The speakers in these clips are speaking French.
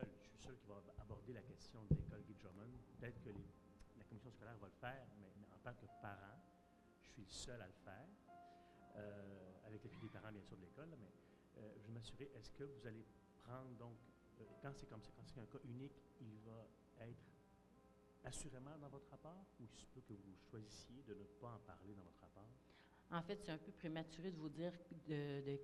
je suis seul qui va aborder la question de l'école Guy Drummond. Peut-être que la commission scolaire va le faire, mais, en tant que parent, je suis le seul à le faire, euh, avec l'appui des parents, bien sûr, de l'école, mais euh, je vais m'assurer, est-ce que vous allez prendre, donc, euh, quand c'est comme ça, quand c'est un cas unique, il va être assurément dans votre rapport ou il se peut que vous choisissiez de ne pas en parler dans votre rapport? En fait, c'est un peu prématuré de vous dire de,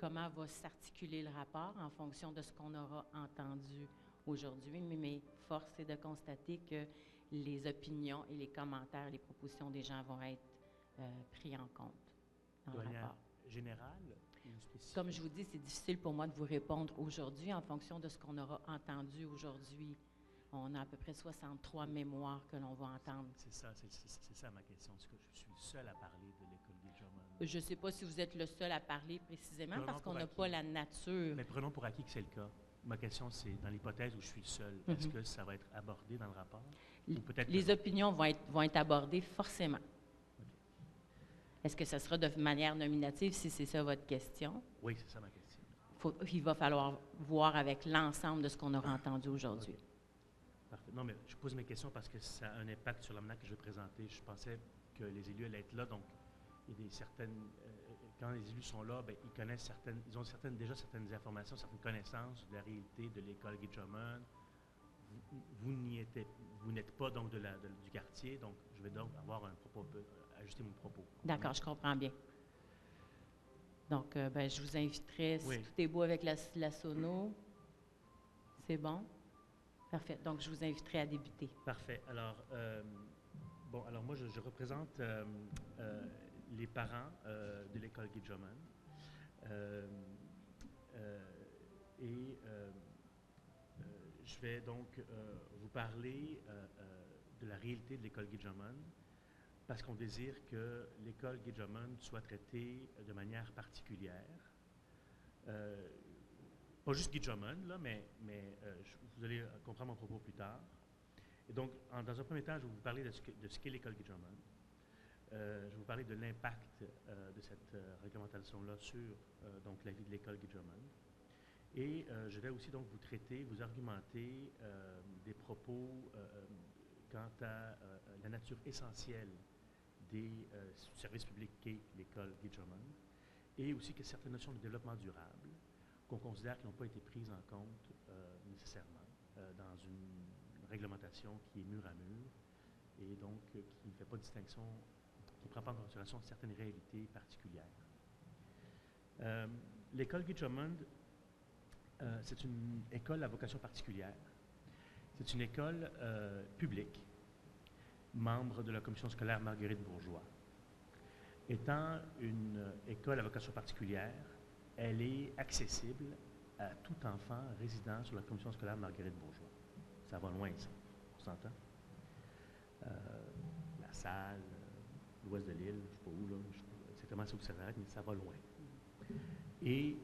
comment va s'articuler le rapport en fonction de ce qu'on aura entendu aujourd'hui, mais mes forces est de constater que les opinions et les commentaires, les propositions des gens vont être euh, pris en compte dans le rapport. générale Comme je vous dis, c'est difficile pour moi de vous répondre aujourd'hui en fonction de ce qu'on aura entendu aujourd'hui on a à peu près 63 mémoires que l'on va entendre. C'est ça, c'est ça ma question. Est-ce que je suis seul à parler de? Je ne sais pas si vous êtes le seul à parler précisément parce qu'on n'a pas la nature. Mais prenons pour acquis que c'est le cas. Ma question, c'est dans l'hypothèse où je suis le seul, est-ce mhm. que ça va être abordé dans le rapport? Les opinions vont être, vont être abordées forcément. Est-ce que ça sera de manière nominative si c'est ça votre question? Oui, c'est ça ma question. il va falloir voir avec l'ensemble de ce qu'on aura entendu aujourd'hui. Non, mais je pose mes questions parce que ça a un impact sur l'amenant que je vais présenter. Je pensais que les élus allaient être là, donc des certaines, euh, quand les élus sont là, ben, ils connaissent certaines, ils ont certaines, déjà certaines informations, certaines connaissances de la réalité de l'école Guy Vous, n'y vous n'êtes pas donc de la, du quartier, donc je vais donc avoir un propos, euh, ajuster mon propos. D'accord, je comprends bien. Donc, euh, ben, je vous inviterai, si tout est beau avec la, la sono, c'est bon? Parfait. Donc, je vous inviterai à débuter. Parfait. Alors, euh, bon, alors moi, je, représente euh, les parents de l'école Guy et je vais donc vous parler de la réalité de l'école Guy parce qu'on désire que l'école Guy soit traitée de manière particulière. Pas juste Guy là, mais, mais euh, vous allez comprendre mon propos plus tard. Et donc, dans un premier temps, je vais vous parler de ce, qu'est l'école Guy euh, je vais vous parler de l'impact euh, de cette réglementation-là sur donc, la vie de l'école Guy Et je vais aussi donc vous traiter, vous argumenter des propos quant à la nature essentielle des services publics qu'est l'école Guy et aussi que certaines notions de développement durable qu'on considère qui n'ont pas été prises en compte euh, nécessairement euh, dans une réglementation qui est mur à mur et donc euh, qui ne fait pas distinction, qui prend pas en considération certaines réalités particulières. L'école Guy c'est une école à vocation particulière. C'est une école publique, membre de la commission scolaire Marguerite Bourgeois. Étant une école à vocation particulière, elle est accessible à tout enfant résident sur la commission scolaire Marguerite Bourgeois. Ça va loin, ça. On s'entend? Euh, la salle, euh, l'ouest de l'île, je ne sais pas où, là, je sais pas exactement où ça s'arrête, mais ça va loin. Et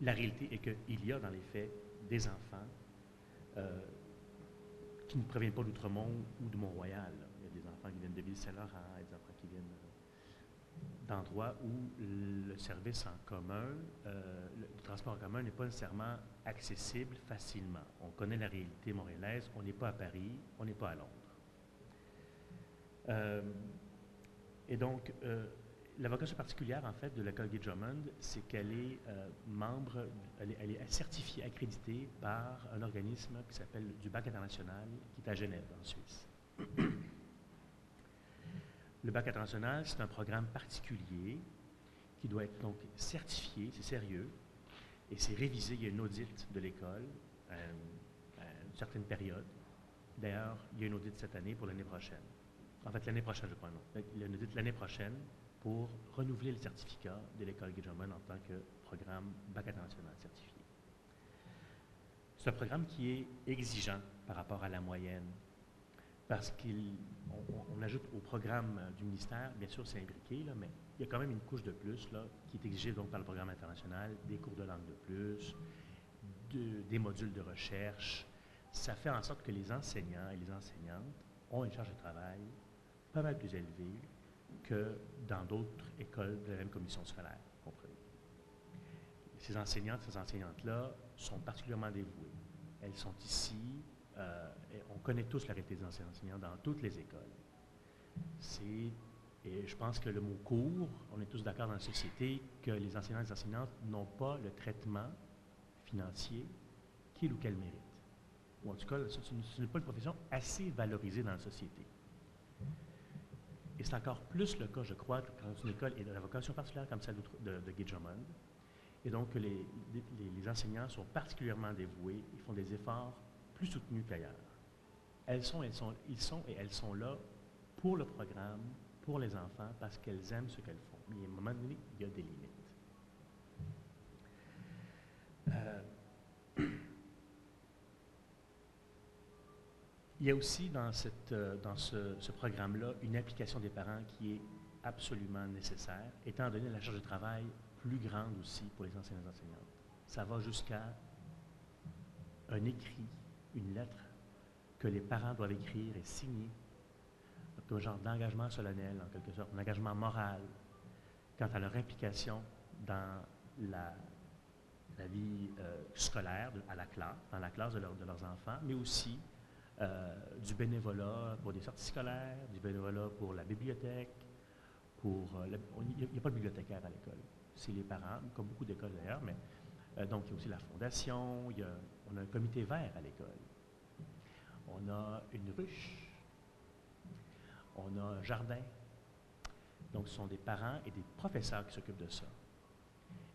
la réalité est qu'il y a dans les faits des enfants euh, qui ne proviennent pas d'Outremont ou de Mont-Royal. Il y a des enfants qui viennent de Ville-Saint-Laurent, des enfants qui viennent d'endroits où le service en commun, euh, le transport en commun n'est pas nécessairement accessible facilement. On connaît la réalité montréalaise, on n'est pas à Paris, on n'est pas à Londres. Euh, et donc, euh, la vocation particulière, en fait, de l'école Guy Drummond, c'est qu'elle est membre, elle est, certifiée, accréditée par un organisme qui s'appelle du Bac international, qui est à Genève, en Suisse. Le bac international, c'est un programme particulier qui doit être donc certifié, c'est sérieux, et c'est révisé. Il y a une audit de l'école euh, à, une certaine période. D'ailleurs, il y a une audit cette année pour l'année prochaine. En fait, l'année prochaine, je crois, non. Il a une l'année prochaine pour renouveler le certificat de l'école Guy en tant que programme bac international certifié. C'est un programme qui est exigeant par rapport à la moyenne parce qu'on ajoute au programme du ministère, bien sûr c'est imbriqué, là, mais il y a quand même une couche de plus là, qui est exigée donc par le programme international, des cours de langue de plus, des modules de recherche. Ça fait en sorte que les enseignants et les enseignantes ont une charge de travail pas plus élevée que dans d'autres écoles de la même commission scolaire, comprenez. Ces enseignantes, ces enseignantes-là sont particulièrement dévouées. elles sont ici. Euh, on connaît tous la réalité des enseignants dans toutes les écoles. Et je pense que le mot court, on est tous d'accord dans la société que les enseignants et les enseignantes n'ont pas le traitement financier qu'il ou qu'elle mérite. Ou en tout cas, ce n'est pas une profession assez valorisée dans la société. Et c'est encore plus le cas, je crois, quand une école est de la vocation particulière comme celle de, de, Et donc, les, les, enseignants sont particulièrement dévoués, ils font des efforts plus soutenus qu'ailleurs. Ils sont et elles sont là pour le programme, pour les enfants, parce qu'elles aiment ce qu'elles font. Mais à un moment donné, il y a des limites. Il y a aussi dans, euh, ce, programme-là une implication des parents qui est absolument nécessaire, étant donné la charge de travail plus grande aussi pour les enseignants et enseignantes. Ça va jusqu'à un écrit, une lettre que les parents doivent écrire et signer, un genre d'engagement solennel, en quelque sorte, un engagement moral quant à leur implication dans la, vie euh, scolaire, à la classe, dans la classe de leurs enfants, mais aussi euh, du bénévolat pour des sorties scolaires, du bénévolat pour la bibliothèque, pour... Euh, il n'y a, pas de bibliothécaire à l'école. C'est les parents, comme beaucoup d'écoles d'ailleurs, mais euh, donc il y a aussi la fondation, y a, on a un comité vert à l'école. On a une ruche, on a un jardin. Donc ce sont des parents et des professeurs qui s'occupent de ça.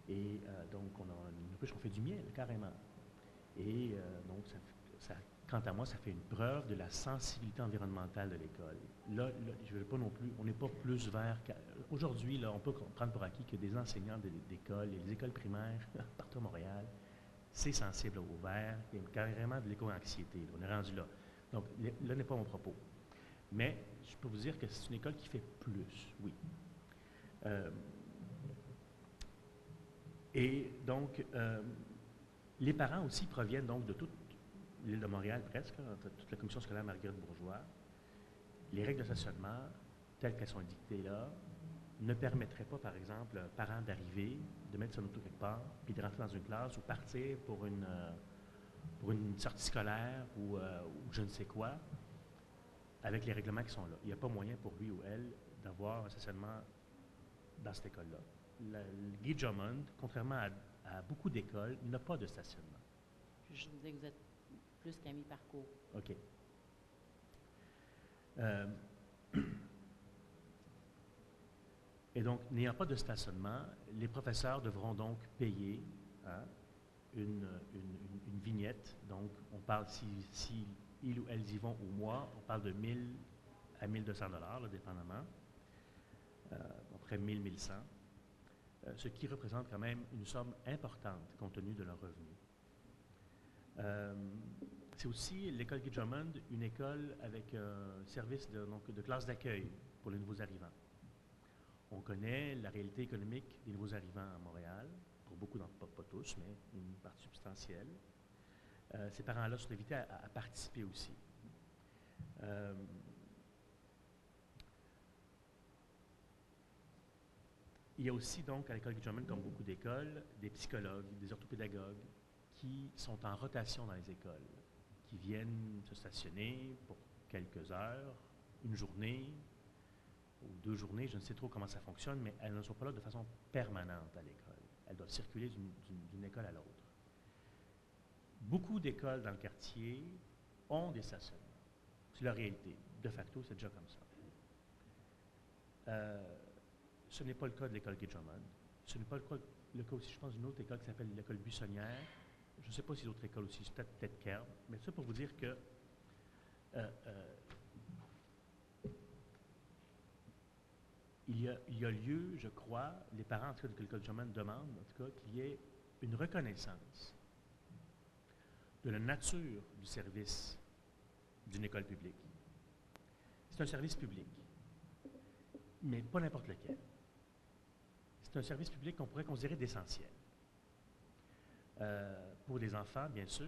Et donc on a une ruche, on fait du miel carrément. Et donc ça Quant à moi, ça fait une preuve de la sensibilité environnementale de l'école. Là, je ne veux pas non plus, on n'est pas plus vert Aujourd'hui, là, on peut prendre pour acquis que des enseignants d'école, et les écoles primaires, partout à Montréal, c'est sensible au vert, il y a carrément de l'éco-anxiété. On est rendu là. Donc, là n'est pas mon propos. Mais je peux vous dire que c'est une école qui fait plus, oui. Euh, et donc, euh, les parents aussi proviennent donc de toutes l'île de Montréal presque, toute la commission scolaire Marguerite Bourgeois, les règles de stationnement, telles qu'elles sont dictées là, ne permettraient pas, par exemple, un parent d'arriver, de mettre son auto quelque part, puis de rentrer dans une classe ou partir pour une, euh, sortie scolaire ou, euh, ou, je ne sais quoi, avec les règlements qui sont là. Il n'y a pas moyen pour lui ou elle d'avoir un stationnement dans cette école-là. Le Guy Drummond, contrairement à, beaucoup d'écoles, n'a pas de stationnement. Je disais que vous êtes plus qu'à mi-parcours. OK. Euh, et donc, n'ayant pas de stationnement, les professeurs devront donc payer hein, une, vignette. Donc, on parle, si, ils ou elles y vont au mois, on parle de 1000 à 1200 dollars, dépendamment. Euh, à 1000, 1100. Euh, ce qui représente quand même une somme importante compte tenu de leurs revenus. Euh, c'est aussi l'école Guy Drummond, une école avec un service de, classe d'accueil pour les nouveaux arrivants. On connaît la réalité économique des nouveaux arrivants à Montréal, pour beaucoup pas, pas tous, mais une partie substantielle. Euh, ces parents-là sont invités à, participer aussi. Euh, il y a aussi donc à l'école Guy Drummond, comme beaucoup d'écoles, des psychologues, des orthopédagogues, qui sont en rotation dans les écoles, qui viennent se stationner pour quelques heures, une journée ou deux journées, je ne sais trop comment ça fonctionne, mais elles ne sont pas là de façon permanente à l'école. Elles doivent circuler d'une école à l'autre. Beaucoup d'écoles dans le quartier ont des stationnements. C'est la réalité. De facto, c'est déjà comme ça. Euh, ce n'est pas le cas de l'école Drummond. Ce n'est pas le cas aussi, je pense, d'une autre école qui s'appelle l'école Buissonnière, je ne sais pas si d'autres écoles aussi, peut-être peut Kerb, mais ça pour vous dire que euh, euh, il, y a, lieu, je crois, les parents en tout cas de l'école demandent en tout cas qu'il y ait une reconnaissance de la nature du service d'une école publique. C'est un service public, mais pas n'importe lequel. C'est un service public qu'on pourrait considérer d'essentiel. Euh, pour les enfants, bien sûr.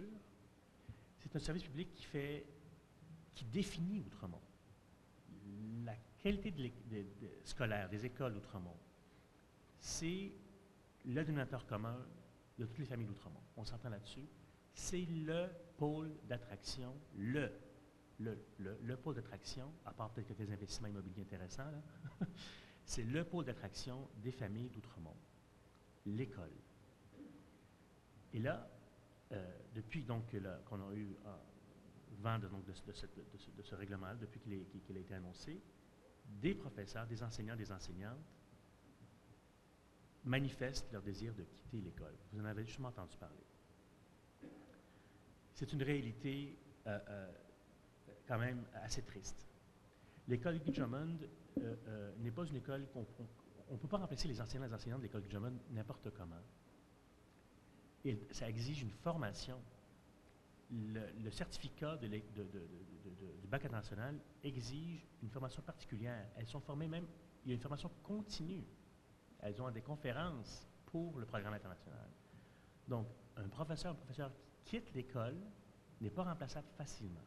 C'est un service public qui fait, qui définit Outremont. La qualité scolaire des écoles d'Outremont, c'est le commun de toutes les familles d'Outremont. On s'entend là-dessus. C'est le pôle d'attraction, le, le, le, pôle d'attraction, à part peut-être quelques investissements immobiliers intéressants, c'est le pôle d'attraction des familles d'Outremont, l'école. Et là, euh, depuis donc qu'on a eu euh, vent de, donc, de, ce, règlement depuis qu'il a été annoncé, des professeurs, des enseignants, des enseignantes manifestent leur désir de quitter l'école. Vous en avez justement entendu parler. C'est une réalité euh, euh, quand même assez triste. L'école Guy Drummond euh, n'est pas une école qu'on ne peut pas remplacer les enseignants et les enseignantes de l'école Guy Drummond n'importe comment. Et ça exige une formation. Le, certificat du bac international exige une formation particulière. Elles sont formées même, il y a une formation continue. Elles ont des conférences pour le programme international. Donc, un professeur, un professeur qui quitte l'école n'est pas remplaçable facilement.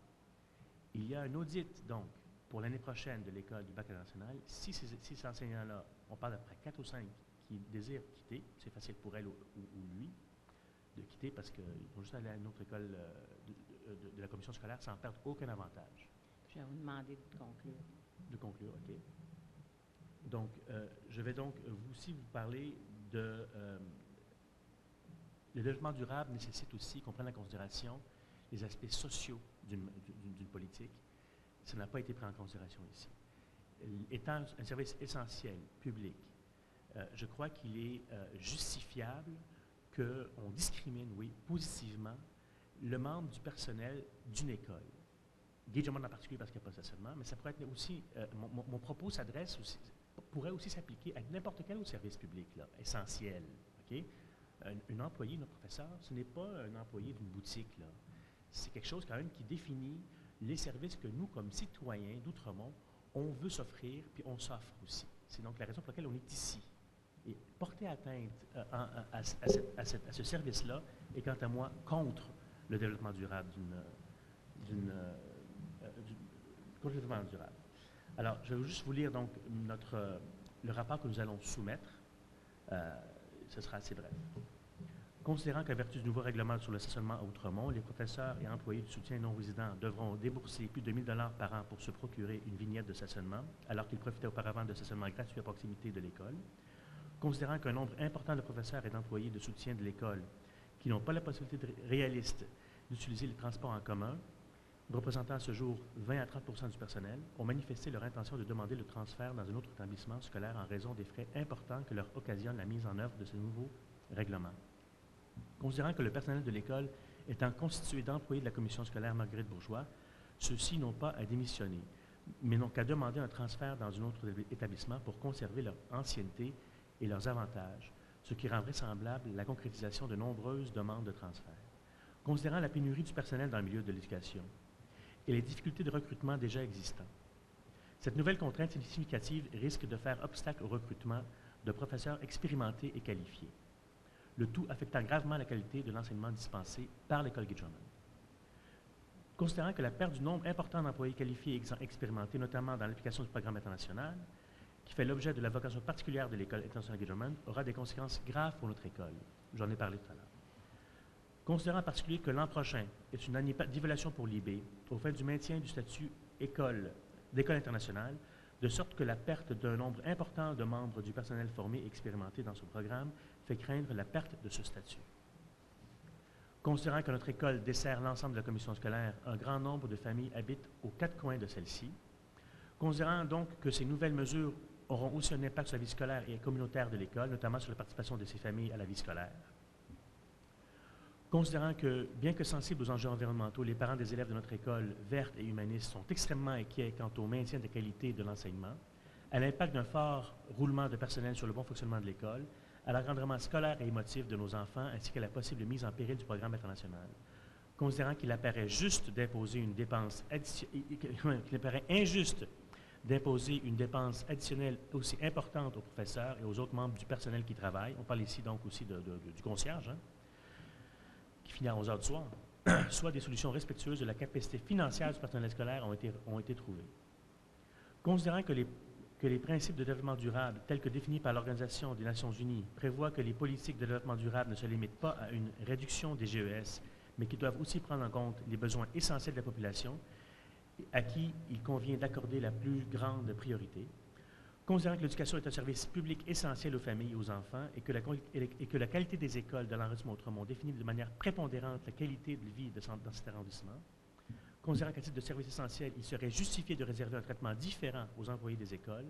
Il y a un audit, donc, pour l'année prochaine de l'école du bac international. Si ces, enseignants-là, on parle d'après quatre ou cinq qui désirent quitter, c'est facile pour elle ou, lui de quitter parce qu'ils vont juste aller à une autre école euh, de, la commission scolaire sans perdre aucun avantage. Je vais vous demander de conclure. De conclure, OK. Donc, euh, je vais donc vous aussi vous parler de... Euh, le développement durable nécessite aussi qu'on prenne en considération les aspects sociaux d'une politique. Ça n'a pas été pris en considération ici. Étant un service essentiel, public, euh, je crois qu'il est justifiable qu'on discrimine, oui, positivement, le membre du personnel d'une école. Guy en particulier parce qu'il n'y a pas ça seulement, mais ça pourrait être aussi, mon, propos s'adresse aussi, pourrait aussi s'appliquer à n'importe quel autre service public là, essentiel. ok? Un, employé, notre professeur, ce n'est pas un employé d'une boutique. là. C'est quelque chose quand même qui définit les services que nous, comme citoyens d'Outremont, on veut s'offrir, puis on s'offre aussi. C'est donc la raison pour laquelle on est ici. Et porter atteinte euh, à, ce service-là est, quant à moi, contre le développement durable d'une, euh, euh, durable. Alors, je vais juste vous lire donc notre, le rapport que nous allons soumettre. Ce sera assez bref. Considérant qu'à vertu du nouveau règlement sur le stationnement à Outremont, les professeurs et employés du soutien non résidents devront débourser plus de 1 000 par an pour se procurer une vignette de stationnement, alors qu'ils profitaient auparavant de stationnement gratuit à proximité de l'école. Considérant qu'un nombre important de professeurs et d'employés de soutien de l'école qui n'ont pas la possibilité réaliste d'utiliser les transports en commun représentant à ce jour 20 à 30% du personnel, ont manifesté leur intention de demander le transfert dans un autre établissement scolaire en raison des frais importants que leur occasionne la mise en œuvre de ce nouveau règlement. Considérant que le personnel de l'école étant constitué d'employés de la commission scolaire Marguerite Bourgeois, ceux-ci n'ont pas à démissionner, mais n'ont qu'à demander un transfert dans un autre établissement pour conserver leur ancienneté et leurs avantages, ce qui rend vraisemblable la concrétisation de nombreuses demandes de transfert. Considérant la pénurie du personnel dans le milieu de l'éducation, et les difficultés de recrutement déjà existants. Cette nouvelle contrainte significative risque de faire obstacle au recrutement de professeurs expérimentés et qualifiés, le tout affectant gravement la qualité de l'enseignement dispensé par l'école Guy Considérant que la perte du nombre important d'employés qualifiés et expérimentés, notamment dans l'application du programme international, qui fait l'objet de la vocation particulière de l'école internationale Guy aura des conséquences graves pour notre école. J'en ai parlé tout à l'heure. Considérant en particulier que l'an prochain est une année d'évaluation pour l'IB, au fait du maintien du statut école, d'école internationale, de sorte que la perte d'un nombre important de membres du personnel formé et expérimenté dans ce programme fait craindre la perte de ce statut. Considérant que notre école dessert l'ensemble de la commission scolaire, un grand nombre de familles habitent aux quatre coins de celle-ci. Considérant donc que ces nouvelles mesures auront aussi un impact sur la vie scolaire et communautaire de l'école, notamment sur la participation de ces familles à la vie scolaire. Considérant que, bien que sensibles aux enjeux environnementaux, les parents des élèves de notre école verte et humaniste sont extrêmement inquiets quant au maintien de la qualité de l'enseignement, à l'impact d'un fort roulement de personnel sur le bon fonctionnement de l'école, à l'encadrement scolaire et émotif de nos enfants, ainsi qu'à la possible mise en péril du programme international. Considérant qu'il apparaît juste d'imposer une dépense qu'il apparaît injuste d'imposer une dépense additionnelle aussi importante aux professeurs et aux autres membres du personnel qui travaillent. On parle ici donc aussi du concierge, hein, qui finit à 11 heures du soir, soit des solutions respectueuses de la capacité financière du personnel scolaire ont été, trouvées. Considérant que les, que les principes de développement durable, tels que définis par l'Organisation des Nations Unies, prévoient que les politiques de développement durable ne se limitent pas à une réduction des GES, mais qui doivent aussi prendre en compte les besoins essentiels de la population à qui il convient d'accorder la plus grande priorité. Considérant que l'éducation est un service public essentiel aux familles et aux enfants et que la, qualité des écoles de l'arrondissement Outremont définit de manière prépondérante la qualité de vie dans cet arrondissement, considérant qu'à titre de service essentiel, il serait justifié de réserver un traitement différent aux employés des écoles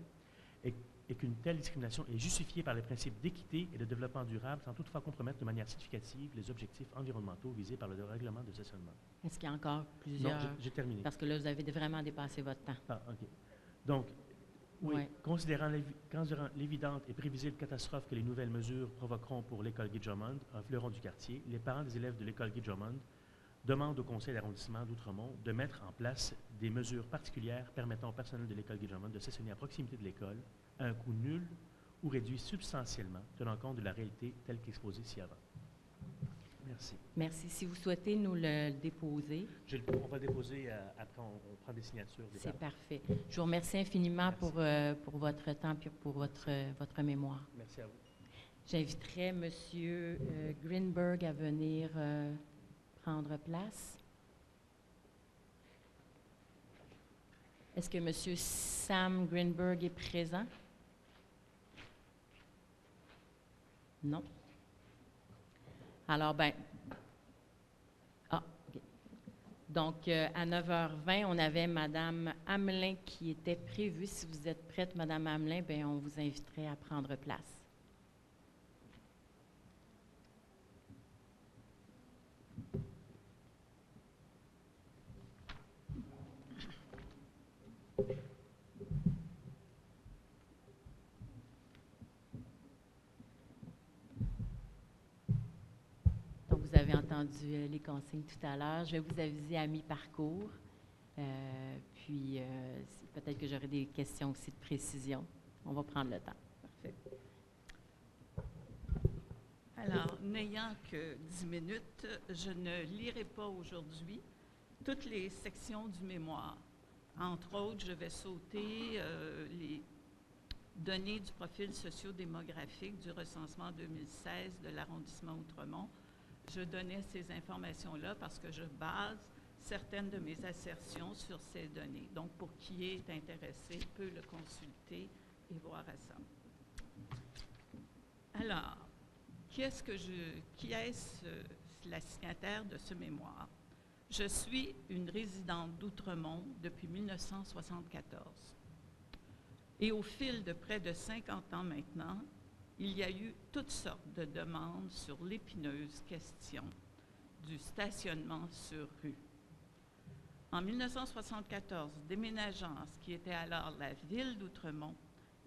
qu'une telle discrimination est justifiée par les principes d'équité et de développement durable sans toutefois compromettre de manière significative les objectifs environnementaux visés par le règlement de stationnement. Est-ce qu'il y a encore plusieurs? Non, j'ai terminé. Parce que là, vous avez vraiment dépassé votre temps. Ah, OK. Donc, oui, considérant l'évidente et prévisible catastrophe que les nouvelles mesures provoqueront pour l'école Guy un fleuron du quartier, les parents des élèves de l'école Guy demande au conseil d'arrondissement d'Outremont de mettre en place des mesures particulières permettant au personnel de l'école Guy de stationner à proximité de l'école à un coût nul ou réduit substantiellement, tenant compte de la réalité telle qu'exposée ci-avant. Merci. Merci. Si vous souhaitez nous le déposer. on va le déposer euh, après, on, prend des signatures. C'est parfait. Je vous remercie infiniment Pour, euh, pour votre temps et pour votre, votre mémoire. Merci à vous. J'inviterai M. Euh, Greenberg à venir prendre place. Est-ce que M. Sam Greenberg est présent? Non. Alors, ben, ah, Donc, euh, à 9h20, on avait Mme Hamelin qui était prévue. Si vous êtes prête, Mme Hamelin, ben, on vous inviterait à prendre place. Entendu euh, les consignes tout à l'heure. Je vais vous aviser à mi-parcours. Euh, puis, euh, peut-être que j'aurai des questions aussi de précision. On va prendre le temps. Parfait. Alors, n'ayant que dix minutes, je ne lirai pas aujourd'hui toutes les sections du mémoire. Entre autres, je vais sauter les données du profil sociodémographique du recensement 2016 de l'arrondissement Outremont je donnais ces informations-là parce que je base certaines de mes assertions sur ces données. Donc, pour qui est intéressé, peut le consulter et voir à ça. Alors, qui est-ce que je, qui est-ce la signataire de ce mémoire? Je suis une résidente d'Outremont depuis 1974. Et au fil de près de 50 ans maintenant, il y a eu toutes sortes de demandes sur l'épineuse question du stationnement sur rue. En 1974, déménageant ce qui était alors la ville d'Outremont,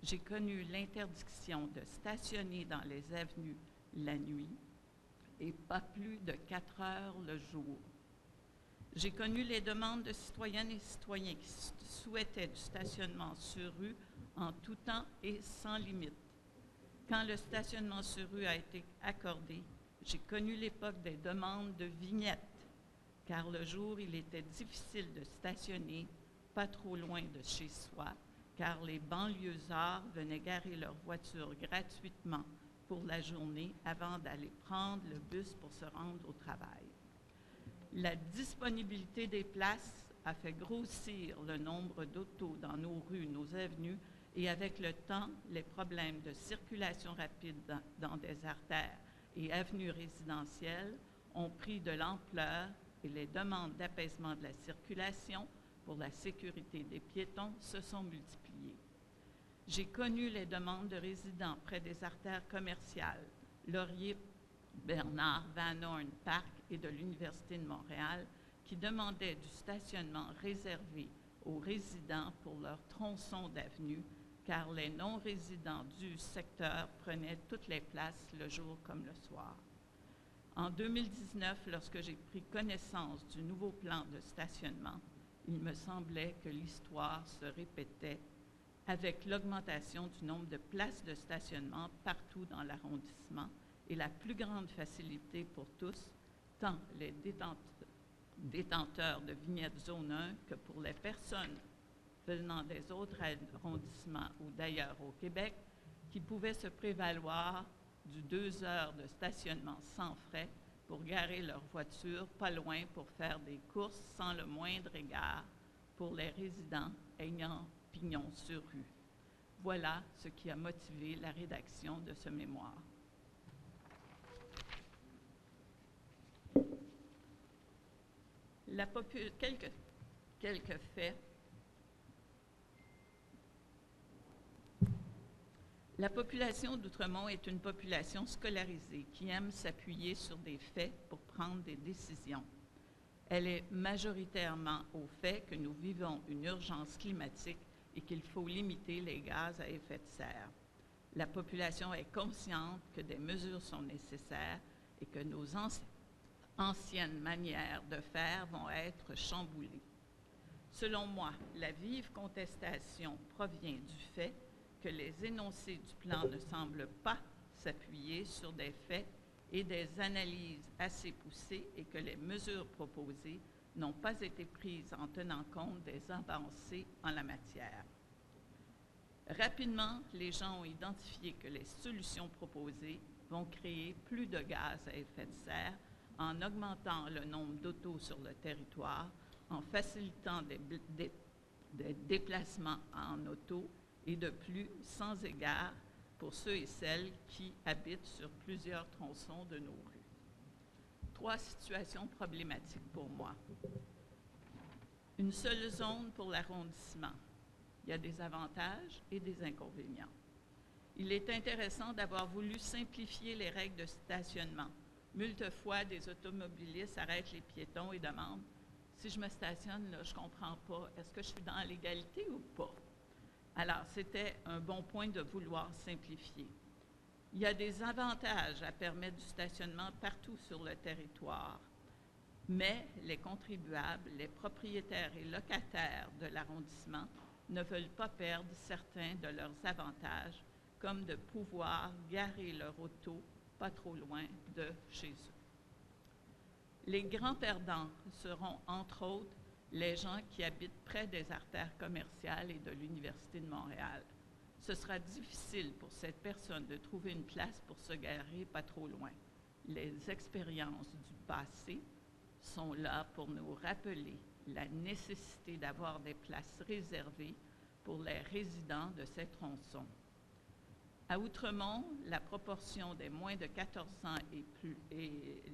j'ai connu l'interdiction de stationner dans les avenues la nuit et pas plus de quatre heures le jour. J'ai connu les demandes de citoyennes et citoyens qui souhaitaient du stationnement sur rue en tout temps et sans limite. Quand le stationnement sur rue a été accordé, j'ai connu l'époque des demandes de vignettes, car le jour, il était difficile de stationner pas trop loin de chez soi, car les banlieusards venaient garer leur voiture gratuitement pour la journée avant d'aller prendre le bus pour se rendre au travail. La disponibilité des places a fait grossir le nombre d'autos dans nos rues, nos avenues, et avec le temps, les problèmes de circulation rapide dans, des artères et avenues résidentielles ont pris de l'ampleur et les demandes d'apaisement de la circulation pour la sécurité des piétons se sont multipliées. J'ai connu les demandes de résidents près des artères commerciales, Laurier, Bernard, Van Horn Park et de l'Université de Montréal, qui demandaient du stationnement réservé aux résidents pour leur tronçon d'avenue car les non-résidents du secteur prenaient toutes les places le jour comme le soir. En 2019, lorsque j'ai pris connaissance du nouveau plan de stationnement, il me semblait que l'histoire se répétait avec l'augmentation du nombre de places de stationnement partout dans l'arrondissement et la plus grande facilité pour tous, tant les détenteurs de vignettes zone 1 que pour les personnes venant des autres arrondissements ou d'ailleurs au Québec qui pouvaient se prévaloir du deux heures de stationnement sans frais pour garer leur voiture pas loin pour faire des courses sans le moindre égard pour les résidents ayant pignon sur rue. Voilà ce qui a motivé la rédaction de ce mémoire. La quelques, quelques faits. La population d'Outremont est une population scolarisée qui aime s'appuyer sur des faits pour prendre des décisions. Elle est majoritairement au fait que nous vivons une urgence climatique et qu'il faut limiter les gaz à effet de serre. La population est consciente que des mesures sont nécessaires et que nos anciennes manières de faire vont être chamboulées. Selon moi, la vive contestation provient du fait que les énoncés du plan ne semblent pas s'appuyer sur des faits et des analyses assez poussées et que les mesures proposées n'ont pas été prises en tenant compte des avancées en la matière. Rapidement, les gens ont identifié que les solutions proposées vont créer plus de gaz à effet de serre en augmentant le nombre d'autos sur le territoire, en facilitant des, des déplacements en auto et de plus, sans égard pour ceux et celles qui habitent sur plusieurs tronçons de nos rues trois situations problématiques pour moi. Une seule zone pour l'arrondissement. Il y a des avantages et des inconvénients. Il est intéressant d'avoir voulu simplifier les règles de stationnement. Multefois, des automobilistes arrêtent les piétons et demandent si je me stationne là, je ne comprends pas, est-ce que je suis dans l'égalité ou pas? Alors, c'était un bon point de vouloir simplifier. Il y a des avantages à permettre du stationnement partout sur le territoire, mais les contribuables, les propriétaires et locataires de l'arrondissement ne veulent pas perdre certains de leurs avantages, comme de pouvoir garer leur auto pas trop loin de chez eux. Les grands perdants seront, entre autres, les gens qui habitent près des artères commerciales et de l'Université de Montréal ce sera difficile pour cette personne de trouver une place pour se garer pas trop loin. Les expériences du passé sont là pour nous rappeler la nécessité d'avoir des places réservées pour les résidents de ces tronçons. À Outremont, la proportion des moins de 14 ans et,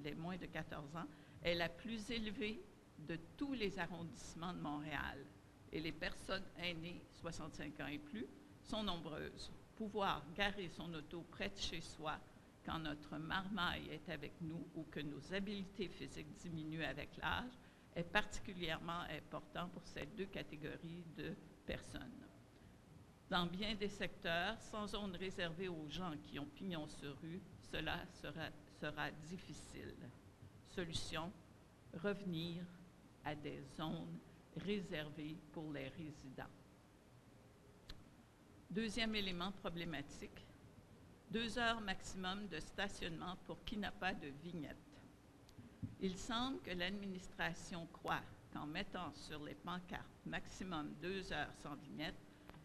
les moins de 14 ans est la plus élevée de tous les arrondissements de Montréal. Et les personnes aînées, 65 ans et plus, sont nombreuses. Pouvoir garer son auto près de chez soi quand notre marmaille est avec nous ou que nos habiletés physiques diminuent avec l'âge est particulièrement important pour ces deux catégories de personnes. Dans bien des secteurs, sans zone réservée aux gens qui ont pignon sur rue, cela sera, sera difficile. Solution, revenir à des zones réservées pour les résidents. Deuxième élément problématique, deux heures maximum de stationnement pour qui n'a pas de vignette. Il semble que l'administration croit qu'en mettant sur les pancartes maximum deux heures sans vignette,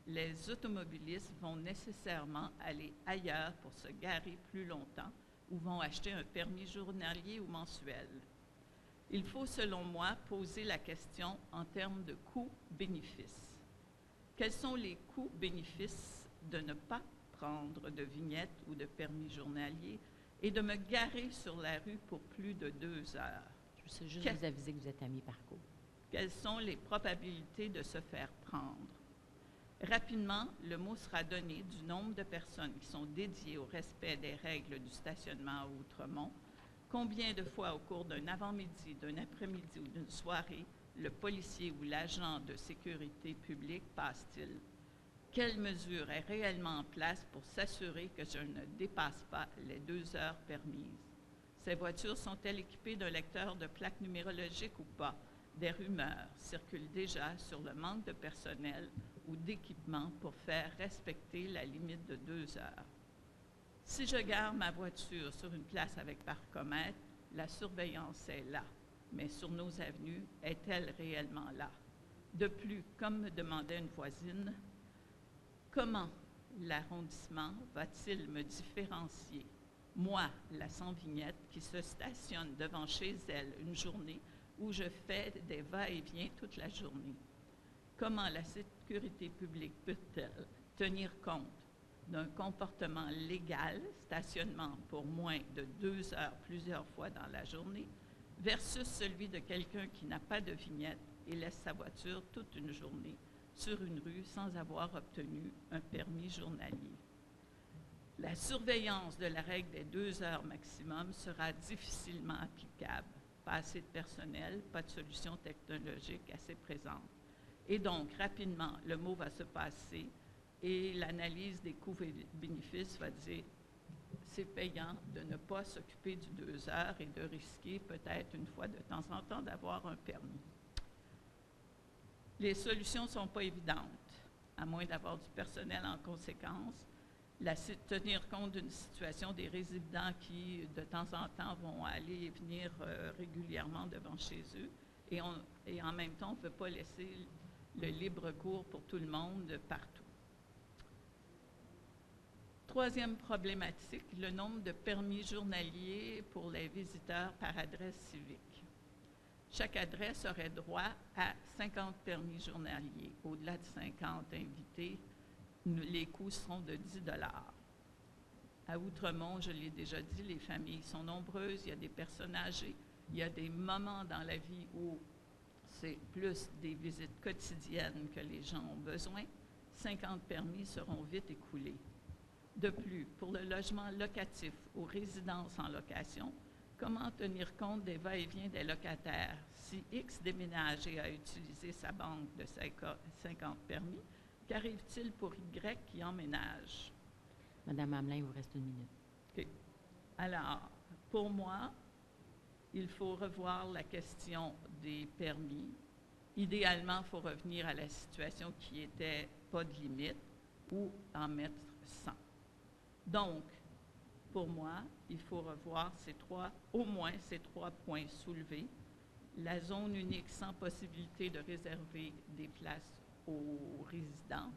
les automobilistes vont nécessairement aller ailleurs pour se garer plus longtemps ou vont acheter un permis journalier ou mensuel. Il faut, selon moi, poser la question en termes de coût-bénéfice. Quels sont les coûts-bénéfices de ne pas prendre de vignette ou de permis journalier et de me garer sur la rue pour plus de deux heures? Je sais juste vous aviser que vous êtes à mi-parcours. Quelles sont les probabilités de se faire prendre? Rapidement, le mot sera donné du nombre de personnes qui sont dédiées au respect des règles du stationnement à Outremont, combien de fois au cours d'un avant-midi, d'un après-midi ou d'une soirée le policier ou l'agent de sécurité publique passe-t-il? Quelle mesure est réellement en place pour s'assurer que je ne dépasse pas les deux heures permises? Ces voitures sont-elles équipées d'un lecteur de plaques numérologiques ou pas? Des rumeurs circulent déjà sur le manque de personnel ou d'équipement pour faire respecter la limite de deux heures. Si je garde ma voiture sur une place avec parcomètre, la surveillance est là mais sur nos avenues, est-elle réellement là? De plus, comme me demandait une voisine, comment l'arrondissement va-t-il me différencier? Moi, la sans-vignette, qui se stationne devant chez elle une journée où je fais des va-et-vient toute la journée. Comment la sécurité publique peut-elle tenir compte d'un comportement légal, stationnement pour moins de deux heures plusieurs fois dans la journée, versus celui de quelqu'un qui n'a pas de vignette et laisse sa voiture toute une journée sur une rue sans avoir obtenu un permis journalier. La surveillance de la règle des deux heures maximum sera difficilement applicable. Pas assez de personnel, pas de solution technologique assez présente. Et donc, rapidement, le mot va se passer et l'analyse des coûts et bénéfices va dire c'est payant de ne pas s'occuper du deux heures et de risquer peut-être une fois de temps en temps d'avoir un permis. Les solutions ne sont pas évidentes, à moins d'avoir du personnel en conséquence. Tenir compte d'une situation des résidents qui, de temps en temps, vont aller et venir euh, régulièrement devant chez eux. Et, et en même temps, on ne peut pas laisser le libre cours pour tout le monde partout. Troisième problématique, le nombre de permis journaliers pour les visiteurs par adresse civique. Chaque adresse aurait droit à 50 permis journaliers. Au-delà de 50 invités, les coûts seront de 10 À Outremont, je l'ai déjà dit, les familles sont nombreuses, il y a des personnes âgées, il y a des moments dans la vie où c'est plus des visites quotidiennes que les gens ont besoin. 50 permis seront vite écoulés. De plus, pour le logement locatif aux résidences en location, comment tenir compte des va-et-vient des locataires si X déménage et a utilisé sa banque de 50 permis? Qu'arrive-t-il pour Y qui emménage? Madame Hamelin, il vous reste une minute. OK. Alors, pour moi, il faut revoir la question des permis. Idéalement, il faut revenir à la situation qui était pas de limite ou en mettre 100. Donc, pour moi, il faut revoir ces trois, au moins ces trois points soulevés. La zone unique sans possibilité de réserver des places aux résidents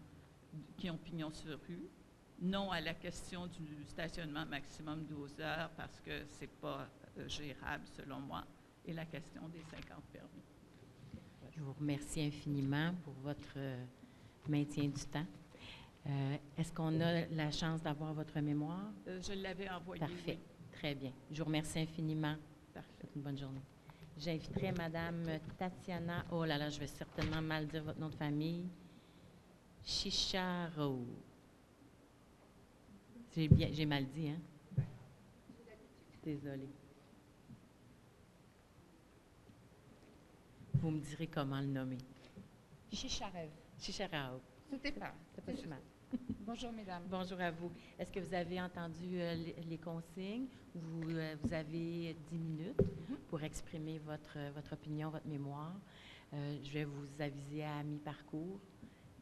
qui ont pignon sur rue. Non à la question du stationnement maximum 12 heures parce que ce n'est pas euh, gérable selon moi. Et la question des 50 permis. Je vous remercie infiniment pour votre euh, maintien du temps. Euh, est-ce qu'on a la chance d'avoir votre mémoire? Euh, je l'avais envoyé. Parfait. Très bien. Je vous remercie infiniment. Parfait. Une bonne journée. J'inviterai Madame Tatiana, oh là là, je vais certainement mal dire votre nom de famille, Chicharo. J'ai bien, j'ai mal dit, hein? Désolée. Vous me direz comment le nommer. Chicharev. Chicharao. C'était pas. C'est pas mal. Bonjour, mesdames. Bonjour à vous. Est-ce que vous avez entendu euh, les, les consignes? Vous, euh, vous avez 10 minutes pour exprimer votre, votre opinion, votre mémoire. Euh, je vais vous aviser à mi-parcours.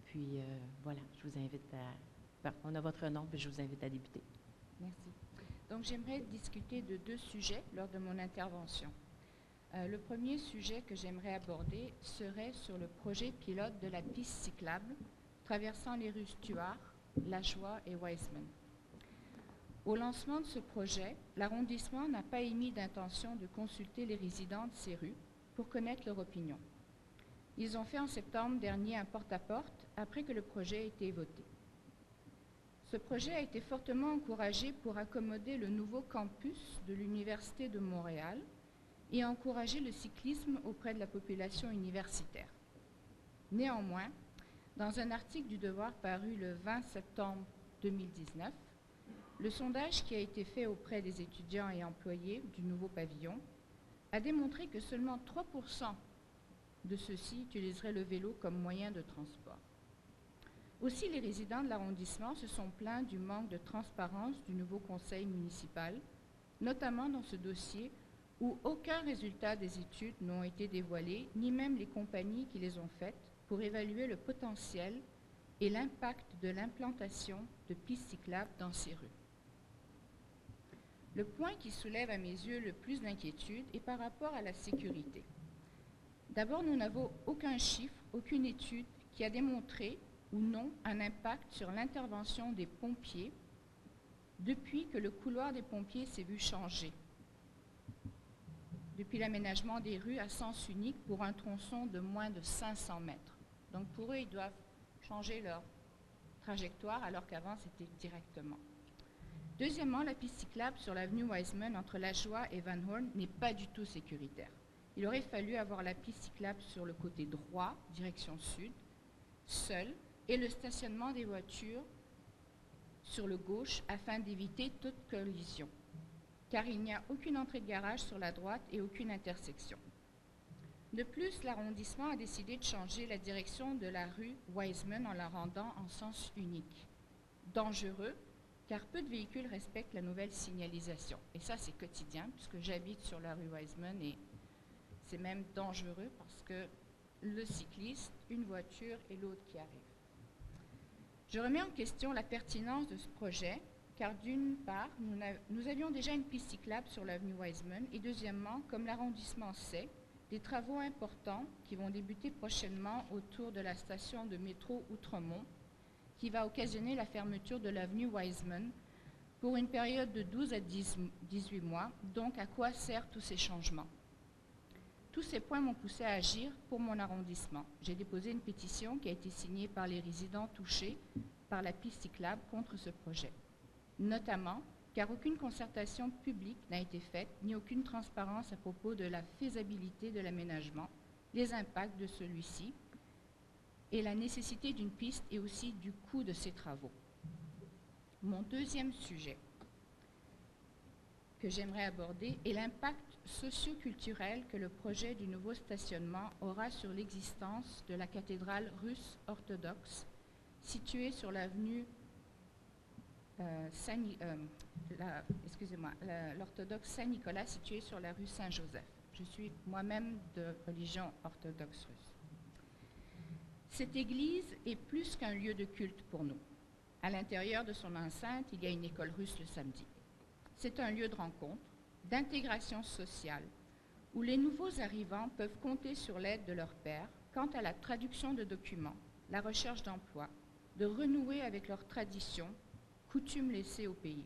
Puis euh, voilà, je vous invite à... on a votre nom, puis je vous invite à débuter. Merci. Donc, j'aimerais discuter de deux sujets lors de mon intervention. Euh, le premier sujet que j'aimerais aborder serait sur le projet pilote de la piste cyclable traversant les rues Stuart, La Joie et Wiseman. Au lancement de ce projet, l'arrondissement n'a pas émis d'intention de consulter les résidents de ces rues pour connaître leur opinion. Ils ont fait en septembre dernier un porte-à-porte après que le projet ait été voté. Ce projet a été fortement encouragé pour accommoder le nouveau campus de l'Université de Montréal et encourager le cyclisme auprès de la population universitaire. Néanmoins, dans un article du Devoir paru le 20 septembre 2019, le sondage qui a été fait auprès des étudiants et employés du nouveau pavillon a démontré que seulement 3% de ceux-ci utiliseraient le vélo comme moyen de transport. Aussi, les résidents de l'arrondissement se sont plaints du manque de transparence du nouveau conseil municipal, notamment dans ce dossier où aucun résultat des études n'ont été dévoilés, ni même les compagnies qui les ont faites, pour évaluer le potentiel et l'impact de l'implantation de pistes cyclables dans ces rues. Le point qui soulève à mes yeux le plus d'inquiétude est par rapport à la sécurité. D'abord, nous n'avons aucun chiffre, aucune étude qui a démontré ou non un impact sur l'intervention des pompiers depuis que le couloir des pompiers s'est vu changer, depuis l'aménagement des rues à sens unique pour un tronçon de moins de 500 mètres. Donc pour eux, ils doivent changer leur trajectoire alors qu'avant c'était directement. Deuxièmement, la piste cyclable sur l'avenue Wiseman entre La Joie et Van Horn n'est pas du tout sécuritaire. Il aurait fallu avoir la piste cyclable sur le côté droit, direction sud, seul, et le stationnement des voitures sur le gauche afin d'éviter toute collision, car il n'y a aucune entrée de garage sur la droite et aucune intersection. De plus, l'arrondissement a décidé de changer la direction de la rue Wiseman en la rendant en sens unique. Dangereux, car peu de véhicules respectent la nouvelle signalisation. Et ça, c'est quotidien, puisque j'habite sur la rue Wiseman et c'est même dangereux parce que le cycliste, une voiture et l'autre qui arrive. Je remets en question la pertinence de ce projet, car d'une part, nous, avions déjà une piste cyclable sur l'avenue Wiseman, et deuxièmement, comme l'arrondissement sait, des travaux importants qui vont débuter prochainement autour de la station de métro Outremont, qui va occasionner la fermeture de l'avenue Wiseman pour une période de 12 à 18 mois. Donc, à quoi servent tous ces changements? Tous ces points m'ont poussé à agir pour mon arrondissement. J'ai déposé une pétition qui a été signée par les résidents touchés par la piste cyclable contre ce projet, notamment car aucune concertation publique n'a été faite, ni aucune transparence à propos de la faisabilité de l'aménagement, les impacts de celui-ci et la nécessité d'une piste et aussi du coût de ces travaux. Mon deuxième sujet que j'aimerais aborder est l'impact socio-culturel que le projet du nouveau stationnement aura sur l'existence de la cathédrale russe orthodoxe située sur l'avenue euh, Saint, euh, excusez-moi, l'orthodoxe Saint-Nicolas située sur la rue Saint-Joseph. Je suis moi-même de religion orthodoxe russe. Cette église est plus qu'un lieu de culte pour nous. À l'intérieur de son enceinte, il y a une école russe le samedi. C'est un lieu de rencontre, d'intégration sociale, où les nouveaux arrivants peuvent compter sur l'aide de leur père quant à la traduction de documents, la recherche d'emploi, de renouer avec leurs traditions, coutumes laissées au pays.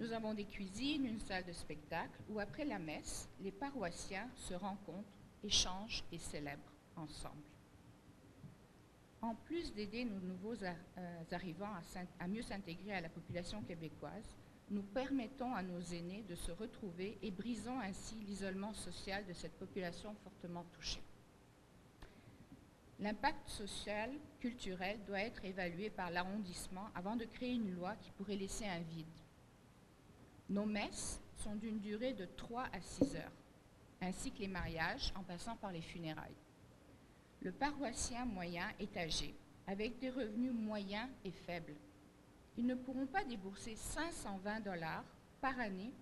Nous avons des cuisines, une salle de spectacle où, après la messe, les paroissiens se rencontrent, échangent et célèbrent ensemble. En plus d'aider nos nouveaux euh, arrivants à mieux s'intégrer à la population québécoise, nous permettons à nos aînés de se retrouver et brisons ainsi l'isolement social de cette population fortement touchée. L'impact social, culturel doit être évalué par l'arrondissement avant de créer une loi qui pourrait laisser un vide. Nos messes sont d'une durée de 3 à 6 heures, ainsi que les mariages en passant par les funérailles. Le paroissien moyen est âgé, avec des revenus moyens et faibles ils ne pourront pas débourser 520 dollars par année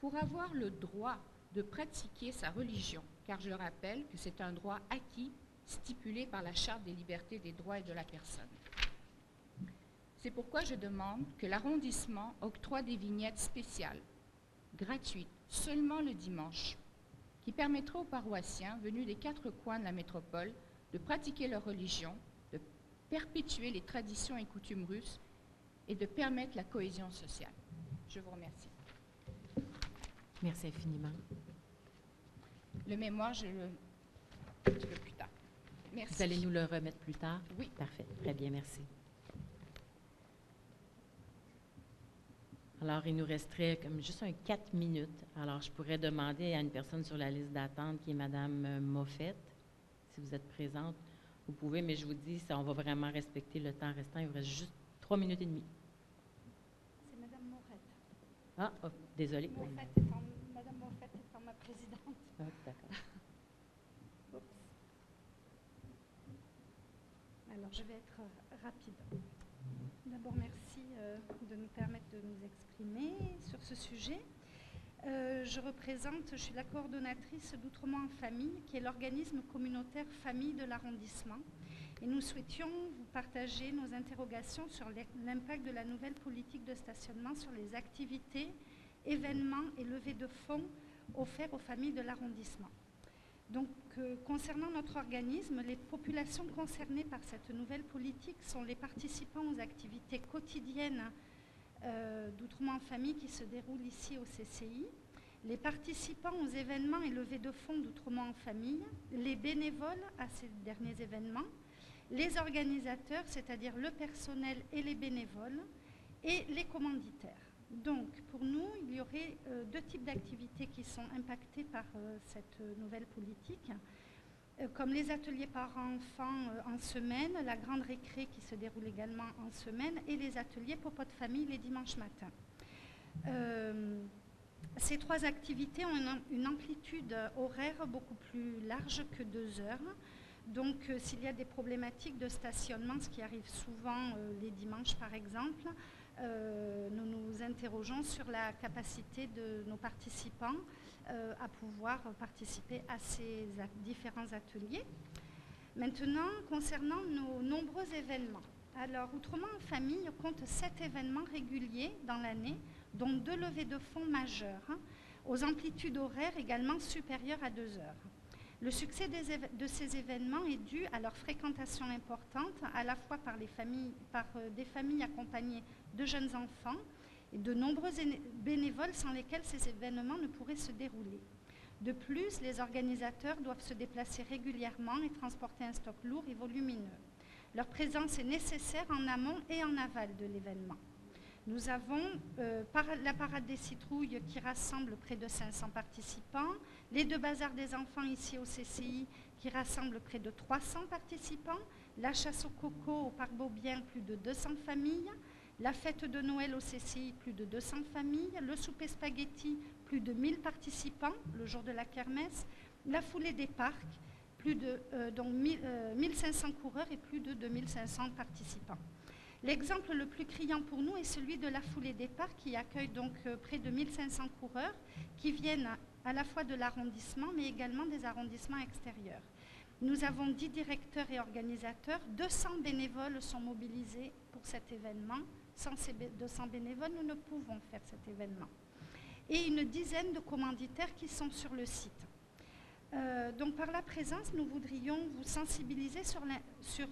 pour avoir le droit de pratiquer sa religion, car je rappelle que c'est un droit acquis stipulé par la Charte des libertés, des droits et de la personne. C'est pourquoi je demande que l'arrondissement octroie des vignettes spéciales, gratuites, seulement le dimanche, qui permettraient aux paroissiens venus des quatre coins de la métropole de pratiquer leur religion, de perpétuer les traditions et coutumes russes et de permettre la cohésion sociale. Je vous remercie. Merci infiniment. Le mémoire, je le un petit peu plus tard. Merci. Vous allez nous le remettre plus tard? Oui. Parfait. Très bien, merci. Alors, il nous resterait comme juste un quatre minutes. Alors, je pourrais demander à une personne sur la liste d'attente qui est Mme Moffett, si vous êtes présente, vous pouvez, mais je vous dis, ça, on va vraiment respecter le temps restant. Il vous reste juste trois minutes et demie. Ah, oh, désolée. Madame Moffett étant ma présidente. Ah, d'accord. Alors, je vais être euh, rapide. D'abord, merci euh, de nous permettre de nous exprimer sur ce sujet. Euh, je représente, je suis la coordonnatrice d'Outremont en Famille, qui est l'organisme communautaire famille de l'arrondissement. Et nous souhaitions vous partager nos interrogations sur l'impact de la nouvelle politique de stationnement sur les activités, événements et levées de fonds offerts aux familles de l'arrondissement. Donc, euh, concernant notre organisme, les populations concernées par cette nouvelle politique sont les participants aux activités quotidiennes euh, d'Outrement en famille qui se déroule ici au CCI, les participants aux événements et levées de fonds d'Outrement en famille, les bénévoles à ces derniers événements, les organisateurs, c'est-à-dire le personnel et les bénévoles, et les commanditaires. Donc, pour nous, il y aurait euh, deux types d'activités qui sont impactées par euh, cette nouvelle politique, euh, comme les ateliers parents-enfants en semaine, la grande récré qui se déroule également en semaine, et les ateliers popote famille les dimanches matins. ces trois activités ont une, amplitude horaire beaucoup plus large que deux heures. Donc, s'il y a des problématiques de stationnement, ce qui arrive souvent les dimanches par exemple, euh, nous nous interrogeons sur la capacité de nos participants euh, à pouvoir participer à ces différents ateliers. Maintenant, concernant nos nombreux événements. Alors, Outrement en famille compte sept événements réguliers dans l'année, dont deux levées de fonds majeures, hein, aux amplitudes horaires également supérieures à deux heures. Le succès de ces événements est dû à leur fréquentation importante, à la fois par, euh, des familles accompagnées de jeunes enfants et de nombreux bénévoles sans lesquels ces événements ne pourraient se dérouler. De plus, les organisateurs doivent se déplacer régulièrement et transporter un stock lourd et volumineux. Leur présence est nécessaire en amont et en aval de l'événement. Nous avons euh, la parade des citrouilles qui rassemble près de 500 participants, les deux bazars des enfants ici au CCI qui rassemblent près de 300 participants, la chasse au coco au parc Beaubien, plus de 200 familles, la fête de Noël au CCI, plus de 200 familles, le souper spaghetti, plus de 1000 participants le jour de la kermesse, la foulée des parcs, plus de euh, donc 1500 euh, coureurs et plus de 2500 participants. L'exemple le plus criant pour nous est celui de la foulée des parcs qui accueille donc euh, près de 1500 coureurs qui viennent à la fois de l'arrondissement mais également des arrondissements extérieurs. Nous avons 10 directeurs et organisateurs, 200 bénévoles sont mobilisés pour cet événement sans ces 200 bénévoles, nous ne pouvons faire cet événement. Et une dizaine de commanditaires qui sont sur le site. Euh, donc par la présence, nous voudrions vous sensibiliser sur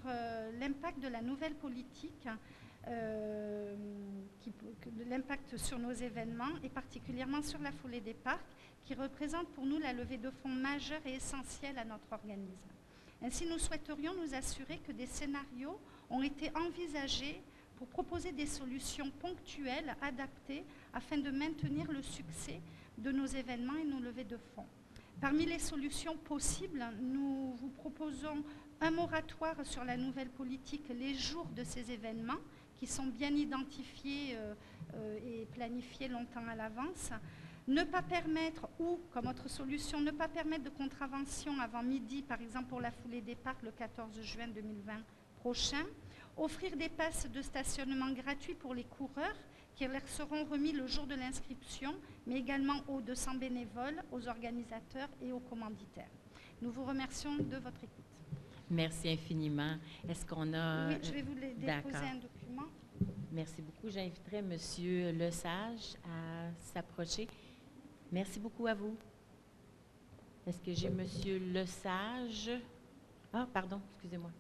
euh, l'impact de la nouvelle politique, euh, l'impact sur nos événements et particulièrement sur la foulée des parcs, qui représente pour nous la levée de fonds majeure et essentielle à notre organisme. Ainsi, nous souhaiterions nous assurer que des scénarios ont été envisagés pour proposer des solutions ponctuelles, adaptées, afin de maintenir le succès de nos événements et nos levées de fonds. Parmi les solutions possibles, nous vous proposons un moratoire sur la nouvelle politique les jours de ces événements, qui sont bien identifiés euh, euh, et planifiés longtemps à l'avance. Ne pas permettre, ou comme autre solution, ne pas permettre de contravention avant midi, par exemple pour la foulée des parcs le 14 juin 2020 prochain offrir des passes de stationnement gratuits pour les coureurs qui leur seront remis le jour de l'inscription, mais également aux 200 bénévoles, aux organisateurs et aux commanditaires. Nous vous remercions de votre écoute. Merci infiniment. Est-ce qu'on a... Oui, je vais vous déposer un document. Merci beaucoup. J'inviterai M. Lesage à s'approcher. Merci beaucoup à vous. Est-ce que j'ai M. Lesage? Ah, pardon, excusez-moi.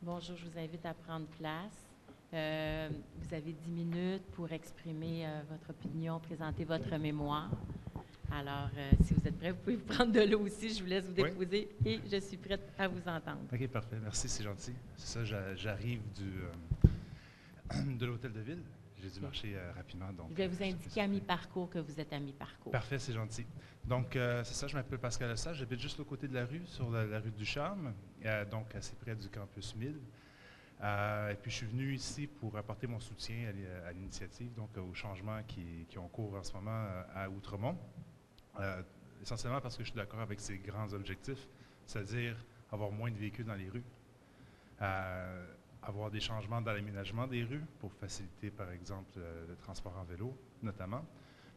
Bonjour, je vous invite à prendre place. Euh, vous avez dix minutes pour exprimer euh, votre opinion, présenter votre mémoire. Alors, euh, si vous êtes prêt, vous pouvez vous prendre de l'eau aussi. Je vous laisse vous déposer et je suis prête à vous entendre. OK, parfait. Merci, c'est gentil. C'est ça, j'arrive du, de l'hôtel de ville. J'ai dû marcher rapidement. Donc, je vais vous indiquer à mi-parcours que vous êtes à mi-parcours. Parfait, c'est gentil. Donc, c'est ça, je m'appelle Pascal Assage. J'habite juste au côté de la rue, sur la rue du Charme. Euh, donc assez près du campus 1000. Euh, et puis je suis venu ici pour apporter mon soutien à l'initiative, donc aux changements qui, qui, ont cours en ce moment euh, à Outremont. essentiellement parce que je suis d'accord avec ces grands objectifs, c'est-à-dire avoir moins de véhicules dans les rues, avoir des changements dans l'aménagement des rues pour faciliter, par exemple, le transport en vélo, notamment,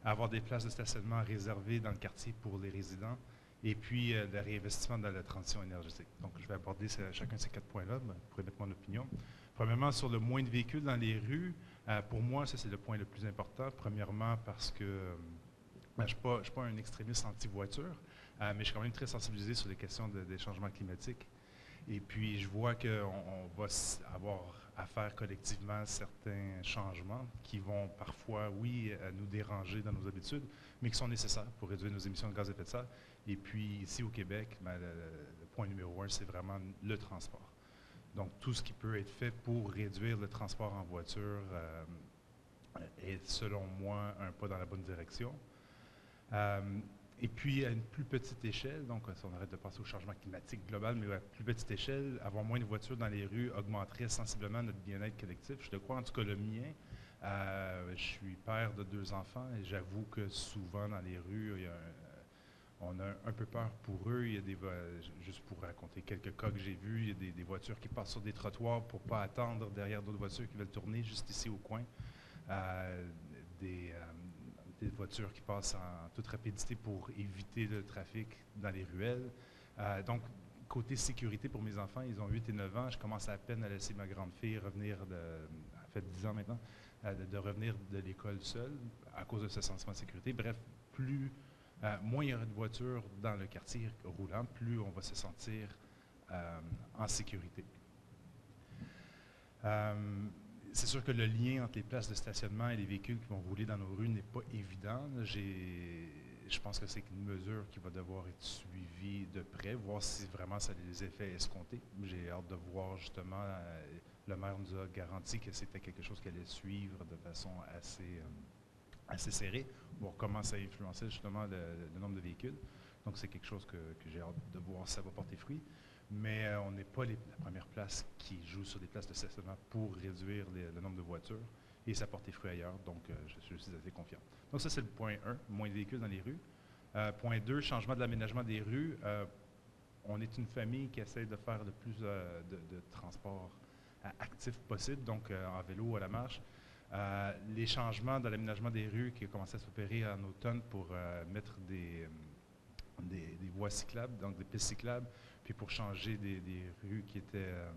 avoir des places de stationnement réservées dans le quartier pour les résidents, et puis euh, le réinvestissement dans la transition énergétique. Donc, je vais aborder chacun de ces quatre points-là ben, pour émettre mon opinion. Premièrement, sur le moins de véhicules dans les rues, euh, pour moi, ça, c'est le point le plus important. Premièrement, parce que euh, ben, je ne suis, pas un extrémiste anti-voiture, mais je suis quand même très sensibilisé sur les questions des changements climatiques. Et puis, je vois qu'on va avoir à faire collectivement certains changements qui vont parfois, oui, nous déranger dans nos habitudes, mais qui sont nécessaires pour réduire nos émissions de gaz à effet de serre. Et puis ici au Québec, ben, le, point numéro un, c'est vraiment le transport. Donc tout ce qui peut être fait pour réduire le transport en voiture est, selon moi, un pas dans la bonne direction. Et puis, à une plus petite échelle, donc si on arrête de passer au changement climatique global, mais à plus petite échelle, avoir moins de voitures dans les rues augmenterait sensiblement notre bien-être collectif. Je te crois, en tout cas le mien. Euh, je suis père de deux enfants et j'avoue que souvent dans les rues, on a un, peu peur pour eux. Il y a des, juste pour raconter quelques cas que j'ai vus, il y a des, voitures qui passent sur des trottoirs pour ne pas attendre derrière d'autres voitures qui veulent tourner juste ici au coin. Euh, des, euh, des voitures qui passent en toute rapidité pour éviter le trafic dans les ruelles. Euh, donc, côté sécurité pour mes enfants, ils ont 8 et 9 ans. Je commence à peine à laisser ma grande fille revenir, de, fait 10 ans maintenant, euh, de, revenir de l'école seule à cause de ce sentiment de sécurité. Bref, plus, euh, moins il y aura de voitures dans le quartier roulant, plus on va se sentir en sécurité c'est sûr que le lien entre les places de stationnement et les véhicules qui vont rouler dans nos rues n'est pas évident. Je pense que c'est une mesure qui va devoir être suivie de près, voir si vraiment ça a des effets escomptés. J'ai hâte de voir justement, euh, le maire nous a garanti que c'était quelque chose qu'elle allait suivre de façon assez, euh, serrée, voir comment ça influençait justement le, nombre de véhicules. Donc c'est quelque chose que, que j'ai hâte de voir si ça va porter fruit mais euh, on n'est pas la première place qui joue sur des places de stationnement pour réduire le nombre de voitures et ça porte des fruits ailleurs, donc euh, je, suis assez confiant. Donc ça, c'est le point 1, moins de véhicules dans les rues. Euh, point 2, changement de l'aménagement des rues. on est une famille qui essaie de faire le plus de, transport actif possible, donc en vélo, à la marche. les changements dans l'aménagement des rues qui ont commencé à s'opérer en automne pour mettre des, des, voies cyclables, donc des pistes cyclables, puis pour changer des, rues qui étaient euh,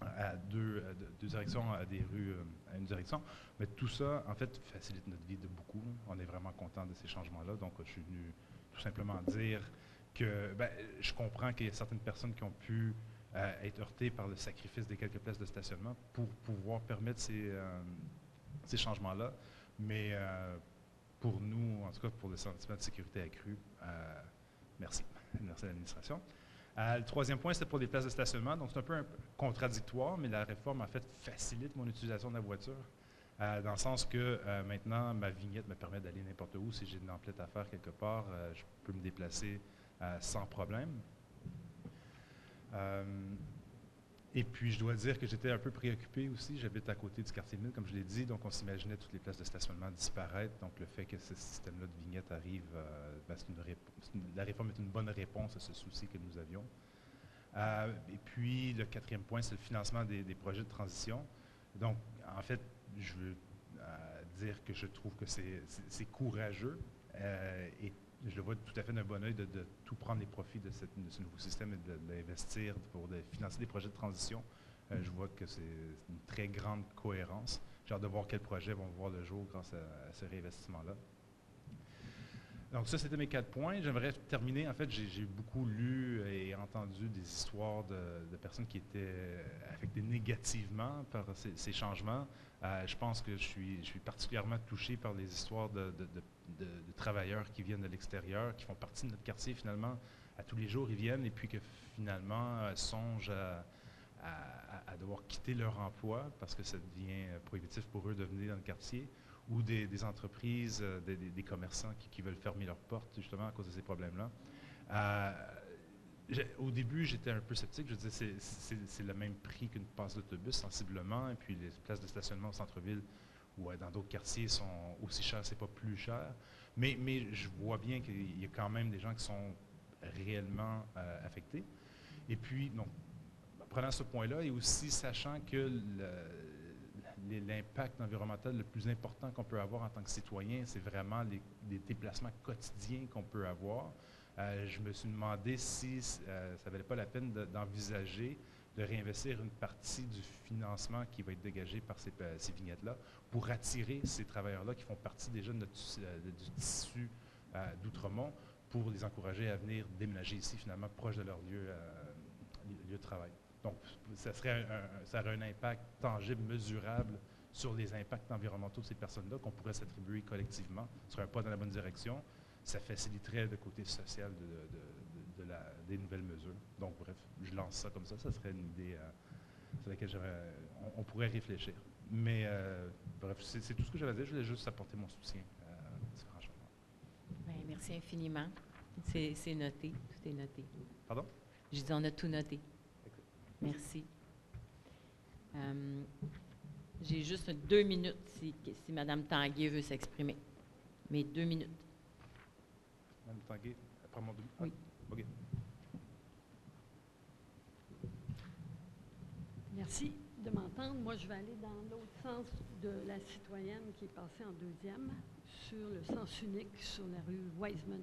à deux, directions à des rues euh, à une direction. Mais tout ça, en fait, facilite notre vie de beaucoup. On est vraiment content de ces changements-là. Donc, je suis venu tout simplement dire que ben, je comprends qu'il y a certaines personnes qui ont pu euh, être heurtées par le sacrifice des quelques places de stationnement pour pouvoir permettre ces, ces changements-là. Mais pour nous, en tout cas pour le sentiment de sécurité accru, merci. Merci à l'administration. Euh, le troisième point, c'est pour les places de stationnement. Donc, c'est un peu contradictoire, mais la réforme, en fait, facilite mon utilisation de la voiture. Euh, dans le sens que euh, maintenant, ma vignette me permet d'aller n'importe où. Si j'ai une emplette à faire quelque part, je peux me déplacer sans problème. Et puis, je dois dire que j'étais un peu préoccupé aussi. J'habite à côté du quartier de comme je l'ai dit, donc on s'imaginait toutes les places de stationnement disparaître. Donc, le fait que ce système-là de vignette arrive, euh, ben, la réforme est une bonne réponse à ce souci que nous avions. Euh, et puis, le quatrième point, c'est le financement des, projets de transition. Donc, en fait, je veux euh, dire que je trouve que c'est courageux je le vois tout à fait d'un bon oeil de, tout prendre les profits de, ce nouveau système et d'investir pour financer des projets de transition. Euh, je vois que c'est une très grande cohérence. J'ai hâte de voir quels projets vont voir le jour grâce à, ce réinvestissement-là. Donc ça, c'était mes quatre points. J'aimerais terminer. En fait, j'ai beaucoup lu et entendu des histoires de, personnes qui étaient affectées négativement par ces, changements. Euh, je pense que je suis, particulièrement touché par les histoires de, travailleurs qui viennent de l'extérieur, qui font partie de notre quartier finalement. À tous les jours, ils viennent et puis que finalement euh, songent à, devoir quitter leur emploi parce que ça devient prohibitif pour eux de venir dans le quartier ou des, entreprises, euh, des, commerçants qui, veulent fermer leurs portes justement à cause de ces problèmes-là. Euh, au début, j'étais un peu sceptique. Je disais, c'est le même prix qu'une passe d'autobus, sensiblement, et puis les places de stationnement au centre-ville ou dans d'autres quartiers sont aussi chers, c'est pas plus cher. Mais, je vois bien qu'il y a quand même des gens qui sont réellement euh, affectés. Et puis, donc, prenant ce point-là et aussi sachant que l'impact environnemental le plus important qu'on peut avoir en tant que citoyen, c'est vraiment les, déplacements quotidiens qu'on peut avoir. Euh, je me suis demandé si euh, ça ne valait pas la peine d'envisager de réinvestir une partie du financement qui va être dégagé par ces, euh, vignettes-là pour attirer ces travailleurs-là qui font partie déjà de notre, du tissu d'Outremont pour les encourager à venir déménager ici, finalement, proche de leur lieu de travail. Donc, ça, serait un- ça aurait un impact tangible, mesurable sur les impacts environnementaux de ces personnes-là qu'on pourrait s'attribuer collectivement. Ce serait un pas dans la bonne direction. Ça faciliterait le côté social de, de- de- de la- des nouvelles mesures. Donc, bref, je lance ça comme ça. Ça serait une idée euh, sur laquelle on, on pourrait réfléchir. Mais, euh, bref, c'est tout ce que j'avais à dire. Je voulais juste apporter mon soutien euh, à changements. Bien, merci infiniment. C'est c'est noté, tout est noté. Pardon? Je dis, on a tout noté. Merci. Euh, J'ai juste deux minutes si, si Mme Tanguay veut s'exprimer. Mais deux minutes. Mme Tanguay, après mon demi- Oui. Ah, OK. Merci de m'entendre. Moi, je vais aller dans l'autre sens de la citoyenne qui est passée en deuxième, sur le sens unique sur la rue Wiseman.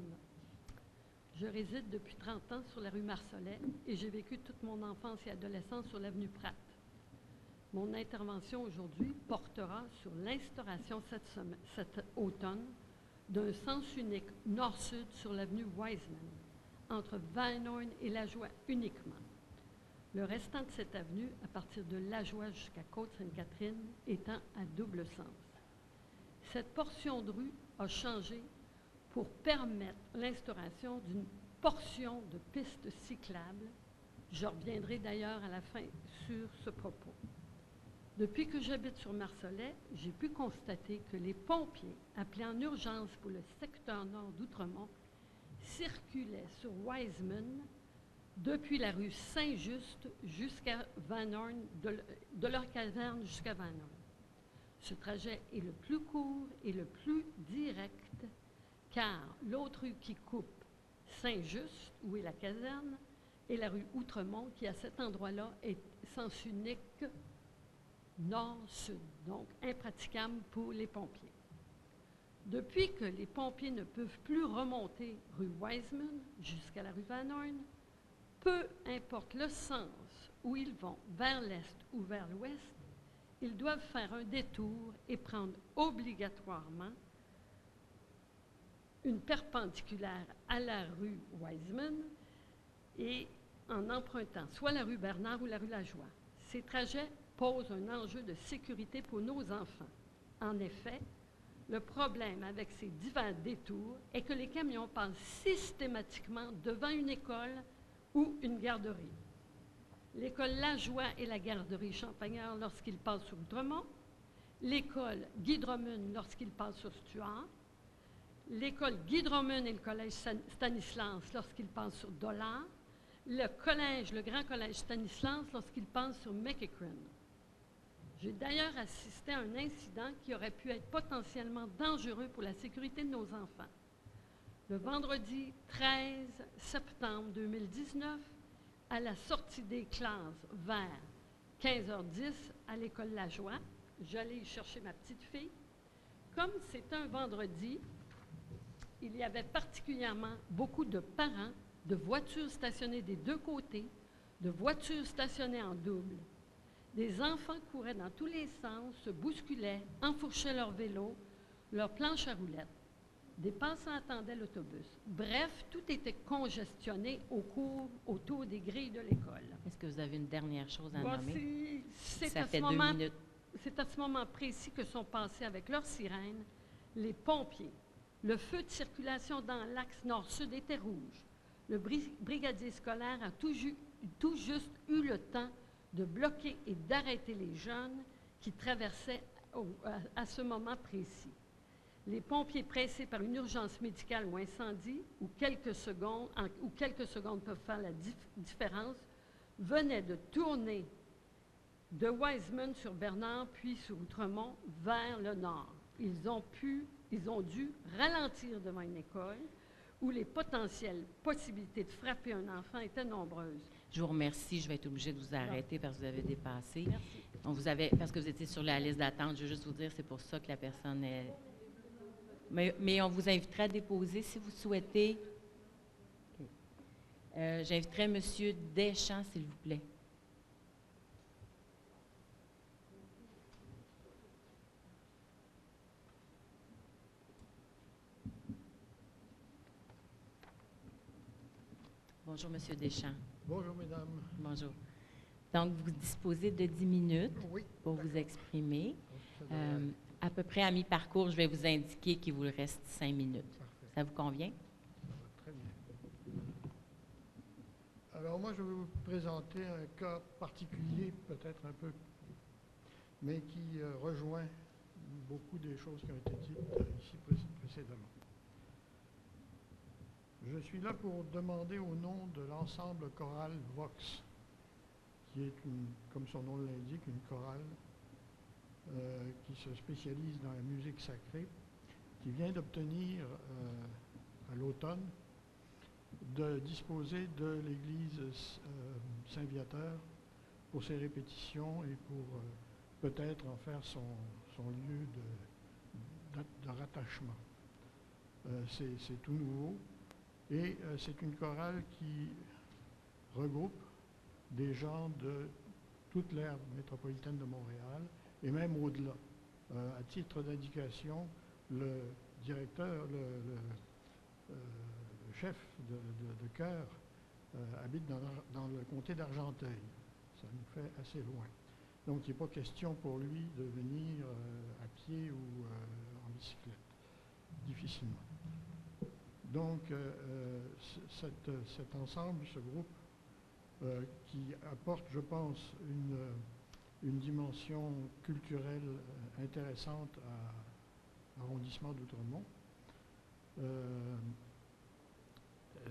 Je réside depuis 30 ans sur la rue Marsolet et j'ai vécu toute mon enfance et adolescence sur l'avenue Pratt. Mon intervention aujourd'hui portera sur l'instauration cet automne d'un sens unique nord-sud sur l'avenue Wiseman, entre Van et La Joie uniquement. Le restant de cette avenue, à partir de Lajoie jusqu'à Côte-Sainte-Catherine, étant à double sens. Cette portion de rue a changé pour permettre l'instauration d'une portion de pistes cyclables. Je reviendrai d'ailleurs à la fin sur ce propos. Depuis que j'habite sur Marcelet, j'ai pu constater que les pompiers, appelés en urgence pour le secteur nord d'Outremont, circulaient sur Wiseman depuis la rue Saint-Just jusqu'à Van de, le- de leur caserne jusqu'à Van. Ce trajet est le plus court et le plus direct, car l'autre rue qui coupe Saint-Just, où est la caserne, et la rue Outremont, qui à cet endroit-là est sens unique nord-sud, donc impraticable pour les pompiers. Depuis que les pompiers ne peuvent plus remonter rue Wiseman jusqu'à la rue Van peu importe le sens où ils vont, vers l'est ou vers l'ouest, ils doivent faire un détour et prendre obligatoirement une perpendiculaire à la rue Wiseman et en empruntant soit la rue Bernard ou la rue Lajoie. Ces trajets posent un enjeu de sécurité pour nos enfants. En effet, le problème avec ces divers détours est que les camions passent systématiquement devant une école ou une garderie. L'école Lajoie et la garderie Champagnard lorsqu'ils passent sur Outremont, l'école Guy Drummond lorsqu'ils passent sur Stuart, l'école Guy Drummond et le collège Stan- Stanislas lorsqu'ils passent sur Dollard, le collège, le grand collège Stanislas lorsqu'ils passent sur McEachran. J'ai d'ailleurs assisté à un incident qui aurait pu être potentiellement dangereux pour la sécurité de nos enfants. Le vendredi 13 septembre 2019, à la sortie des classes vers 15h10 à l'école Lajoie, j'allais y chercher ma petite fille. Comme c'est un vendredi, il y avait particulièrement beaucoup de parents, de voitures stationnées des deux côtés, de voitures stationnées en double. Des enfants couraient dans tous les sens, se bousculaient, enfourchaient leur vélo, leur planche à roulettes. Des passants attendaient l'autobus. Bref, tout était congestionné au cours, autour des grilles de l'école. Est-ce que vous avez une dernière chose à nommer? Voici, c'est à, ce minutes. c'est à ce moment précis que sont passés avec leurs sirènes les pompiers. Le feu de circulation dans l'axe nord-sud était rouge. Le bri- brigadier scolaire a tout, ju- tout juste eu le temps de bloquer et d'arrêter les jeunes qui traversaient à, ce moment précis. Les pompiers pressés par une urgence médicale ou incendie, ou quelques secondes, peuvent faire la dif- différence, venaient de tourner de Wiseman sur Bernard, puis sur Outremont, vers le nord. Ils ont pu, ils ont dû ralentir devant une école où les potentielles possibilités de frapper un enfant étaient nombreuses. Je vous remercie. Je vais être obligée de vous arrêter parce que vous avez dépassé. Merci. On vous avait, parce que vous étiez sur la liste d'attente, je veux juste vous dire, c'est pour ça que la personne est. Mais, mais on vous inviterait à déposer si vous souhaitez. Euh, J'inviterai M. Deschamps, s'il vous plaît. Bonjour, M. Deschamps. Bonjour, mesdames. Bonjour. Donc, vous disposez de 10 minutes Oui. pour vous exprimer. Euh, à peu près à mi-parcours, je vais vous indiquer qu'il vous reste 5 minutes. Parfait. Ça vous convient? Ça va très bien. Alors moi, je vais vous présenter un cas particulier, peut-être un peu, mais qui euh, rejoint beaucoup des choses qui ont été dites ici pré- précédemment. Je suis là pour demander au nom de l'ensemble choral Vox, qui est, comme son nom l'indique, une chorale euh, qui se spécialise dans la musique sacrée, qui vient d'obtenir euh, à l'automne de disposer de l'église euh, Saint-Viateur pour ses répétitions et pour peut-être en faire son, son lieu de, rattachement. C'est tout nouveau et euh, c'est une chorale qui regroupe des gens de toute l'aire métropolitaine de Montréal et même au-delà. Euh, à titre d'indication, le directeur, le, euh, chef de, chœur euh, habite dans, dans le comté d'Argenteuil. Ça nous fait assez loin. Donc, il n'est pas question pour lui de venir à pied ou en bicyclette. Difficilement. Donc, euh, euh, cette- cet ensemble, ce groupe, euh, qui apporte, je pense, une, euh, dimension culturelle euh, intéressante à l'arrondissement d'Outremont, euh, euh,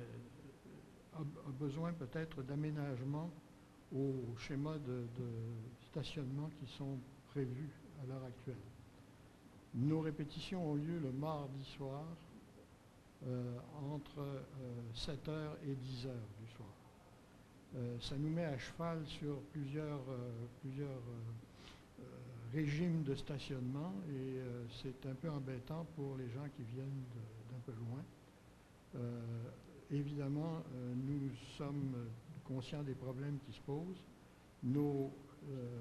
a, besoin peut-être d'aménagement au schéma de, de stationnement qui sont prévus à l'heure actuelle. Nos répétitions ont lieu le mardi soir euh, entre 7h et 10h du soir. Euh, ça nous met à cheval sur plusieurs, euh, plusieurs euh, euh, régimes de stationnement et euh, c'est un peu embêtant pour les gens qui viennent d'un peu loin. Euh, évidemment, euh, nous sommes conscients des problèmes qui se posent. Nos euh,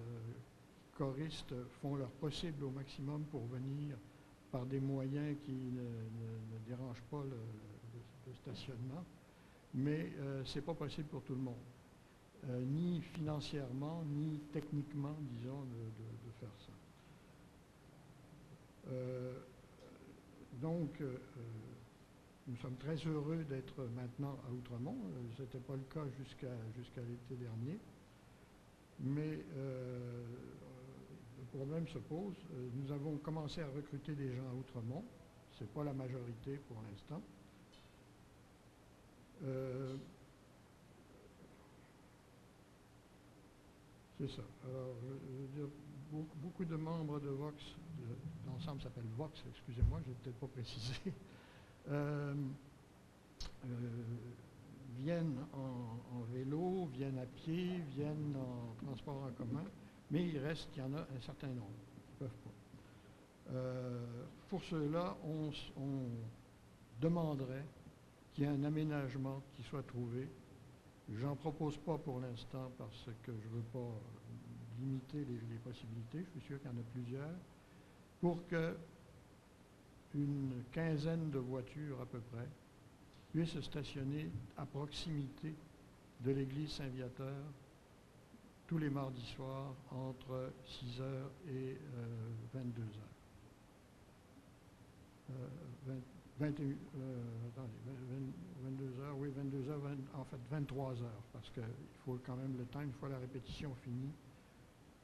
choristes font leur possible au maximum pour venir par des moyens qui ne, dérangent pas le, stationnement, mais euh, ce n'est pas possible pour tout le monde, Euh, ni financièrement, ni techniquement, disons, de, faire ça. Euh, donc, nous sommes très heureux d'être maintenant à Outremont. Ce n'était pas le cas jusqu'à l'été dernier. Mais le problème se pose. Euh, nous avons commencé à recruter des gens à Outremont. Ce n'est pas la majorité pour l'instant. Euh, c'est ça. Alors, beaucoup, de membres de Vox, l'ensemble s'appelle Vox, excusez-moi, je n'ai peut-être pas précisé, euh, viennent en, en vélo, viennent à pied, viennent en transport en commun, mais il reste qu'il y en a un certain nombre qui ne peuvent pas. Euh, pour ceux-là, on, demanderait qu'il y ait un aménagement qui soit trouvé. J'en propose pas pour l'instant parce que je ne veux pas limiter les, les possibilités. Je suis sûr qu'il y en a plusieurs. Pour que une quinzaine de voitures à peu près puissent se stationner à proximité de l'église Saint-Viateur tous les mardis soirs entre 6h et 22h. Euh, 21, euh, attendez, 22h, oui, 22h, en fait 23h, parce qu'il faut quand même le temps, une fois la répétition finie,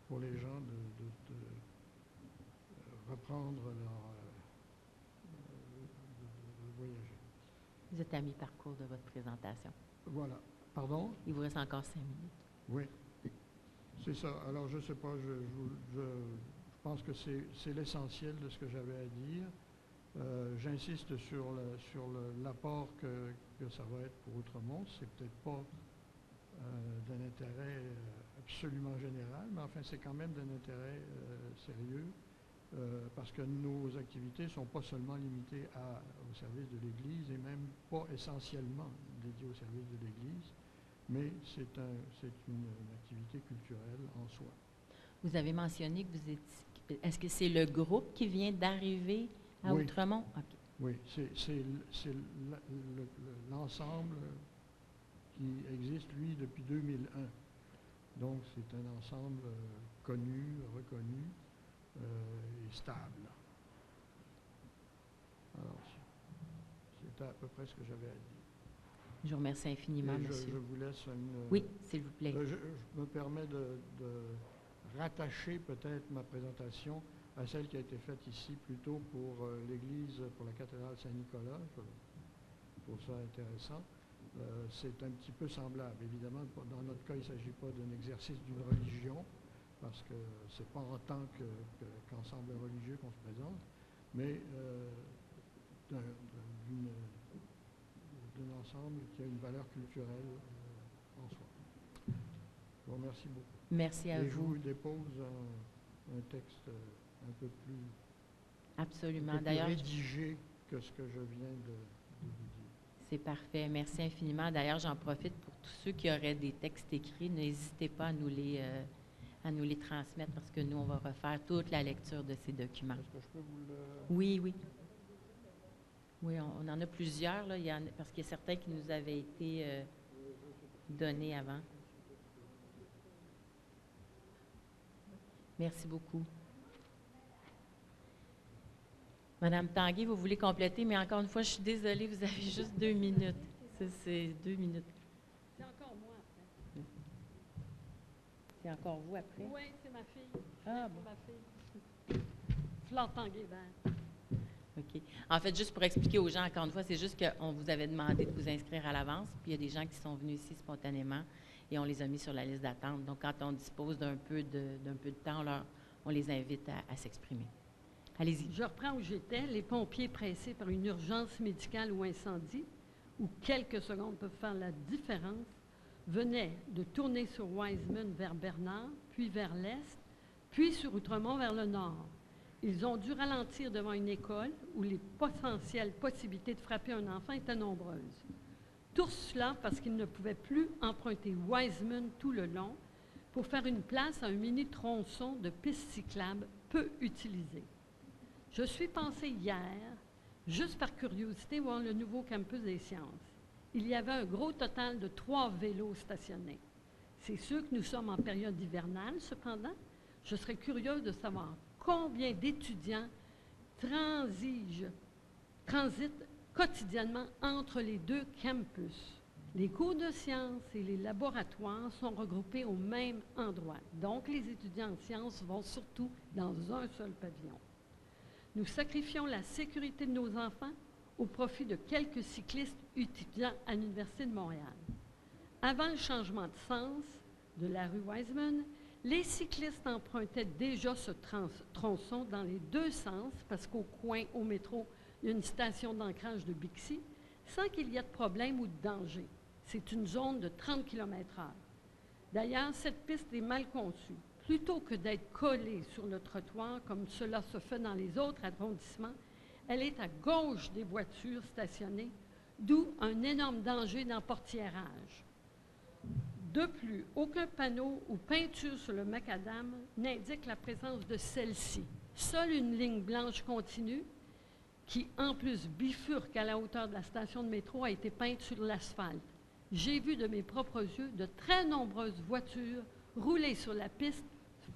pour les gens de, de- de, euh, reprendre leur, euh, euh, de- voyager. Vous êtes à mi-parcours de votre présentation. Voilà. Pardon? Il vous reste encore 5 minutes. Oui. C'est ça. Alors, je ne sais pas, je, pense que c'est l'essentiel de ce que j'avais à dire. Euh, J'insiste sur l'apport que, ça va être pour Outremont. C'est peut-être pas euh, d'un intérêt absolument général, mais enfin, c'est quand même d'un intérêt euh, sérieux. parce que nos activités ne sont pas seulement limitées au service de l'Église et même pas essentiellement dédiées au service de l'Église mais c'est un, c'est une, une activité culturelle en soi. Vous avez mentionné que vous étiez... Est-ce que c'est le groupe qui vient d'arriver à Oui. Outremont? Oui, c'est, l'ensemble qui existe, lui, depuis 2001. Donc, c'est un ensemble euh, connu, reconnu euh, et stable. Alors, c'était à peu près ce que j'avais à dire. Je vous remercie infiniment, Et je, monsieur. je vous laisse une... Oui, s'il vous plaît. Euh, Je, je me permets de, de rattacher peut-être ma présentation à celle qui a été faite ici plus tôt pour euh, l'église, pour la cathédrale Saint-Nicolas. Je trouve ça intéressant. Euh, c'est un petit peu semblable. Évidemment, dans notre cas, il ne s'agit pas d'un exercice d'une religion, parce que ce n'est pas en tant que- que- qu'ensemble religieux qu'on se présente, mais euh, d'un d'un- d'une- d'un ensemble qui a une valeur culturelle euh, en soi. Je vous remercie beaucoup. Merci à Et je vous. vous dépose un, un texte euh, un peu plus, un Absolument. peu plus rédigé que ce que je viens de, de vous dire. c'est parfait. Merci infiniment. D'ailleurs, j'en profite pour tous ceux qui auraient des textes écrits, n'hésitez pas à nous les, euh, à nous les transmettre parce que nous, on va refaire toute la lecture de ces documents. Est-ce que je peux vous le... Oui, oui. Oui, on, on en a plusieurs, là, il y en parce qu'il y a certains qui nous avaient été euh, donnés avant. Merci beaucoup. Madame Tanguay, vous voulez compléter, mais encore une fois, je suis désolée, vous avez juste deux minutes. C'est deux minutes. C'est encore moi après. C'est encore vous après? Oui, c'est ma fille. Ah, C'est ma fille. Flore Tanguay-Vert. En fait, juste pour expliquer aux gens, encore une fois, c'est juste qu'on vous avait demandé de vous inscrire à l'avance, puis il y a des gens qui sont venus ici spontanément et on les a mis sur la liste d'attente. Donc, quand on dispose d'un peu de, temps, on les invite à, à s'exprimer. Allez-y. Je reprends où j'étais. Les pompiers pressés par une urgence médicale ou incendie, où quelques secondes peuvent faire la différence, venaient de tourner sur Wiseman vers Bernard, puis vers l'est, puis sur Outremont vers le nord. Ils ont dû ralentir devant une école où les potentielles possibilités de frapper un enfant étaient nombreuses. Tout cela parce qu'ils ne pouvaient plus emprunter Wiseman tout le long pour faire une place à un mini tronçon de piste cyclable peu utilisé. Je suis passé hier, juste par curiosité, voir le nouveau campus des sciences. Il y avait un gros total de trois vélos stationnés. C'est sûr que nous sommes en période hivernale, cependant, je serais curieuse de savoir combien d'étudiants transigent, transitent quotidiennement entre les deux campus. Les cours de sciences et les laboratoires sont regroupés au même endroit. Donc, les étudiants en sciences vont surtout dans un seul pavillon. Nous sacrifions la sécurité de nos enfants au profit de quelques cyclistes étudiants à l'Université de Montréal. Avant le changement de sens de la rue Wiseman, les cyclistes empruntaient déjà ce tronçon dans les deux sens parce qu'au coin, au métro, il y a une station d'ancrage de Bixi, sans qu'il y ait de problème ou de danger. C'est une zone de 30 km/h. D'ailleurs, cette piste est mal conçue. Plutôt que d'être collée sur le trottoir comme cela se fait dans les autres arrondissements, elle est à gauche des voitures stationnées, d'où un énorme danger d'emportiérage. De plus, aucun panneau ou peinture sur le macadam n'indique la présence de celle-ci. Seule une ligne blanche continue, qui en plus bifurque à la hauteur de la station de métro, a été peinte sur l'asphalte. J'ai vu de mes propres yeux de très nombreuses voitures rouler sur la piste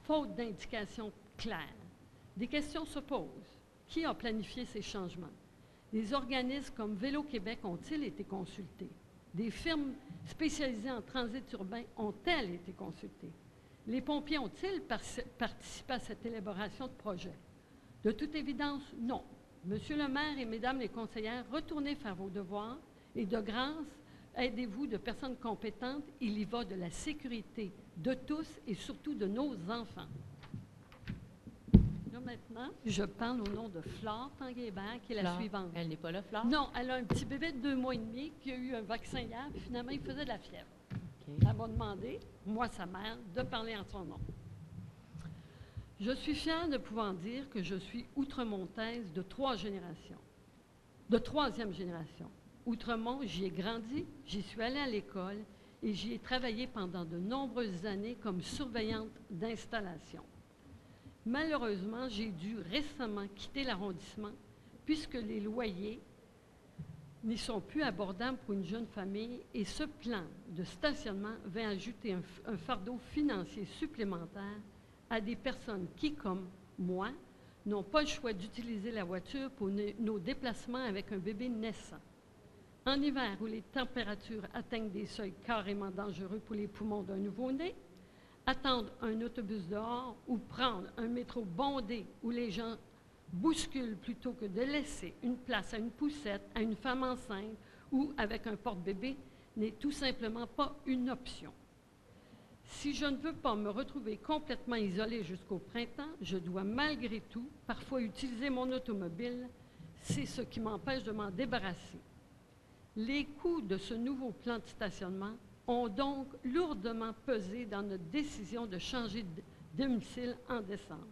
faute d'indications claires. Des questions se posent. Qui a planifié ces changements? Des organismes comme Vélo Québec ont-ils été consultés? Des firmes spécialisées en transit urbain ont-elles été consultées? Les pompiers ont-ils par- participé à cette élaboration de projet? De toute évidence, non. Monsieur le maire et mesdames les conseillères, retournez faire vos devoirs et de grâce, aidez-vous de personnes compétentes. Il y va de la sécurité de tous et surtout de nos enfants. Maintenant, je parle au nom de Flore Tanguay-Hébert, qui est la suivante. Elle n'est pas là, Flore? Non, elle a un petit bébé de deux mois et demi qui a eu un vaccin hier, puis finalement, il faisait de la fièvre. OK. Elle m'a demandé, moi, sa mère, de parler en son nom. Je suis fière de pouvoir dire que je suis outremontaise de trois générations, de troisième génération. Outremont, j'y ai grandi, j'y suis allée à l'école et j'y ai travaillé pendant de nombreuses années comme surveillante d'installation. Malheureusement, j'ai dû récemment quitter l'arrondissement puisque les loyers n'y sont plus abordables pour une jeune famille et ce plan de stationnement va ajouter un, fardeau financier supplémentaire à des personnes qui, comme moi, n'ont pas le choix d'utiliser la voiture pour nos déplacements avec un bébé naissant. En hiver, où les températures atteignent des seuils carrément dangereux pour les poumons d'un nouveau-né, attendre un autobus dehors ou prendre un métro bondé où les gens bousculent plutôt que de laisser une place à une poussette, à une femme enceinte ou avec un porte-bébé n'est tout simplement pas une option. Si je ne veux pas me retrouver complètement isolée jusqu'au printemps, je dois malgré tout parfois utiliser mon automobile. C'est ce qui m'empêche de m'en débarrasser. Les coûts de ce nouveau plan de stationnement ont donc lourdement pesé dans notre décision de changer de domicile en décembre,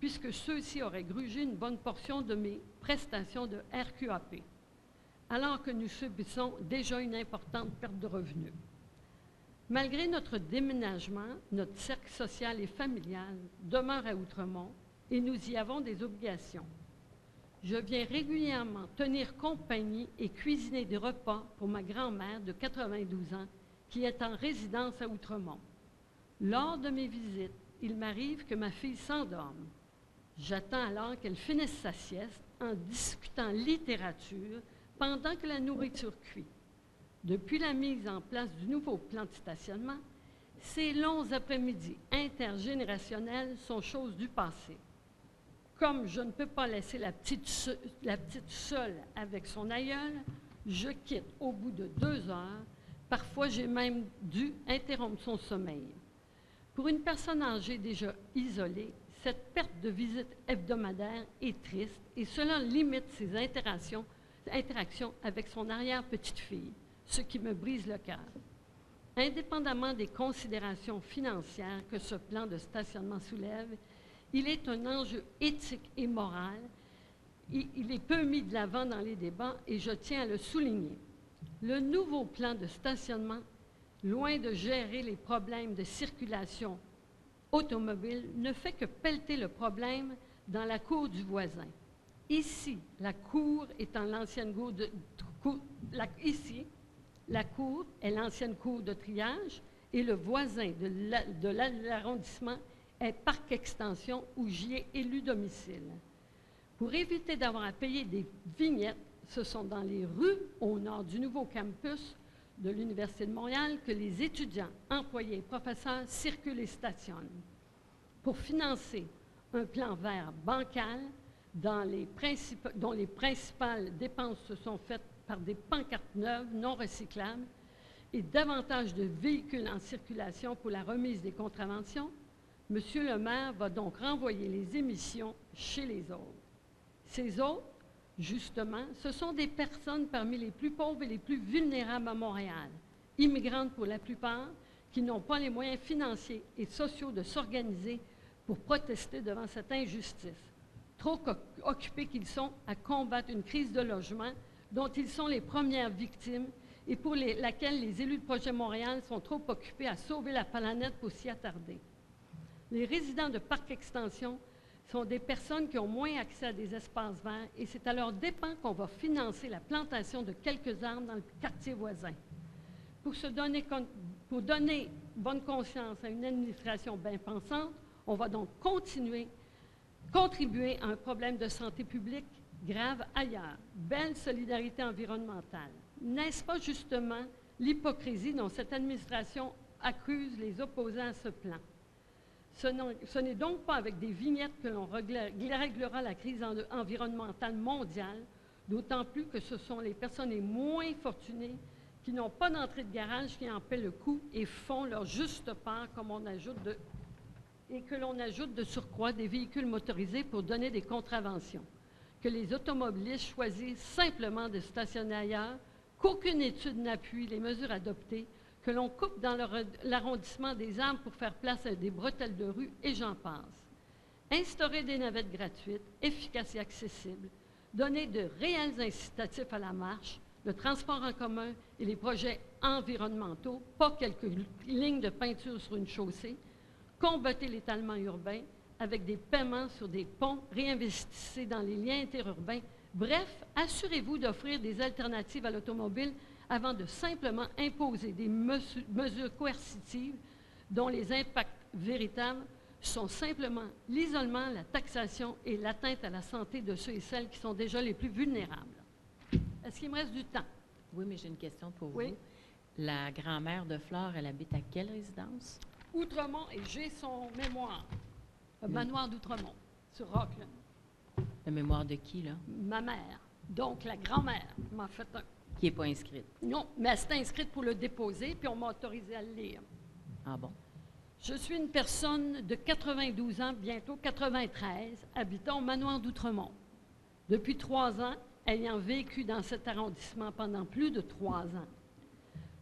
puisque ceux-ci auraient grugé une bonne portion de mes prestations de RQAP, alors que nous subissons déjà une importante perte de revenus. Malgré notre déménagement, notre cercle social et familial demeure à Outremont et nous y avons des obligations. Je viens régulièrement tenir compagnie et cuisiner des repas pour ma grand-mère de 92 ans qui est en résidence à Outremont. Lors de mes visites, il m'arrive que ma fille s'endorme. J'attends alors qu'elle finisse sa sieste en discutant littérature pendant que la nourriture cuit. Depuis la mise en place du nouveau plan de stationnement, ces longs après-midi intergénérationnels sont chose du passé. Comme je ne peux pas laisser la petite, la petite seule avec son aïeul, je quitte au bout de deux heures. Parfois, j'ai même dû interrompre son sommeil. Pour une personne âgée déjà isolée, cette perte de visite hebdomadaire est triste et cela limite ses interactions, avec son arrière-petite-fille, ce qui me brise le cœur. Indépendamment des considérations financières que ce plan de stationnement soulève, il est un enjeu éthique et moral. Il est peu mis de l'avant dans les débats et je tiens à le souligner. Le nouveau plan de stationnement, loin de gérer les problèmes de circulation automobile, ne fait que pelleter le problème dans la cour du voisin. Ici, la cour étant l'ancienne cour de, cour est l'ancienne cour de triage et le voisin de la- de la- l'arrondissement est Parc Extension où j'y ai élu domicile. Pour éviter d'avoir à payer des vignettes, ce sont dans les rues au nord du nouveau campus de l'Université de Montréal que les étudiants, employés et professeurs circulent et stationnent. Pour financer un plan vert bancal dont les principales dépenses se sont faites par des pancartes neuves non recyclables et davantage de véhicules en circulation pour la remise des contraventions, M. le maire va donc renvoyer les émissions chez les autres. Ces autres, justement, ce sont des personnes parmi les plus pauvres et les plus vulnérables à Montréal, immigrantes pour la plupart, qui n'ont pas les moyens financiers et sociaux de s'organiser pour protester devant cette injustice. Trop occupés qu'ils sont à combattre une crise de logement dont ils sont les premières victimes et pour laquelle les élus de Projet Montréal sont trop occupés à sauver la planète pour s'y attarder. Les résidents de Parc Extension sont des personnes qui ont moins accès à des espaces verts et c'est à leur dépens qu'on va financer la plantation de quelques arbres dans le quartier voisin. Pour, donner, pour donner bonne conscience à une administration bien pensante, on va donc continuer, contribuer à un problème de santé publique grave ailleurs. Belle solidarité environnementale. N'est-ce pas justement l'hypocrisie dont cette administration accuse les opposants à ce plan? Ce n'est donc pas avec des vignettes que l'on réglera la crise en- environnementale mondiale, d'autant plus que ce sont les personnes les moins fortunées qui n'ont pas d'entrée de garage qui en paient le coût et font leur juste part, comme on ajoute de, et que l'on ajoute de surcroît des véhicules motorisés pour donner des contraventions, que les automobilistes choisissent simplement de stationner ailleurs, qu'aucune étude n'appuie les mesures adoptées, que l'on coupe dans l'arrondissement des arbres pour faire place à des bretelles de rue, et j'en passe. Instaurer des navettes gratuites, efficaces et accessibles, donner de réels incitatifs à la marche, le transport en commun et les projets environnementaux, pas quelques lignes de peinture sur une chaussée, combattre l'étalement urbain avec des paiements sur des ponts, réinvestissez dans les liens interurbains, Bref, assurez-vous d'offrir des alternatives à l'automobile avant de simplement imposer des mesu- mesures coercitives dont les impacts véritables sont simplement l'isolement, la taxation et l'atteinte à la santé de ceux et celles qui sont déjà les plus vulnérables. Est-ce qu'il me reste du temps? Oui, mais j'ai une question pour Oui. vous. La grand-mère de Flore, elle habite à quelle résidence? Outremont, et j'ai son mémoire, le manoir d'Outremont, sur Rockland. La mémoire de qui, là? Ma mère, donc la grand-mère, m'a fait un. Qui n'est pas inscrite. Non, mais elle s'est inscrite pour le déposer, puis on m'a autorisé à le lire. Ah bon? Je suis une personne de 92 ans, bientôt 93, habitant au manoir d'Outremont. Depuis trois ans, ayant vécu dans cet arrondissement pendant plus de trois ans.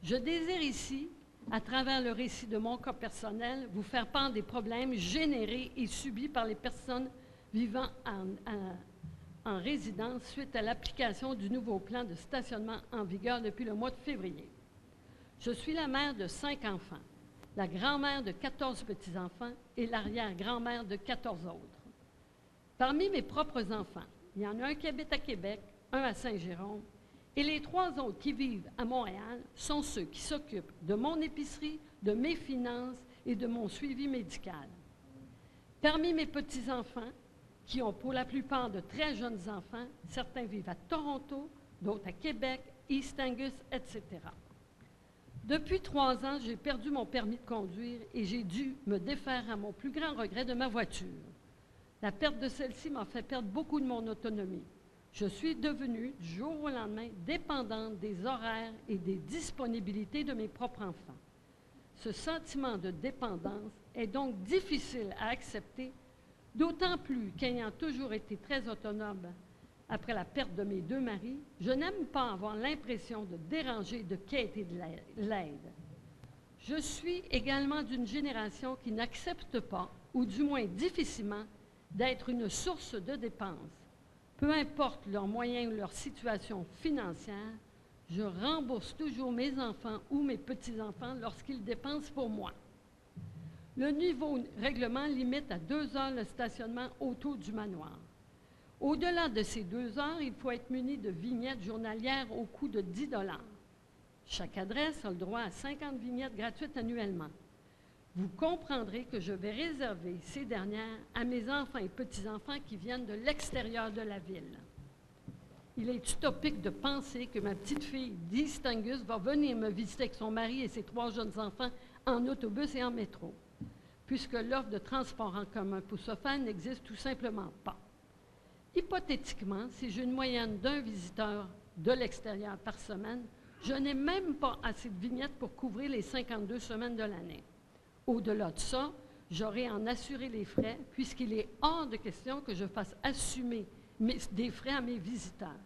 Je désire ici, à travers le récit de mon cas personnel, vous faire part des problèmes générés et subis par les personnes vivant en, en- en résidence suite à l'application du nouveau plan de stationnement en vigueur depuis le mois de février. Je suis la mère de cinq enfants, la grand-mère de 14 petits-enfants et l'arrière-grand-mère de 14 autres. Parmi mes propres enfants, il y en a un qui habite à Québec, un à Saint-Jérôme, et les trois autres qui vivent à Montréal sont ceux qui s'occupent de mon épicerie, de mes finances et de mon suivi médical. Parmi mes petits-enfants, qui ont pour la plupart de très jeunes enfants, certains vivent à Toronto, d'autres à Québec, East Angus, etc. Depuis trois ans, j'ai perdu mon permis de conduire et j'ai dû me défaire à mon plus grand regret de ma voiture. La perte de celle-ci m'a fait perdre beaucoup de mon autonomie. Je suis devenue, du jour au lendemain, dépendante des horaires et des disponibilités de mes propres enfants. Ce sentiment de dépendance est donc difficile à accepter, d'autant plus qu'ayant toujours été très autonome après la perte de mes deux maris, je n'aime pas avoir l'impression de déranger, de quêter de la- l'aide. Je suis également d'une génération qui n'accepte pas, ou du moins difficilement, d'être une source de dépenses. Peu importe leurs moyens ou leur situation financière, je rembourse toujours mes enfants ou mes petits-enfants lorsqu'ils dépensent pour moi. Le nouveau règlement limite à deux heures le stationnement autour du manoir. Au-delà de ces deux heures, il faut être muni de vignettes journalières au coût de 10 Chaque adresse a le droit à 50 vignettes gratuites annuellement. Vous comprendrez que je vais réserver ces dernières à mes enfants et petits-enfants qui viennent de l'extérieur de la ville. Il est utopique de penser que ma petite fille d'East Angus va venir me visiter avec son mari et ses trois jeunes enfants en autobus et en métro, puisque l'offre de transport en commun pour ce faire n'existe tout simplement pas. Hypothétiquement, si j'ai une moyenne d'un visiteur de l'extérieur par semaine, je n'ai même pas assez de vignettes pour couvrir les 52 semaines de l'année. Au-delà de ça, j'aurai à en assurer les frais, puisqu'il est hors de question que je fasse assumer des frais à mes visiteurs.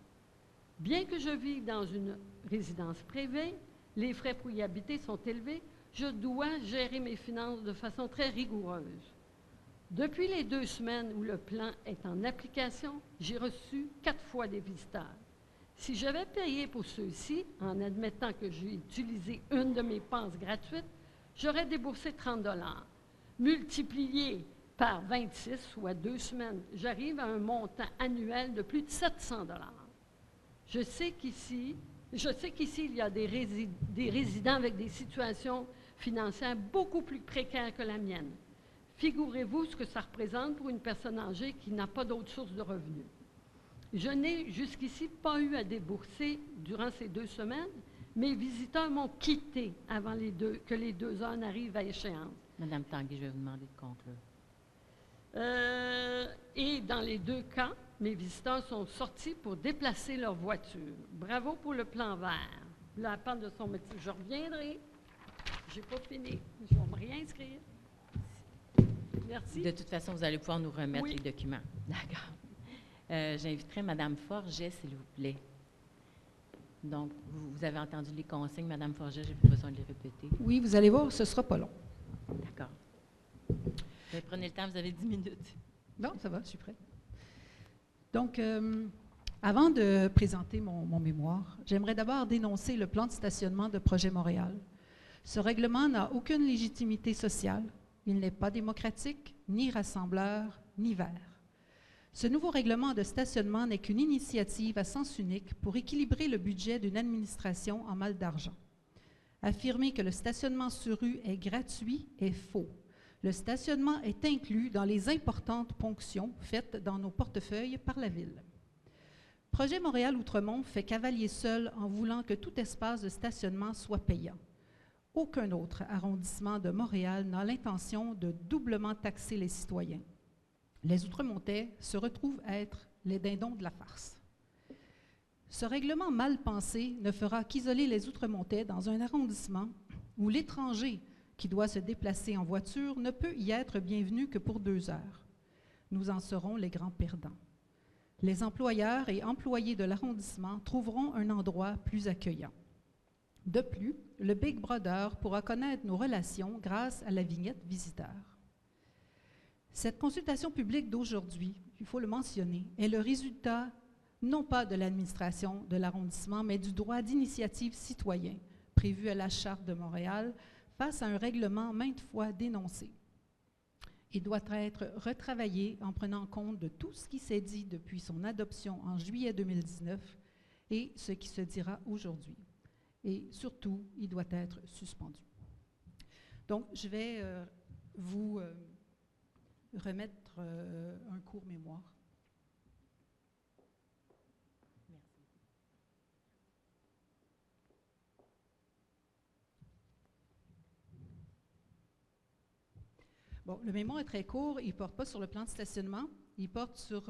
Bien que je vive dans une résidence privée, les frais pour y habiter sont élevés, je dois gérer mes finances de façon très rigoureuse. Depuis les deux semaines où le plan est en application, j'ai reçu quatre fois des visiteurs. Si j'avais payé pour ceux-ci, en admettant que j'ai utilisé une de mes passes gratuites, j'aurais déboursé 30 dollars. Multiplié par 26, soit deux semaines, j'arrive à un montant annuel de plus de 700 dollars. Je sais qu'ici, je sais qu'ici, il y a des, des résidents avec des situations financières beaucoup plus précaires que la mienne. Figurez-vous ce que ça représente pour une personne âgée qui n'a pas d'autre source de revenus. Je n'ai jusqu'ici pas eu à débourser durant ces deux semaines. Mes visiteurs m'ont quitté avant les deux, que les deux heures n'arrivent à échéance. Madame Tanguy, je vais vous demander de conclure. Euh, et dans les deux cas, mes visiteurs sont sortis pour déplacer leur voiture. Bravo pour le plan vert. La part de son métier. Je reviendrai. J'ai pas fini. Je vais me réinscrire. Merci. De toute façon, vous allez pouvoir nous remettre Oui. les documents. D'accord. Euh, J'inviterai Madame Forget, s'il vous plaît. Donc, vous, vous avez entendu les consignes, Madame Forget, j'ai plus besoin de les répéter. Oui, vous allez voir, ce ne sera pas long. D'accord. Mais Prenez le temps, vous avez 10 minutes. Non, ça va, je suis prête. Donc, euh, avant de présenter mon, mon mémoire, j'aimerais d'abord dénoncer le plan de stationnement de Projet Montréal. Ce règlement n'a aucune légitimité sociale. Il n'est pas démocratique, ni rassembleur, ni vert. Ce nouveau règlement de stationnement n'est qu'une initiative à sens unique pour équilibrer le budget d'une administration en mal d'argent. Affirmer que le stationnement sur rue est gratuit est faux. Le stationnement est inclus dans les importantes ponctions faites dans nos portefeuilles par la Ville. Projet Montréal Outremont fait cavalier seul en voulant que tout espace de stationnement soit payant. Aucun autre arrondissement de Montréal n'a l'intention de doublement taxer les citoyens. Les Outremontais se retrouvent à être les dindons de la farce. Ce règlement mal pensé ne fera qu'isoler les Outremontais dans un arrondissement où l'étranger qui doit se déplacer en voiture ne peut y être bienvenu que pour deux heures. Nous en serons les grands perdants. Les employeurs et employés de l'arrondissement trouveront un endroit plus accueillant. De plus, le Big Brother pourra connaître nos relations grâce à la vignette visiteur. Cette consultation publique d'aujourd'hui, il faut le mentionner, est le résultat non pas de l'administration de l'arrondissement, mais du droit d'initiative citoyen prévu à la Charte de Montréal face à un règlement maintes fois dénoncé. Il doit être retravaillé en prenant compte de tout ce qui s'est dit depuis son adoption en juillet 2019 et ce qui se dira aujourd'hui. Et surtout, il doit être suspendu. Donc, je vais euh, vous euh, remettre euh, un court mémoire. Bon, le mémoire est très court, il ne porte pas sur le plan de stationnement, il porte sur...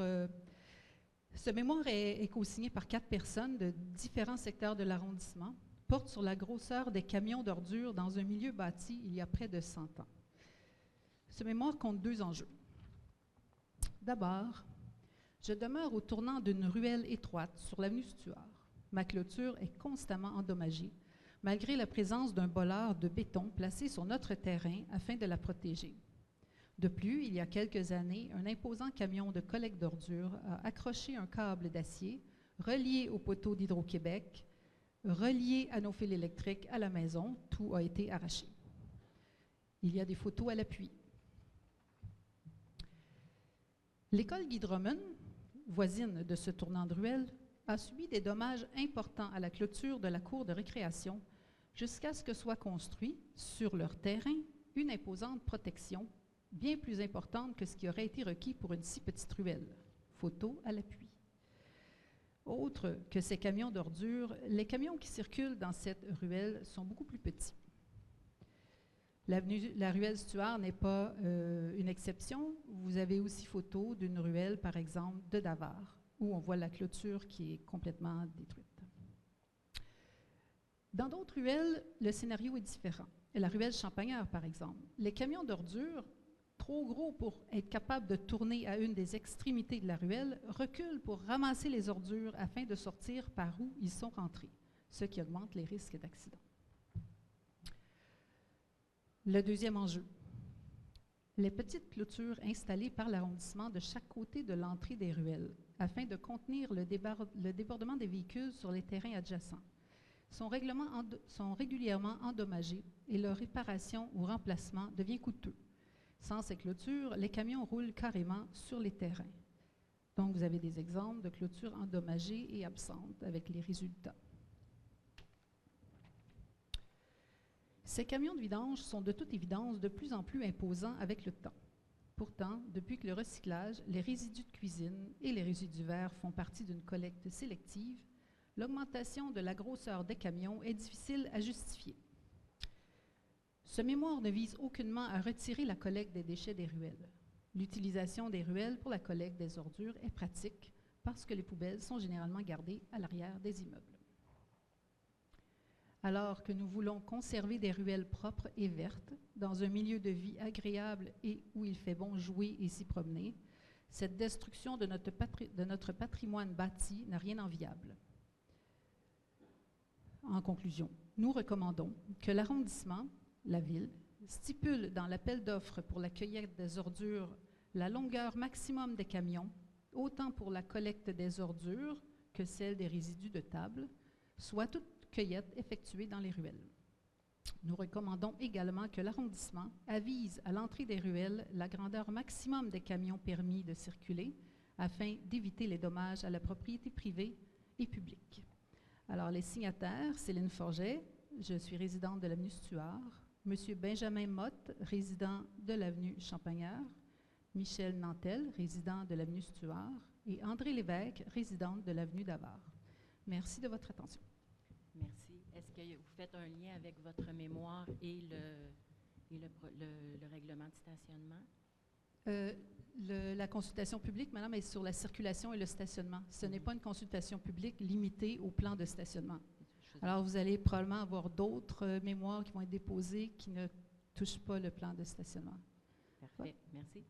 Ce mémoire est, est co-signé par quatre personnes de différents secteurs de l'arrondissement, porte sur la grosseur des camions d'ordures dans un milieu bâti il y a près de 100 ans. Ce mémoire compte deux enjeux. D'abord, je demeure au tournant d'une ruelle étroite sur l'avenue Stuart. Ma clôture est constamment endommagée, malgré la présence d'un bolard de béton placé sur notre terrain afin de la protéger. De plus, il y a quelques années, un imposant camion de collecte d'ordures a accroché un câble d'acier relié au poteau d'Hydro-Québec, relié à nos fils électriques à la maison. Tout a été arraché. Il y a des photos à l'appui. L'école Guy voisine de ce tournant de ruelle, a subi des dommages importants à la clôture de la cour de récréation jusqu'à ce que soit construit, sur leur terrain, une imposante protection bien plus importante que ce qui aurait été requis pour une si petite ruelle. Photo à l'appui. Autre que ces camions d'ordures, les camions qui circulent dans cette ruelle sont beaucoup plus petits. la ruelle Stuart n'est pas euh, une exception. Vous avez aussi photo d'une ruelle, par exemple, de Davard, où on voit la clôture qui est complètement détruite. Dans d'autres ruelles, le scénario est différent. La ruelle Champagneur, par exemple. Les camions d'ordures trop gros pour être capable de tourner à une des extrémités de la ruelle, reculent pour ramasser les ordures afin de sortir par où ils sont rentrés, ce qui augmente les risques d'accident. Le deuxième enjeu. Les petites clôtures installées par l'arrondissement de chaque côté de l'entrée des ruelles, afin de contenir le, débordement des véhicules sur les terrains adjacents, sont, sont régulièrement endommagées et leur réparation ou remplacement devient coûteux. Sans ces clôtures, les camions roulent carrément sur les terrains. Donc, vous avez des exemples de clôtures endommagées et absentes avec les résultats. Ces camions de vidange sont de toute évidence de plus en plus imposants avec le temps. Pourtant, depuis que le recyclage, les résidus de cuisine et les résidus verts font partie d'une collecte sélective, l'augmentation de la grosseur des camions est difficile à justifier. Ce mémoire ne vise aucunement à retirer la collecte des déchets des ruelles. L'utilisation des ruelles pour la collecte des ordures est pratique parce que les poubelles sont généralement gardées à l'arrière des immeubles. Alors que nous voulons conserver des ruelles propres et vertes dans un milieu de vie agréable et où il fait bon jouer et s'y promener, cette destruction de notre, patrimoine bâti n'a rien d'enviable. En conclusion, nous recommandons que l'arrondissement la ville, stipule dans l'appel d'offres pour la cueillette des ordures la longueur maximum des camions, autant pour la collecte des ordures que celle des résidus de table, soit toute cueillette effectuée dans les ruelles. Nous recommandons également que l'arrondissement avise à l'entrée des ruelles la grandeur maximum des camions permis de circuler afin d'éviter les dommages à la propriété privée et publique. Alors, les signataires, Céline Forget, je suis résidente de l'avenue Stuart, Monsieur Benjamin Mott, résident de l'avenue Champagnard, Michel Nantel, résident de l'avenue Stuart, et André Lévesque, résidente de l'avenue Davard. Merci de votre attention. Merci. Est-ce que vous faites un lien avec votre mémoire et le, et le, pro- le- le règlement de stationnement? Euh, le- la consultation publique, madame, est sur la circulation et le stationnement. Ce n'est pas une consultation publique limitée au plan de stationnement. Alors, vous allez probablement avoir d'autres euh, mémoires qui vont être déposées qui ne touchent pas le plan de stationnement. Parfait, merci.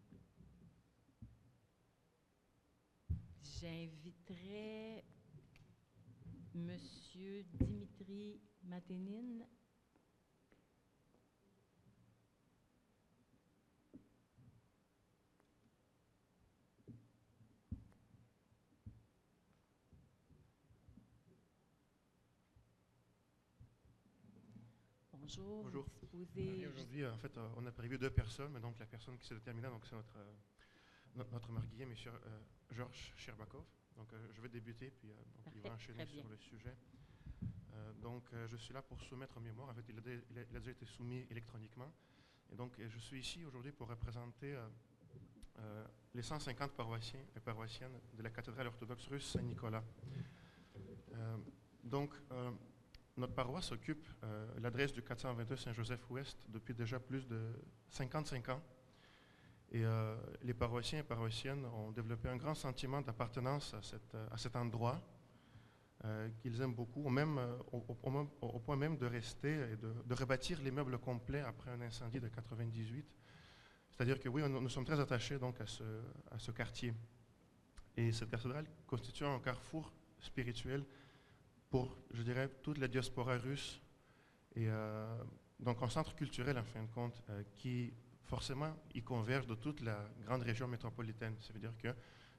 J'inviterai Monsieur Dimitri Maténine. Bonjour. Bonjour. Aujourd'hui, en fait, euh, on a prévu deux personnes, mais donc la personne qui s'est déterminée, donc c'est notre, euh, no- notre marguillier, M. Georges Sherbakov. Donc, euh, je vais débuter, puis euh, donc, il va enchaîner sur le sujet. Euh, donc, euh, je suis là pour soumettre un mémoire. En fait, il a, dé- il a- il a déjà été soumis électroniquement. Et donc, euh, je suis ici aujourd'hui pour représenter euh, euh, les 150 paroissiens et paroissiennes de la cathédrale orthodoxe russe Saint-Nicolas. Euh, donc, euh, notre paroisse occupe euh, l'adresse du 422 Saint-Joseph-Ouest depuis déjà plus de 55 ans. Et euh, les paroissiens et paroissiennes ont développé un grand sentiment d'appartenance à, cet endroit euh, qu'ils aiment beaucoup, euh, au, point même de rester et de, rebâtir l'immeuble complet après un incendie de 98. C'est-à-dire que oui, nous sommes très attachés donc à ce, à ce quartier. Et cette cathédrale constitue un carrefour spirituel pour, je dirais, toute la diaspora russe. Et euh, donc un centre culturel, en fin de compte, euh, qui forcément y converge de toute la grande région métropolitaine. Ça veut dire que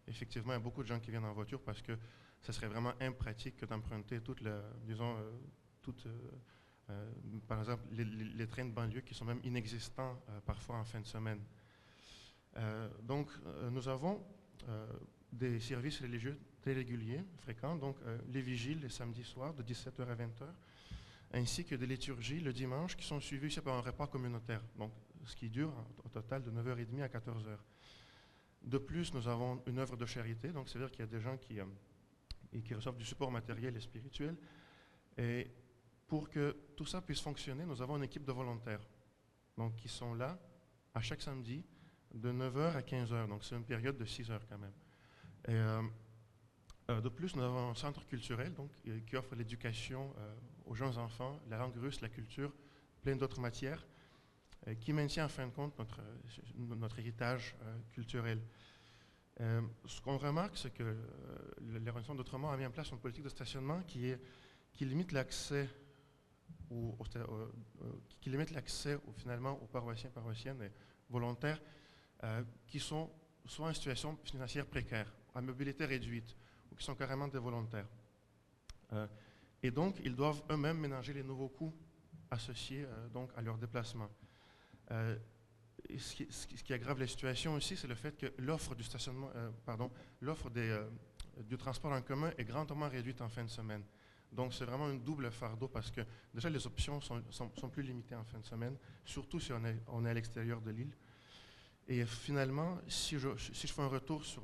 effectivement, il y a beaucoup de gens qui viennent en voiture parce que ce serait vraiment impratique que d'emprunter toute la, disons, euh, euh, par exemple, les, trains de banlieue qui sont même inexistants parfois en fin de semaine. Donc, nous avons des services religieux très réguliers, fréquents, donc euh, les vigiles les samedis soirs de 17h à 20h, ainsi que des liturgies le dimanche qui sont suivies ici par un repas communautaire, donc ce qui dure au total de 9h30 à 14h. De plus, nous avons une œuvre de charité, donc c'est-à-dire qu'il y a des gens qui, euh, qui reçoivent du support matériel et spirituel. Et pour que tout ça puisse fonctionner, nous avons une équipe de volontaires, donc qui sont là à chaque samedi de 9h à 15h, donc c'est une période de 6 heures quand même. Euh, de plus, nous avons un centre culturel donc, euh, qui offre l'éducation euh, aux jeunes enfants, la langue russe, la culture, plein d'autres matières, euh, qui maintient en fin de compte notre, euh, notre héritage euh, culturel. Euh, ce qu'on remarque, c'est que euh, le- l'Organisation d'Autrement a mis en place une politique de stationnement qui, limite l'accès euh, qui limite l'accès finalement aux paroissiens, paroissiennes et volontaires euh, qui sont soit en situation financière précaire, à mobilité réduite, ou qui sont carrément des volontaires. Euh, et donc, ils doivent eux-mêmes ménager les nouveaux coûts associés euh, donc, à leur déplacement. Euh, ce, qui, aggrave la situation aussi, c'est le fait que l'offre du stationnement, pardon, l'offre du transport en commun est grandement réduite en fin de semaine. Donc, c'est vraiment un double fardeau parce que déjà, les options sont, sont- sont plus limitées en fin de semaine, surtout si on est, on est à l'extérieur de l'île. Et finalement, si je, fais un retour sur,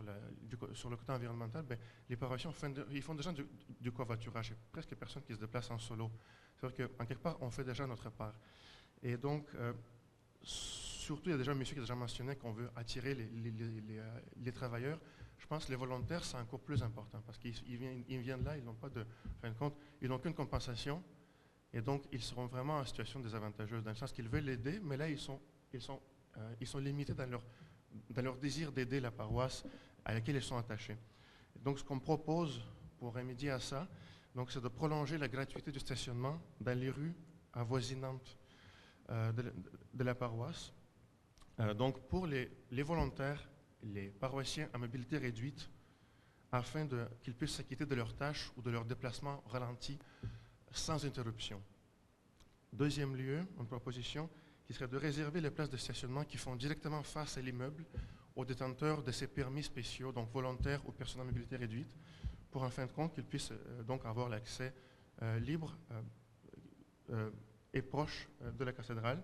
sur le côté environnemental, ben, les paroissiens font, ils font déjà du, du covoiturage. Il n'y a presque personne qui se déplace en solo. C'est-à-dire qu'en quelque part, on fait déjà notre part. Et donc, euh, surtout, il y a déjà un monsieur qui a déjà mentionné qu'on veut attirer les, les- les- les, euh, travailleurs. Je pense que les volontaires, c'est encore plus important parce qu'ils ils viennent, ils viennent là, ils n'ont pas de, fin de compte, ils n'ont qu'une compensation. Et donc, ils seront vraiment en situation désavantageuse, dans le sens qu'ils veulent aider, mais là, ils sont, ils sont, euh, ils sont limités dans leur, désir d'aider la paroisse à laquelle ils sont attachés. Donc, ce qu'on propose pour remédier à ça, c'est de prolonger la gratuité du stationnement dans les rues avoisinantes euh, de, la- paroisse. Euh, donc, pour les, les volontaires, les paroissiens à mobilité réduite, afin qu'ils puissent s'acquitter de leurs tâches ou de leurs déplacements ralentis sans interruption. Deuxième lieu, une proposition qui serait de réserver les places de stationnement qui font directement face à l'immeuble aux détenteurs de ces permis spéciaux, donc volontaires ou personnes à mobilité réduite, pour en fin de compte qu'ils puissent euh, donc avoir l'accès euh, libre euh, et proche de la cathédrale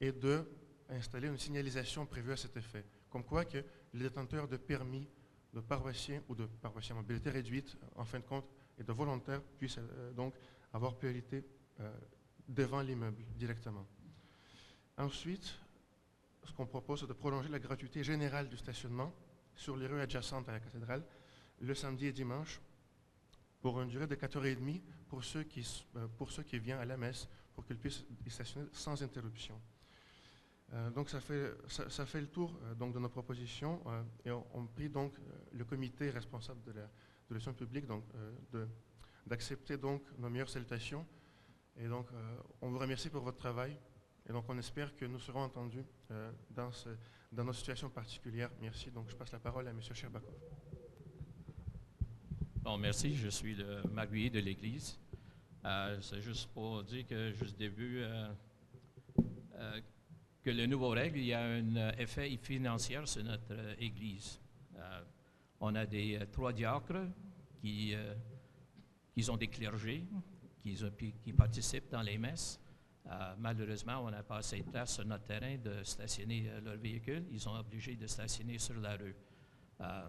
et de installer une signalisation prévue à cet effet. Comme quoi que les détenteurs de permis de paroissiens ou de paroissiens à mobilité réduite, en fin de compte, et de volontaires puissent donc avoir priorité devant l'immeuble directement. Ensuite, ce qu'on propose, c'est de prolonger la gratuité générale du stationnement sur les rues adjacentes à la cathédrale le samedi et dimanche pour une durée de 4h30 pour ceux qui, euh, pour ceux qui viennent à la messe, pour qu'ils puissent y stationner sans interruption. Euh, donc ça fait, ça, fait, le tour euh, donc, de nos propositions et on, prie donc le comité responsable de la publique donc, d'accepter donc nos meilleures salutations. Et donc on vous remercie pour votre travail. Et donc, on espère que nous serons entendus euh, dans, ce, dans nos situations particulières. Merci. Donc, je passe la parole à M. Sherbakov. Bon, merci. Je suis le marguillier de l'Église. Euh, c'est juste pour dire que, juste début, euh, que le nouveau règle, il y a un effet financier sur notre Église. on a des trois diacres qui, qui ont des clergés, qui participent dans les messes. Euh, malheureusement, on n'a pas assez de place sur notre terrain de stationner euh, leurs véhicules. Ils sont obligés de stationner sur la rue. Euh,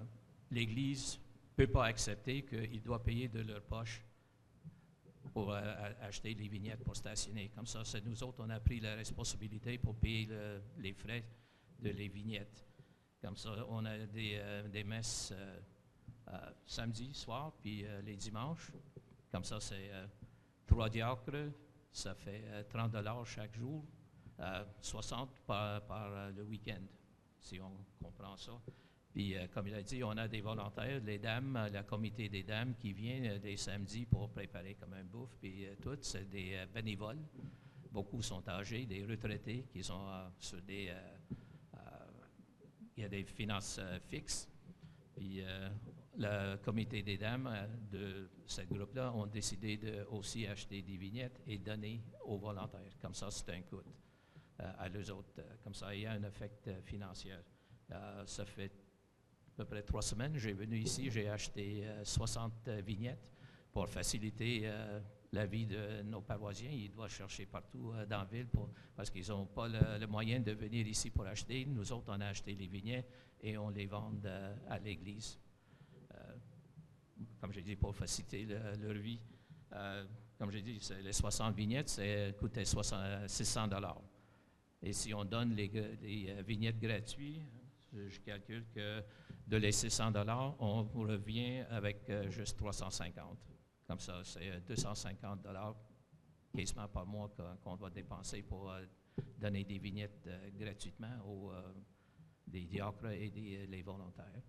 L'Église ne peut pas accepter qu'ils doivent payer de leur poche pour acheter les vignettes pour stationner. Comme ça, c'est nous autres, on a pris la responsabilité pour payer les frais de les vignettes. Comme ça, on a des, messes samedi soir, puis les dimanches. Comme ça, c'est trois diacres, ça fait 30 euh, dollars chaque jour, 60 euh, par, euh, le week-end, si on comprend ça. Puis, comme il a dit, on a des volontaires, les dames, le comité des dames qui viennent des samedis pour préparer comme un bouffe, puis tout, c'est des bénévoles. Beaucoup sont âgés, des retraités qui sont sur des... il y a des finances fixes. Puis, le comité des dames euh, de ce groupe-là ont décidé de aussi acheter des vignettes et donner aux volontaires. Comme ça, c'est un coût euh, à les autres. Euh, comme ça, il y a un effet financier. ça fait à peu près trois semaines, j'ai venu ici, j'ai acheté 60 vignettes pour faciliter la vie de nos paroisiens. Ils doivent chercher partout dans la ville parce qu'ils n'ont pas le, moyen de venir ici pour acheter. Nous autres, on a acheté les vignettes et on les vend à l'église comme j'ai dit, pour faciliter leur vie. Euh, comme j'ai dit, les 60 vignettes, ça coûtait 600 dollars. Et si on donne les, euh, vignettes gratuites, je calcule que de les 600 dollars, on revient avec euh, juste 350. Comme ça, c'est 250 dollars quasiment par mois qu'on va dépenser pour donner des vignettes gratuitement aux des diacres et des les volontaires.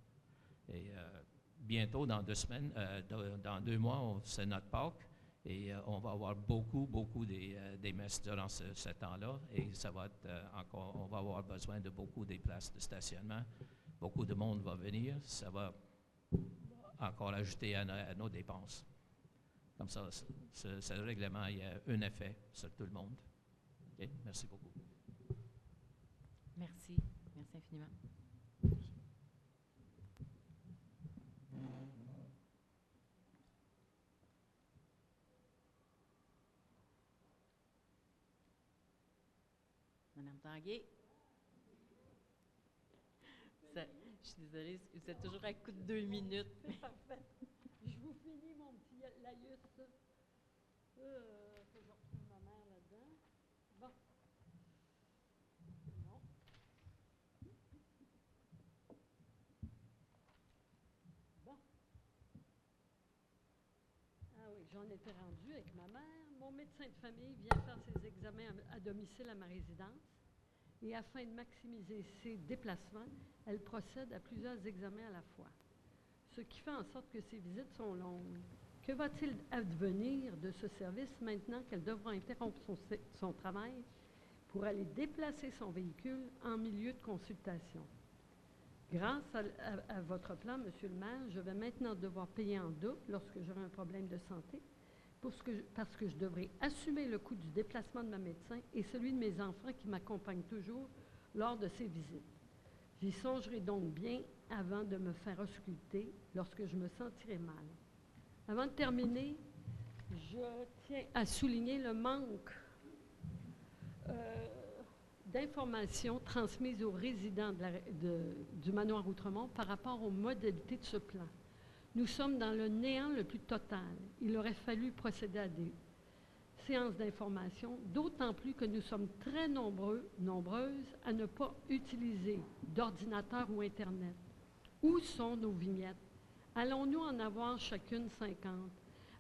Bientôt, dans deux semaines, euh, dans deux mois, c'est notre Pâques. Et euh, on va avoir beaucoup, beaucoup des, euh, des messes durant ce, temps-là. Et ça va être encore, on va avoir besoin de beaucoup des places de stationnement. Beaucoup de monde va venir. Ça va encore ajouter à, nos dépenses. Comme ça, ce, règlement, il y a un effet sur tout le monde. Merci beaucoup. Merci. Merci infiniment. Je suis désolée, vous êtes toujours à coup de deux minutes. Parfait. Je vous finis mon petit laïus. Euh, je retrouve ma mère là-dedans. Bon. Bon. Ah oui, j'en étais rendue avec ma mère. Mon médecin de famille vient faire ses examens à domicile à ma résidence et afin de maximiser ses déplacements, elle procède à plusieurs examens à la fois, ce qui fait en sorte que ses visites sont longues. Que va-t-il advenir de ce service maintenant qu'elle devra interrompre son, travail pour aller déplacer son véhicule en milieu de consultation? Grâce à, votre plan, Monsieur le maire, je vais maintenant devoir payer en double lorsque j'aurai un problème de santé parce que je devrais assumer le coût du déplacement de ma médecin et celui de mes enfants qui m'accompagnent toujours lors de ces visites. J'y songerai donc bien avant de me faire ausculter lorsque je me sentirai mal. Avant de terminer, je tiens à souligner le manque euh, d'informations transmises aux résidents du manoir Outremont par rapport aux modalités de ce plan. Nous sommes dans le néant le plus total. Il aurait fallu procéder à des séances d'information, d'autant plus que nous sommes très nombreux, nombreuses à ne pas utiliser d'ordinateur ou Internet. Où sont nos vignettes? Allons-nous en avoir chacune 50?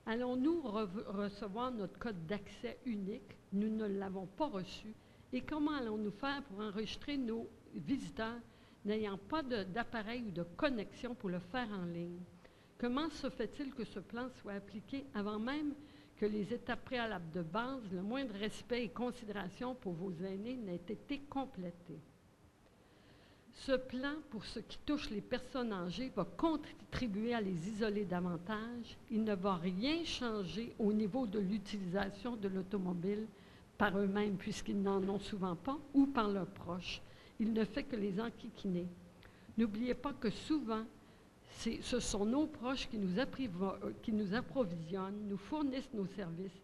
Allons-nous recevoir notre code d'accès unique? Nous ne l'avons pas reçu. Et comment allons-nous faire pour enregistrer nos visiteurs n'ayant pas d'appareil ou de connexion pour le faire en ligne? Comment se fait-il que ce plan soit appliqué avant même que les étapes préalables de base, le moindre respect et considération pour vos aînés n'aient été complétés? Ce plan, pour ce qui touche les personnes âgées, va contribuer à les isoler davantage. Il ne va rien changer au niveau de l'utilisation de l'automobile par eux-mêmes, puisqu'ils n'en ont souvent pas, ou par leurs proches. Il ne fait que les enquiquiner. N'oubliez pas que souvent, ce sont nos proches qui nous, qui nous approvisionnent, nous fournissent nos services.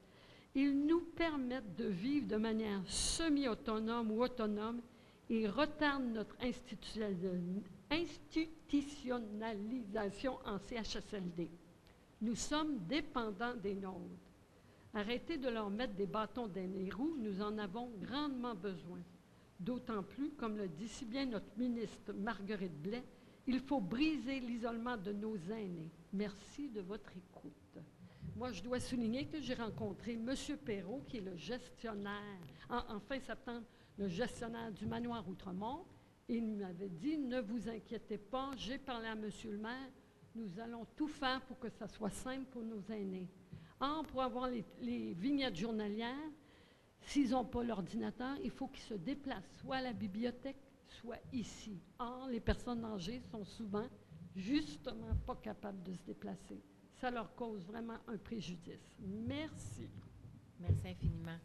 Ils nous permettent de vivre de manière semi-autonome ou autonome et retardent notre institutionnal- institutionnalisation en CHSLD. Nous sommes dépendants des nôtres. Arrêtez de leur mettre des bâtons dans les roues, nous en avons grandement besoin. D'autant plus, comme le dit si bien notre ministre Marguerite Blais, il faut briser l'isolement de nos aînés. Merci de votre écoute. Moi, je dois souligner que j'ai rencontré M. Perrault, qui est le gestionnaire, en, en fin septembre, le gestionnaire du manoir Outremont. Il m'avait dit, ne vous inquiétez pas, j'ai parlé à M. le maire, nous allons tout faire pour que ça soit simple pour nos aînés. Or, pour avoir les vignettes journalières, s'ils n'ont pas l'ordinateur, il faut qu'ils se déplacent soit à la bibliothèque, soit ici. Or, les personnes âgées sont souvent justement pas capables de se déplacer. Ça leur cause vraiment un préjudice. Merci. Merci infiniment.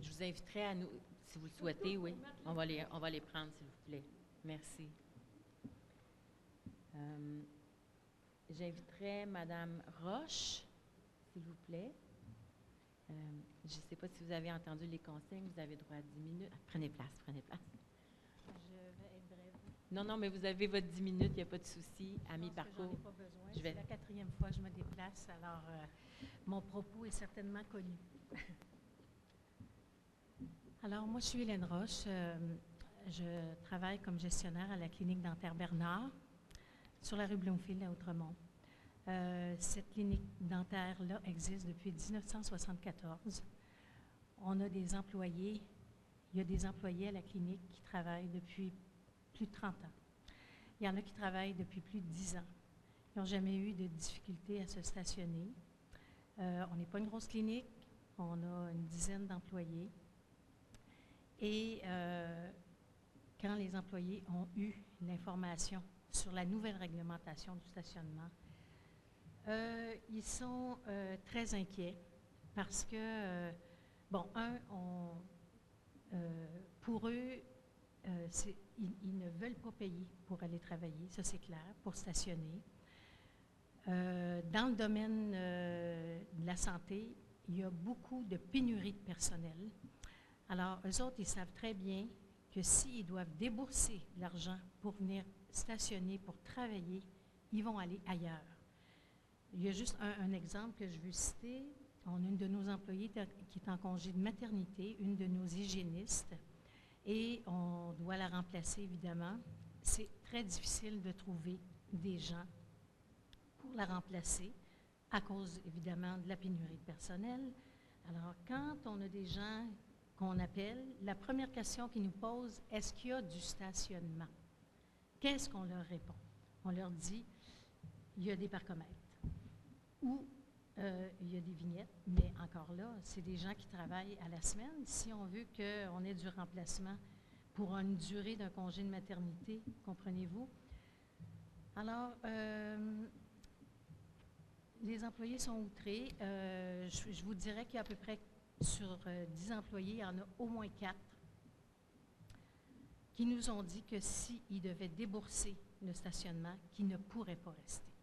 Je vous inviterai à nous, si vous le souhaitez, oui, on va les, on va les prendre, s'il vous plaît. Merci. Euh, J'inviterai Madame Roche, s'il vous plaît. Euh, je ne sais pas si vous avez entendu les consignes, vous avez droit à 10 minutes. Prenez place, prenez place. Je vais être brève. Non, non, mais vous avez votre 10 minutes, il n'y a pas de souci. À mi-parcours. ai pas besoin. Je vais- C'est la quatrième fois que je me déplace, alors euh, mon propos est certainement connu. alors, moi, je suis Hélène Roche. euh, je travaille comme gestionnaire à la clinique dentaire Bernard sur la rue Bloomfield à Outremont. Euh, cette clinique dentaire-là existe depuis 1974. On a des employés, il y a des employés à la clinique qui travaillent depuis plus de 30 ans. Il y en a qui travaillent depuis plus de 10 ans. Ils n'ont jamais eu de difficulté à se stationner. Euh, on n'est pas une grosse clinique, on a une dizaine d'employés. Et euh, quand les employés ont eu l'information sur la nouvelle réglementation du stationnement, euh, ils sont très inquiets parce que, bon, un, on, pour eux, euh, ils, ne veulent pas payer pour aller travailler, ça c'est clair, pour stationner. Euh, dans le domaine euh, de la santé, il y a beaucoup de pénurie de personnel. Alors, eux autres, ils savent très bien que s'ils doivent débourser de l'argent pour venir stationner, pour travailler, ils vont aller ailleurs. Il y a juste un, un exemple que je veux citer. On a une de nos employées qui est en congé de maternité, une de nos hygiénistes, et on doit la remplacer, évidemment. C'est très difficile de trouver des gens pour la remplacer, à cause, évidemment, de la pénurie de personnel. Alors, quand on a des gens qu'on appelle, la première question qu'ils nous posent, est-ce qu'il y a du stationnement? Qu'est-ce qu'on leur répond? On leur dit, il y a des parcomètres euh, il y a des vignettes, mais encore là, c'est des gens qui travaillent à la semaine. Si on veut qu'on ait du remplacement pour une durée d'un congé de maternité, comprenez-vous? Alors, euh, les employés sont outrés. Euh, je, vous dirais qu'il y a à peu près sur euh, 10 employés, il y en a au moins 4 qui nous ont dit que s'ils devaient débourser le stationnement, qu'ils ne pourraient pas rester.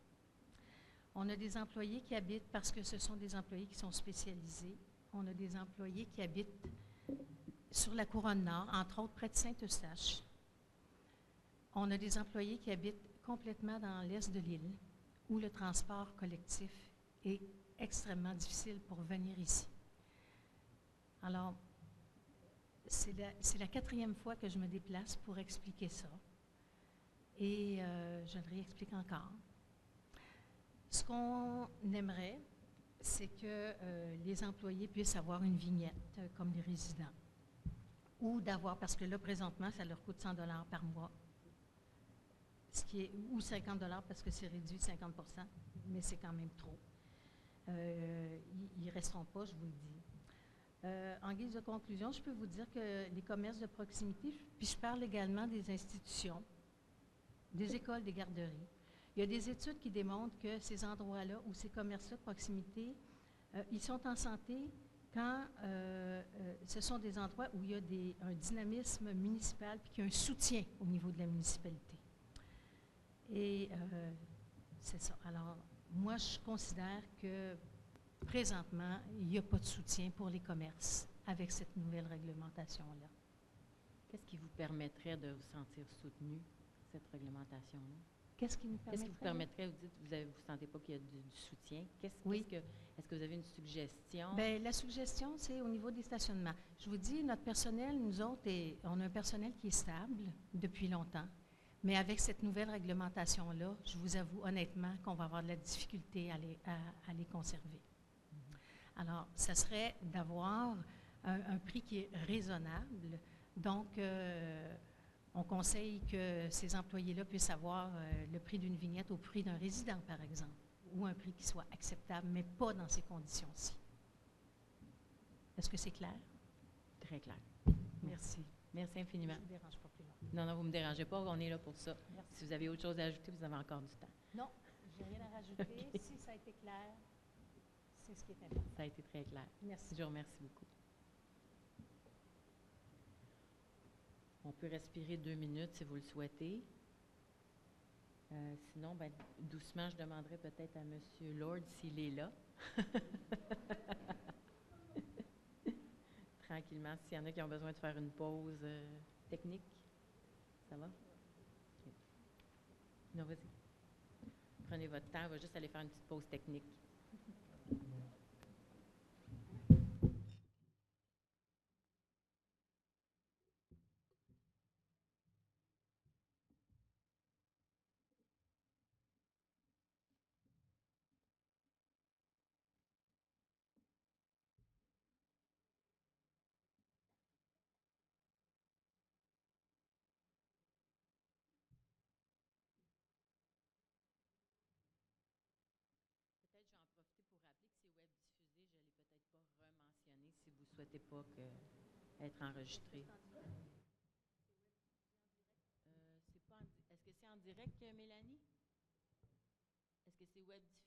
On a des employés qui habitent parce que ce sont des employés qui sont spécialisés. On a des employés qui habitent sur la couronne nord, entre autres près de Saint-Eustache. On a des employés qui habitent complètement dans l'est de l'île, où le transport collectif est extrêmement difficile pour venir ici. Alors, c'est la, quatrième fois que je me déplace pour expliquer ça. Et euh, je le réexplique encore. Ce qu'on aimerait, c'est que euh, les employés puissent avoir une vignette euh, comme les résidents. Ou d'avoir, parce que là, présentement, ça leur coûte 100 dollars par mois. Ce qui est, ou 50 dollars parce que c'est réduit 50% mais c'est quand même trop. ils ne resteront pas, je vous le dis. Euh, en guise de conclusion, je peux vous dire que les commerces de proximité, puis je parle également des institutions, des écoles, des garderies. Il y a des études qui démontrent que ces endroits-là ou ces commerces-là de proximité, euh, ils sont en santé quand euh, ce sont des endroits où il y a un dynamisme municipal puis qu'il y a un soutien au niveau de la municipalité. Et c'est ça. Alors, moi, je considère que présentement, il n'y a pas de soutien pour les commerces avec cette nouvelle réglementation-là. Qu'est-ce qui vous permettrait de vous sentir soutenu, cette réglementation-là? Qu'est-ce qui nous permettrait? Qu'est-ce qui vous permettrait, vous dites, vous ne sentez pas qu'il y a du, soutien. Qu'est-ce, oui. que, est-ce que vous avez une suggestion? Bien, la suggestion, c'est au niveau des stationnements. Je vous dis, notre personnel, nous autres, on a un personnel qui est stable depuis longtemps. Mais avec cette nouvelle réglementation-là, je vous avoue honnêtement qu'on va avoir de la difficulté à à les conserver. Alors, ça serait d'avoir un, prix qui est raisonnable. Donc, euh, on conseille que ces employés-là puissent avoir euh, le prix d'une vignette au prix d'un résident, par exemple, ou un prix qui soit acceptable, mais pas dans ces conditions-ci. Est-ce que c'est clair? Très clair. Merci. Merci infiniment. Je ne vous dérange pas plus longtemps. Non, non, vous ne me dérangez pas, on est là pour ça. Si vous avez autre chose à ajouter, vous avez encore du temps. Non, je n'ai rien à rajouter. si ça a été clair, c'est ce qui est important. Ça a été très clair. Merci. Je vous remercie beaucoup. On peut respirer deux minutes si vous le souhaitez. Euh, sinon, ben, doucement, je demanderai peut-être à M. Lord s'il est là. Tranquillement, s'il y en a qui ont besoin de faire une pause euh, technique. Ça va? Non, vas-y. Prenez votre temps, on va juste aller faire une petite pause technique. Souhaitez pas que être enregistré. Euh, est-ce que c'est en direct, Mélanie? Est-ce que c'est web diffusé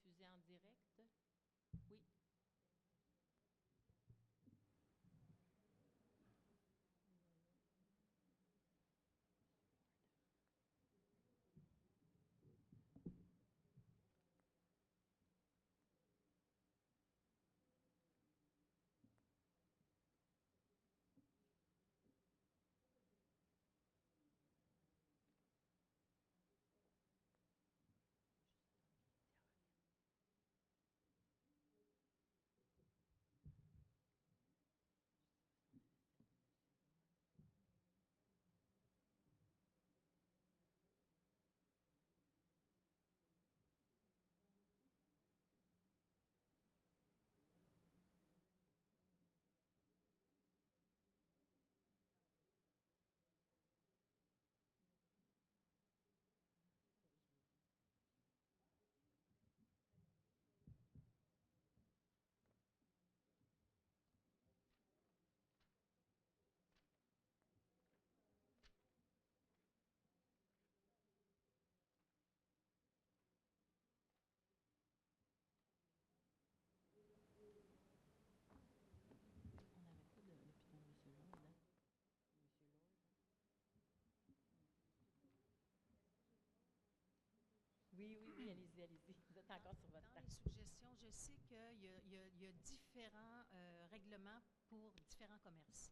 allez-y, allez-y. Vous êtes encore sur votre Dans temps. les suggestions, je sais qu'il y, a- y y différents euh, règlements pour différents commerces.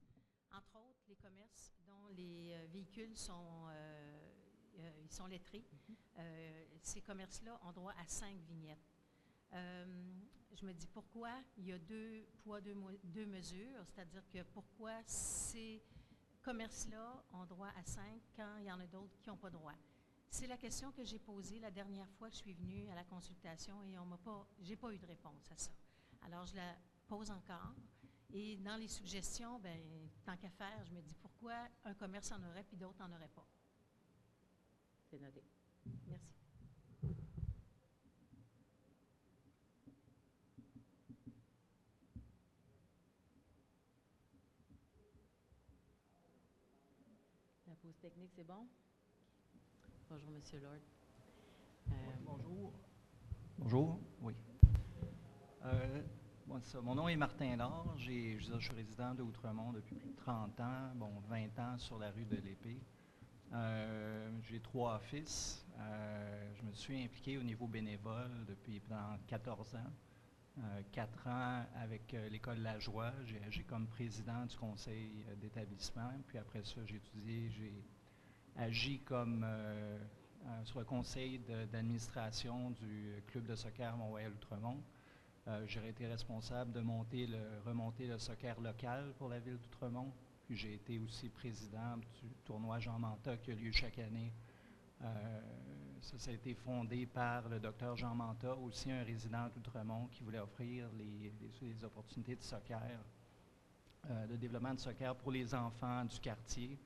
Entre autres, les commerces dont les euh, véhicules sont, euh, ils sont lettrés. Euh, ces commerces-là ont droit à cinq vignettes. Je me dis pourquoi il y a deux poids, deux, deux mesures, c'est-à-dire que pourquoi ces commerces-là ont droit à cinq quand il y en a d'autres qui n'ont pas droit. C'est la question que j'ai posée la dernière fois que je suis venue à la consultation et on m'a pas, j'ai pas eu de réponse à ça. Alors je la pose encore. Et dans les suggestions, ben, tant qu'à faire, je me dis pourquoi un commerce en aurait puis d'autres n'en auraient pas. C'est noté. Merci. La pause technique, c'est bon? Bonjour, Monsieur Lord. Euh, Bonjour. Bonjour, oui. Euh, bon, ça, mon nom est Martin Laure. J'ai- Je, suis résident de Outremont depuis plus de 30 ans, bon, 20 ans sur la rue de l'Épée. Euh, J'ai trois fils. Euh, je me suis impliqué au niveau bénévole depuis pendant 14 ans. Euh, quatre ans avec euh, l'école La Joie. J'ai agi comme président du conseil euh, d'établissement. Puis après ça, j'ai étudié, j'ai agi comme euh, euh, sur le conseil d'administration du club de soccer Montréal-Outremont. Euh, j'ai été responsable de monter le, remonter le soccer local pour la ville d'Outremont. Puis j'ai été aussi président du tournoi Jean Manta qui a lieu chaque année. Ça, ça a été fondé par le docteur Jean Manta, aussi un résident d'Outremont qui voulait offrir les, les- opportunités de soccer, de développement de soccer pour les enfants du quartier.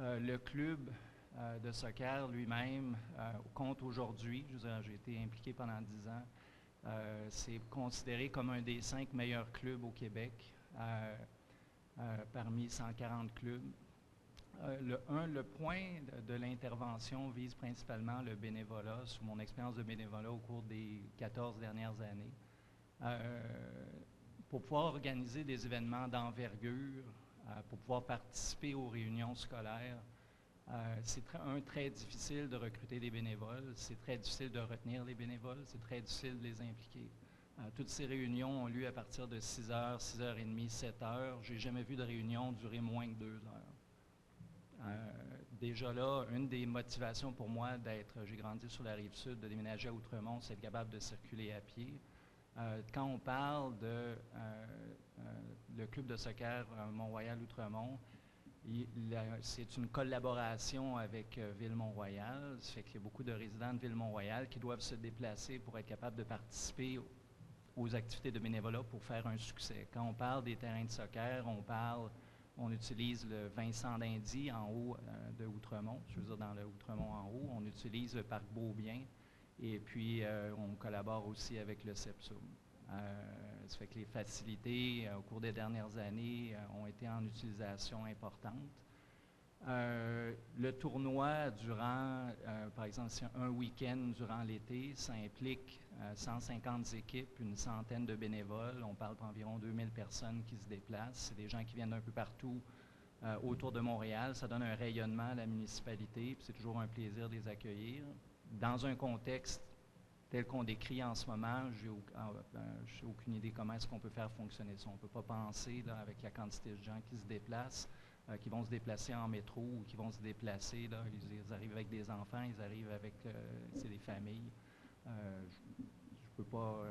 Euh, le club euh, de soccer lui-même euh, compte aujourd'hui, j'ai été impliqué pendant 10 ans, c'est considéré comme un des cinq meilleurs clubs au Québec parmi 140 clubs. Le, un, le point de, de l'intervention vise principalement le bénévolat, sous mon expérience de bénévolat au cours des 14 dernières années. Pour pouvoir organiser des événements d'envergure, pour pouvoir participer aux réunions scolaires, euh, c'est un, très difficile de recruter des bénévoles, c'est très difficile de retenir les bénévoles, c'est très difficile de les impliquer. Euh, toutes ces réunions ont lieu à partir de 6 heures, 6 heures et demie, 7 heures. J'ai jamais vu de réunion durer moins que deux heures. Euh, déjà là, une des motivations pour moi d'être, j'ai grandi sur la rive sud, de déménager à Outremont, c'est être capable de circuler à pied. Euh, quand on parle de euh, euh, le club de soccer Mont-Royal-Outremont, il- la- c'est une collaboration avec Ville-Mont-Royal. Ça qu'il y a beaucoup de résidents de Ville-Mont-Royal qui doivent se déplacer pour être capables de participer aux- activités de bénévolat pour faire un succès. Quand on parle des terrains de soccer, on parle, on utilise le Vincent d'Indy en haut de Outremont, je veux dire dans le Outremont en haut. On utilise le parc Beaubien et puis euh, on collabore aussi avec le Sepsum. Euh, ça fait que les facilités euh, au cours des dernières années ont été en utilisation importante. Le tournoi durant, par exemple, un week-end durant l'été, ça implique euh, 150 équipes, une centaine de bénévoles. On parle d'environ 2000 personnes qui se déplacent. C'est des gens qui viennent d'un peu partout autour de Montréal. Ça donne un rayonnement à la municipalité, puis c'est toujours un plaisir de les accueillir. Dans un contexte tel qu'on décrit en ce moment, j'ai au- en- euh, j'ai aucune idée comment est-ce qu'on peut faire fonctionner ça. On ne peut pas penser, avec la quantité de gens qui se déplacent, euh, qui vont se déplacer en métro ou qui vont se déplacer, ils, arrivent avec des enfants, ils arrivent avec euh, c'est des familles. Euh, je ne peux pas,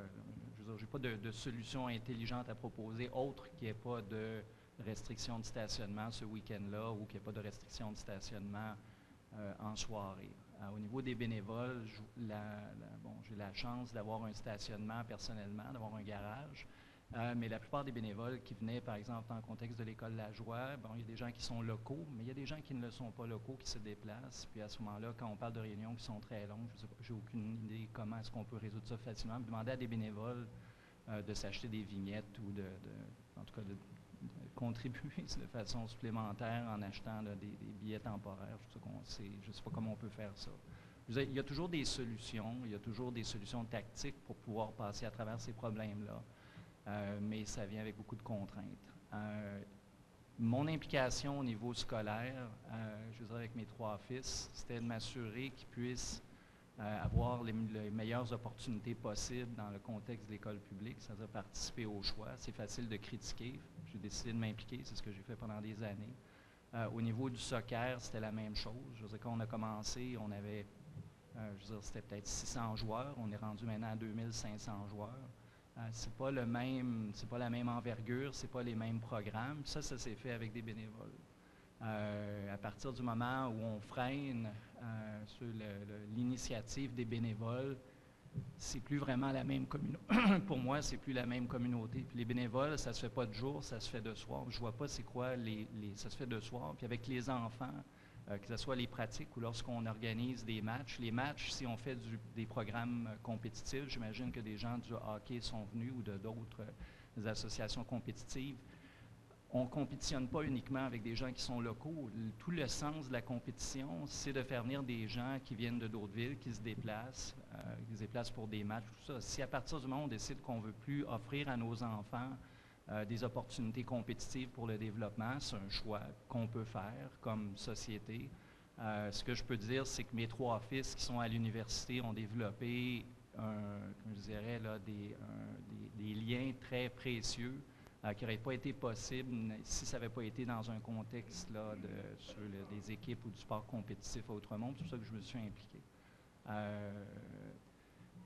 je j'ai pas de, solution intelligente à proposer autre qu'il n'y ait pas de restriction de stationnement ce week-end-là ou qu'il n'y ait pas de restriction de stationnement en soirée. Euh, au niveau des bénévoles, bon, j'ai la chance d'avoir un stationnement personnellement, d'avoir un garage. Euh, mais la plupart des bénévoles qui venaient, par exemple, dans le contexte de l'école La Joie, bon, il y a des gens qui sont locaux, mais il y a des gens qui ne le sont pas locaux, qui se déplacent. Puis à ce moment-là, quand on parle de réunions qui sont très longues, je j'ai aucune idée comment est-ce qu'on peut résoudre ça facilement. Demander à des bénévoles euh, de s'acheter des vignettes ou de, en tout cas, de contribuer de façon supplémentaire en achetant des, billets temporaires. Je ne sais pas comment on peut faire ça. Il y a toujours des solutions, il y a toujours des solutions tactiques pour pouvoir passer à travers ces problèmes-là. Euh, mais ça vient avec beaucoup de contraintes. Euh, mon implication au niveau scolaire, euh, je dire avec mes trois fils, c'était de m'assurer qu'ils puissent avoir les, les, meilleures opportunités possibles dans le contexte de l'école publique, c'est-à-dire participer au choix. C'est facile de critiquer. J'ai décidé de m'impliquer, c'est ce que j'ai fait pendant des années. Euh, au niveau du soccer, c'était la même chose. Je veux dire, quand on a commencé, on avait, euh, je c'était peut-être 600 joueurs. On est rendu maintenant à 2500 joueurs. Euh, c'est pas le même, c'est pas la même envergure, c'est pas les mêmes programmes. Ça, ça s'est fait avec des bénévoles. Euh, à partir du moment où on freine sur l'initiative des bénévoles, c'est plus vraiment la même communauté. Pour moi, c'est plus la même communauté. Puis les bénévoles, ça se fait pas de jour, ça se fait de soir. Je vois pas c'est quoi les, ça se fait de soir. Puis avec les enfants, euh, que ce soit les pratiques ou lorsqu'on organise des matchs. Les matchs, si on fait des programmes compétitifs, j'imagine que des gens du hockey sont venus ou d'autres euh, associations compétitives on ne compétitionne pas uniquement avec des gens qui sont locaux. Tout le sens de la compétition, c'est de faire venir des gens qui viennent de d'autres villes, qui se déplacent, euh, qui se déplacent pour des matchs, tout ça. Si à partir du moment où on décide qu'on ne veut plus offrir à nos enfants euh, des opportunités compétitives pour le développement, c'est un choix qu'on peut faire comme société. Euh, ce que je peux dire, c'est que mes trois fils qui sont à l'université ont développé, je dirais, là, des liens très précieux euh, qui n'aurait pas été possible si ça n'avait pas été dans un contexte là, de, sur des équipes ou du sport compétitif à Outremont. C'est pour ça que je me suis impliqué. Euh,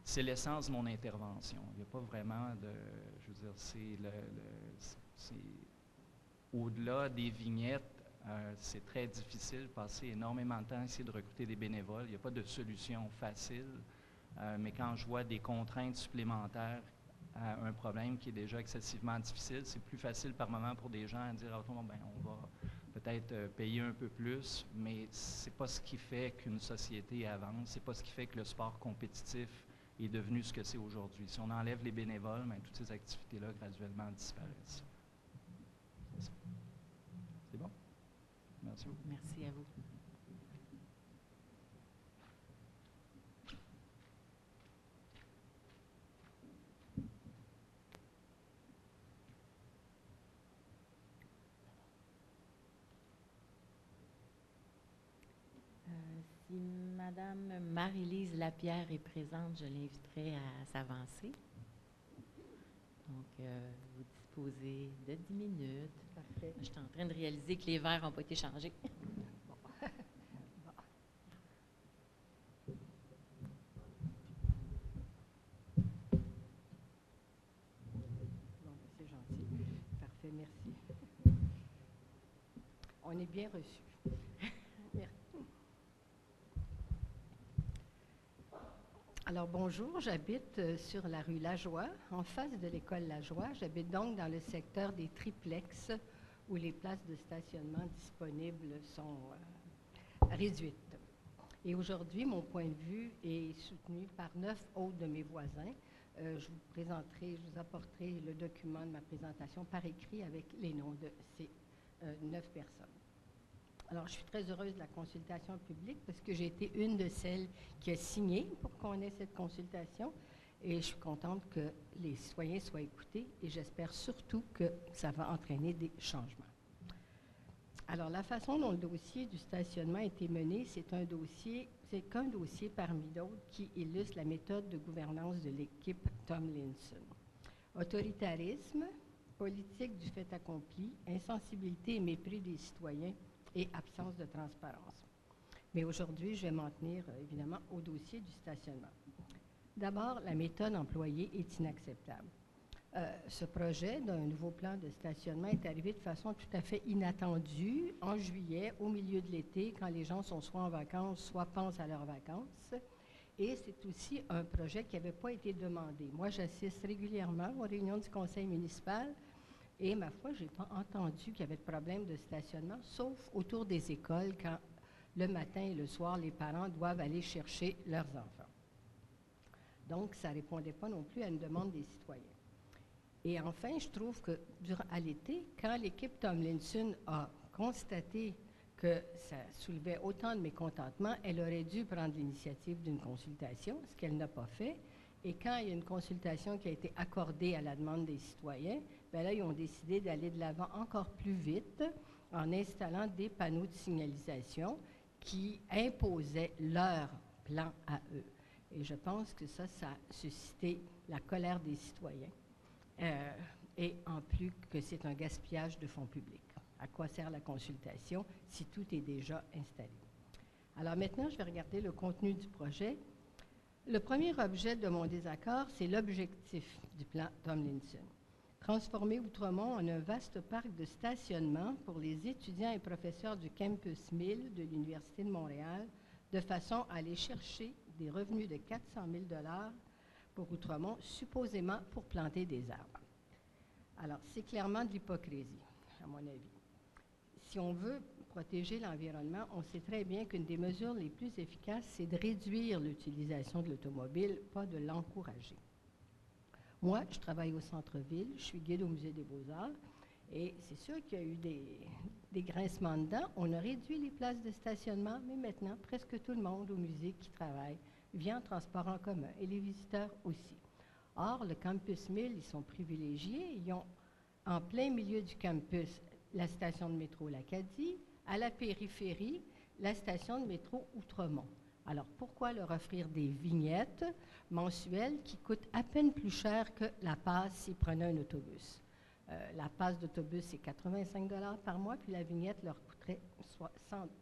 c'est l'essence de mon intervention. Il n'y a pas vraiment de. Je veux dire, c'est le, au-delà des vignettes, euh, c'est très difficile, passer énormément de temps à essayer de recruter des bénévoles. Il n'y a pas de solution facile. Mais quand je vois des contraintes supplémentaires à un problème qui est déjà excessivement difficile. C'est plus facile par moment pour des gens à dire ah, ben, on va peut-être euh, payer un peu plus, mais c'est pas ce qui fait qu'une société avance, c'est pas ce qui fait que le sport compétitif est devenu ce que c'est aujourd'hui. Si on enlève les bénévoles, ben, toutes ces activités-là graduellement disparaissent. C'est bon? Merci beaucoup. Merci à vous. Si Madame Marie-Lise Lapierre est présente, je l'inviterai à s'avancer. Donc, euh, vous disposez de 10 minutes. Parfait. Je suis en train de réaliser que les verres n'ont pas été changés. Bon. bon. Bon, c'est gentil. Parfait, merci. On est bien reçu. Alors bonjour, j'habite euh, sur la rue Lajoie, en face de l'école Lajoie. J'habite donc dans le secteur des triplex où les places de stationnement disponibles sont euh, réduites. Et aujourd'hui, mon point de vue est soutenu par neuf autres de mes voisins. Euh, je vous présenterai, je vous apporterai le document de ma présentation par écrit avec les noms de ces neuf personnes. Alors, je suis très heureuse de la consultation publique parce que j'ai été une de celles qui a signé pour qu'on ait cette consultation. Et je suis contente que les citoyens soient écoutés et j'espère surtout que ça va entraîner des changements. Alors, la façon dont le dossier du stationnement a été mené, c'est un dossier, c'est qu'un dossier parmi d'autres qui illustre la méthode de gouvernance de l'équipe Tomlinson. Autoritarisme, politique du fait accompli, insensibilité et mépris des citoyens et absence de transparence. Mais aujourd'hui, je vais m'en tenir euh, évidemment au dossier du stationnement. D'abord, la méthode employée est inacceptable. Euh, ce projet d'un nouveau plan de stationnement est arrivé de façon tout à fait inattendue en juillet, au milieu de l'été, quand les gens sont soit en vacances, soit pensent à leurs vacances. Et c'est aussi un projet qui n'avait pas été demandé. Moi, j'assiste régulièrement aux réunions du conseil municipal et ma foi, je n'ai pas entendu qu'il y avait de problème de stationnement, sauf autour des écoles, quand le matin et le soir, les parents doivent aller chercher leurs enfants. Donc, ça ne répondait pas non plus à une demande des citoyens. Et enfin, je trouve que durant, à l'été, quand l'équipe Tomlinson a constaté que ça soulevait autant de mécontentement, elle aurait dû prendre l'initiative d'une consultation, ce qu'elle n'a pas fait. Et quand il y a une consultation qui a été accordée à la demande des citoyens, bien là, ils ont décidé d'aller de l'avant encore plus vite en installant des panneaux de signalisation qui imposaient leur plan à eux. Et je pense que ça, ça a suscité la colère des citoyens. Euh, et en plus que c'est un gaspillage de fonds publics. À quoi sert la consultation si tout est déjà installé? Alors maintenant, je vais regarder le contenu du projet. Le premier objet de mon désaccord, c'est l'objectif du plan Tomlinson. Transformer Outremont en un vaste parc de stationnement pour les étudiants et professeurs du campus 1000 de l'Université de Montréal, de façon à aller chercher des revenus de 400 000 pour Outremont, supposément pour planter des arbres. Alors, c'est clairement de l'hypocrisie, à mon avis. Si on veut protéger l'environnement, on sait très bien qu'une des mesures les plus efficaces, c'est de réduire l'utilisation de l'automobile, pas de l'encourager. Moi, je travaille au centre-ville, je suis guide au Musée des Beaux-Arts, et c'est sûr qu'il y a eu des, grincements dedans. On a réduit les places de stationnement, mais maintenant, presque tout le monde au musée qui travaille vient en transport en commun, et les visiteurs aussi. Or, le campus 1000, ils sont privilégiés. Ils ont en plein milieu du campus la station de métro L'Acadie, à la périphérie, la station de métro Outremont. Alors, pourquoi leur offrir des vignettes mensuelles qui coûtent à peine plus cher que la passe s'ils prenaient un autobus? Euh, la passe d'autobus, c'est 85 par mois, puis la vignette leur coûterait 100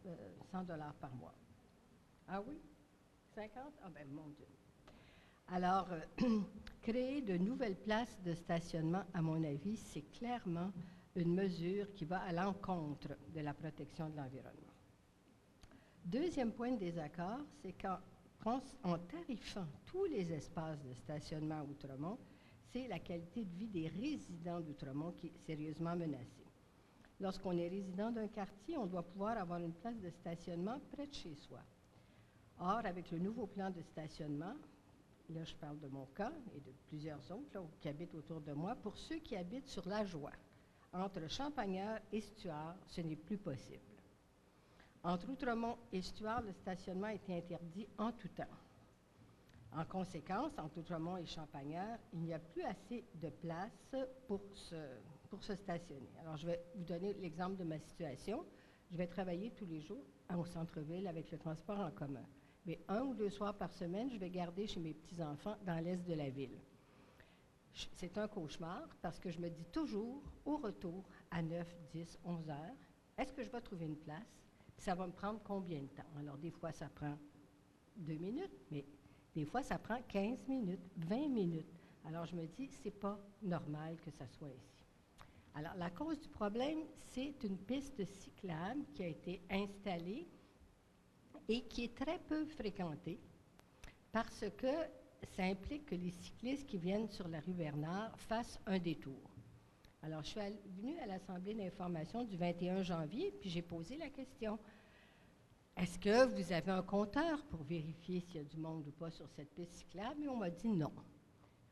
euh, par mois. Ah oui? 50? Ah ben mon Dieu. Alors, euh, créer de nouvelles places de stationnement, à mon avis, c'est clairement une mesure qui va à l'encontre de la protection de l'environnement. Deuxième point de désaccord, c'est qu'en en tarifant tous les espaces de stationnement à Outremont, c'est la qualité de vie des résidents d'Outremont qui est sérieusement menacée. Lorsqu'on est résident d'un quartier, on doit pouvoir avoir une place de stationnement près de chez soi. Or, avec le nouveau plan de stationnement, là je parle de mon cas et de plusieurs autres qui habitent autour de moi, pour ceux qui habitent sur la Joie, entre Champagneur et Stuart, ce n'est plus possible. Entre Outremont et Stuart, le stationnement est interdit en tout temps. En conséquence, entre Outremont et Champagneur, il n'y a plus assez de place pour se, pour se stationner. Alors, je vais vous donner l'exemple de ma situation. Je vais travailler tous les jours au centre-ville avec le transport en commun mais un ou deux soirs par semaine, je vais garder chez mes petits-enfants dans l'est de la ville. C'est un cauchemar parce que je me dis toujours, au retour, à 9, 10, 11 heures, est-ce que je vais trouver une place? Ça va me prendre combien de temps? Alors, des fois, ça prend deux minutes, mais des fois, ça prend 15 minutes, 20 minutes. Alors, je me dis, c'est pas normal que ça soit ici. Alors, la cause du problème, c'est une piste cyclable qui a été installée et qui est très peu fréquenté parce que ça implique que les cyclistes qui viennent sur la rue Bernard fassent un détour. Alors, je suis venue à l'Assemblée d'information du 21 janvier, puis j'ai posé la question. Est-ce que vous avez un compteur pour vérifier s'il y a du monde ou pas sur cette piste cyclable? Et on m'a dit non.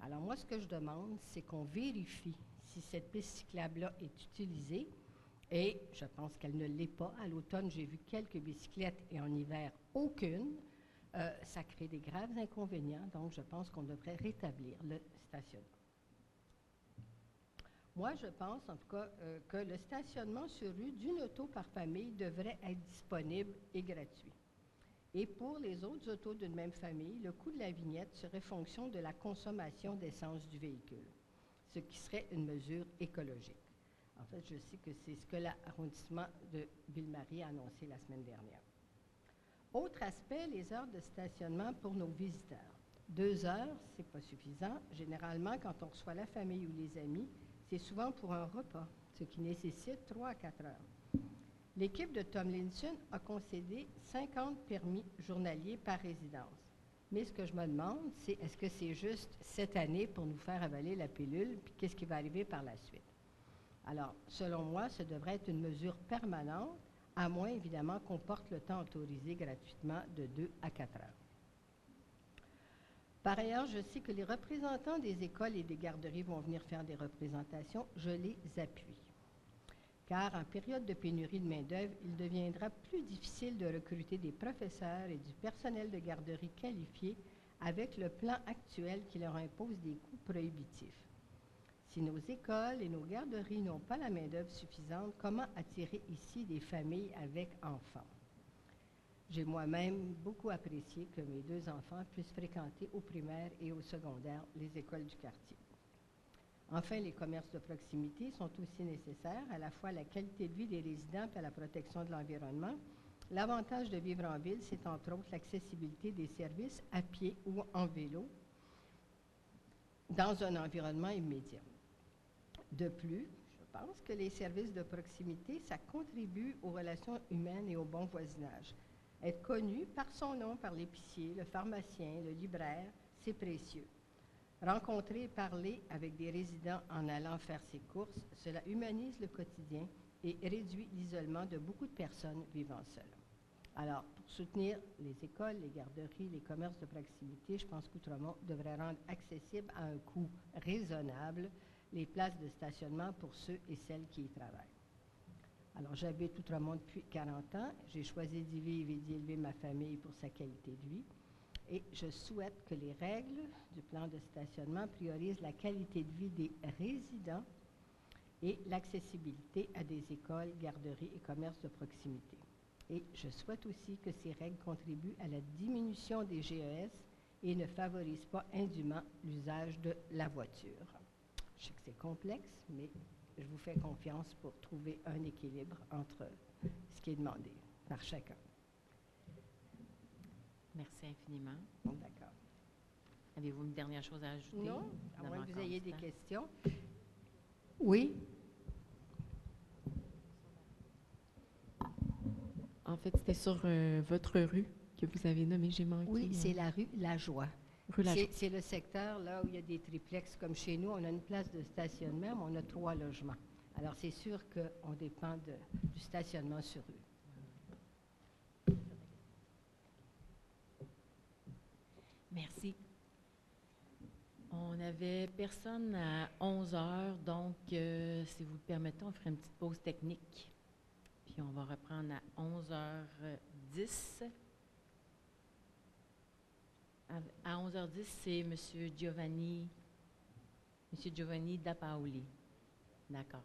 Alors, moi, ce que je demande, c'est qu'on vérifie si cette piste cyclable-là est utilisée et je pense qu'elle ne l'est pas. À l'automne, j'ai vu quelques bicyclettes et en hiver, aucune. Euh, ça crée des graves inconvénients, donc je pense qu'on devrait rétablir le stationnement. Moi, je pense en tout cas euh, que le stationnement sur rue d'une auto par famille devrait être disponible et gratuit. Et pour les autres autos d'une même famille, le coût de la vignette serait fonction de la consommation d'essence du véhicule, ce qui serait une mesure écologique. En fait, je sais que c'est ce que l'arrondissement de Ville-Marie a annoncé la semaine dernière. Autre aspect, les heures de stationnement pour nos visiteurs. Deux heures, ce n'est pas suffisant. Généralement, quand on reçoit la famille ou les amis, c'est souvent pour un repas, ce qui nécessite trois à quatre heures. L'équipe de Tomlinson a concédé 50 permis journaliers par résidence. Mais ce que je me demande, c'est est-ce que c'est juste cette année pour nous faire avaler la pilule, puis qu'est-ce qui va arriver par la suite? Alors, selon moi, ce devrait être une mesure permanente, à moins évidemment qu'on porte le temps autorisé gratuitement de 2 à 4 heures. Par ailleurs, je sais que les représentants des écoles et des garderies vont venir faire des représentations. Je les appuie. Car en période de pénurie de main-d'œuvre, il deviendra plus difficile de recruter des professeurs et du personnel de garderie qualifiés avec le plan actuel qui leur impose des coûts prohibitifs. Si nos écoles et nos garderies n'ont pas la main-d'œuvre suffisante, comment attirer ici des familles avec enfants? J'ai moi-même beaucoup apprécié que mes deux enfants puissent fréquenter au primaire et au secondaire les écoles du quartier. Enfin, les commerces de proximité sont aussi nécessaires à la fois à la qualité de vie des résidents et à la protection de l'environnement. L'avantage de vivre en ville, c'est entre autres l'accessibilité des services à pied ou en vélo dans un environnement immédiat. De plus, je pense que les services de proximité, ça contribue aux relations humaines et au bon voisinage. Être connu par son nom, par l'épicier, le pharmacien, le libraire, c'est précieux. Rencontrer et parler avec des résidents en allant faire ses courses, cela humanise le quotidien et réduit l'isolement de beaucoup de personnes vivant seules. Alors, pour soutenir les écoles, les garderies, les commerces de proximité, je pense qu'Outremont devrait rendre accessible à un coût raisonnable les places de stationnement pour ceux et celles qui y travaillent. Alors, j'habite Outremont depuis 40 ans. J'ai choisi d'y vivre et d'y élever ma famille pour sa qualité de vie. Et je souhaite que les règles du plan de stationnement priorisent la qualité de vie des résidents et l'accessibilité à des écoles, garderies et commerces de proximité. Et je souhaite aussi que ces règles contribuent à la diminution des GES et ne favorisent pas indûment l'usage de la voiture. Je sais que c'est complexe, mais je vous fais confiance pour trouver un équilibre entre ce qui est demandé par chacun. Merci infiniment. D'accord. Avez-vous une dernière chose à ajouter? Non, à moins que vous ayez des questions. Oui, En fait, c'était sur euh, votre rue que vous avez nommée, j'ai manqué. oui, c'est euh, la rue La Joie. C'est- le secteur là où il y a des triplex comme chez nous. On a une place de stationnement, mais on a trois logements. Alors, c'est sûr qu'on dépend de- du stationnement sur rue. Merci. On avait personne à 11 heures, donc euh, si vous le permettez, on ferait une petite pause technique. Puis on va reprendre à 11h10. À à 11h10, c'est M. Giovanni, M. Giovanni Dapaoli. D'accord.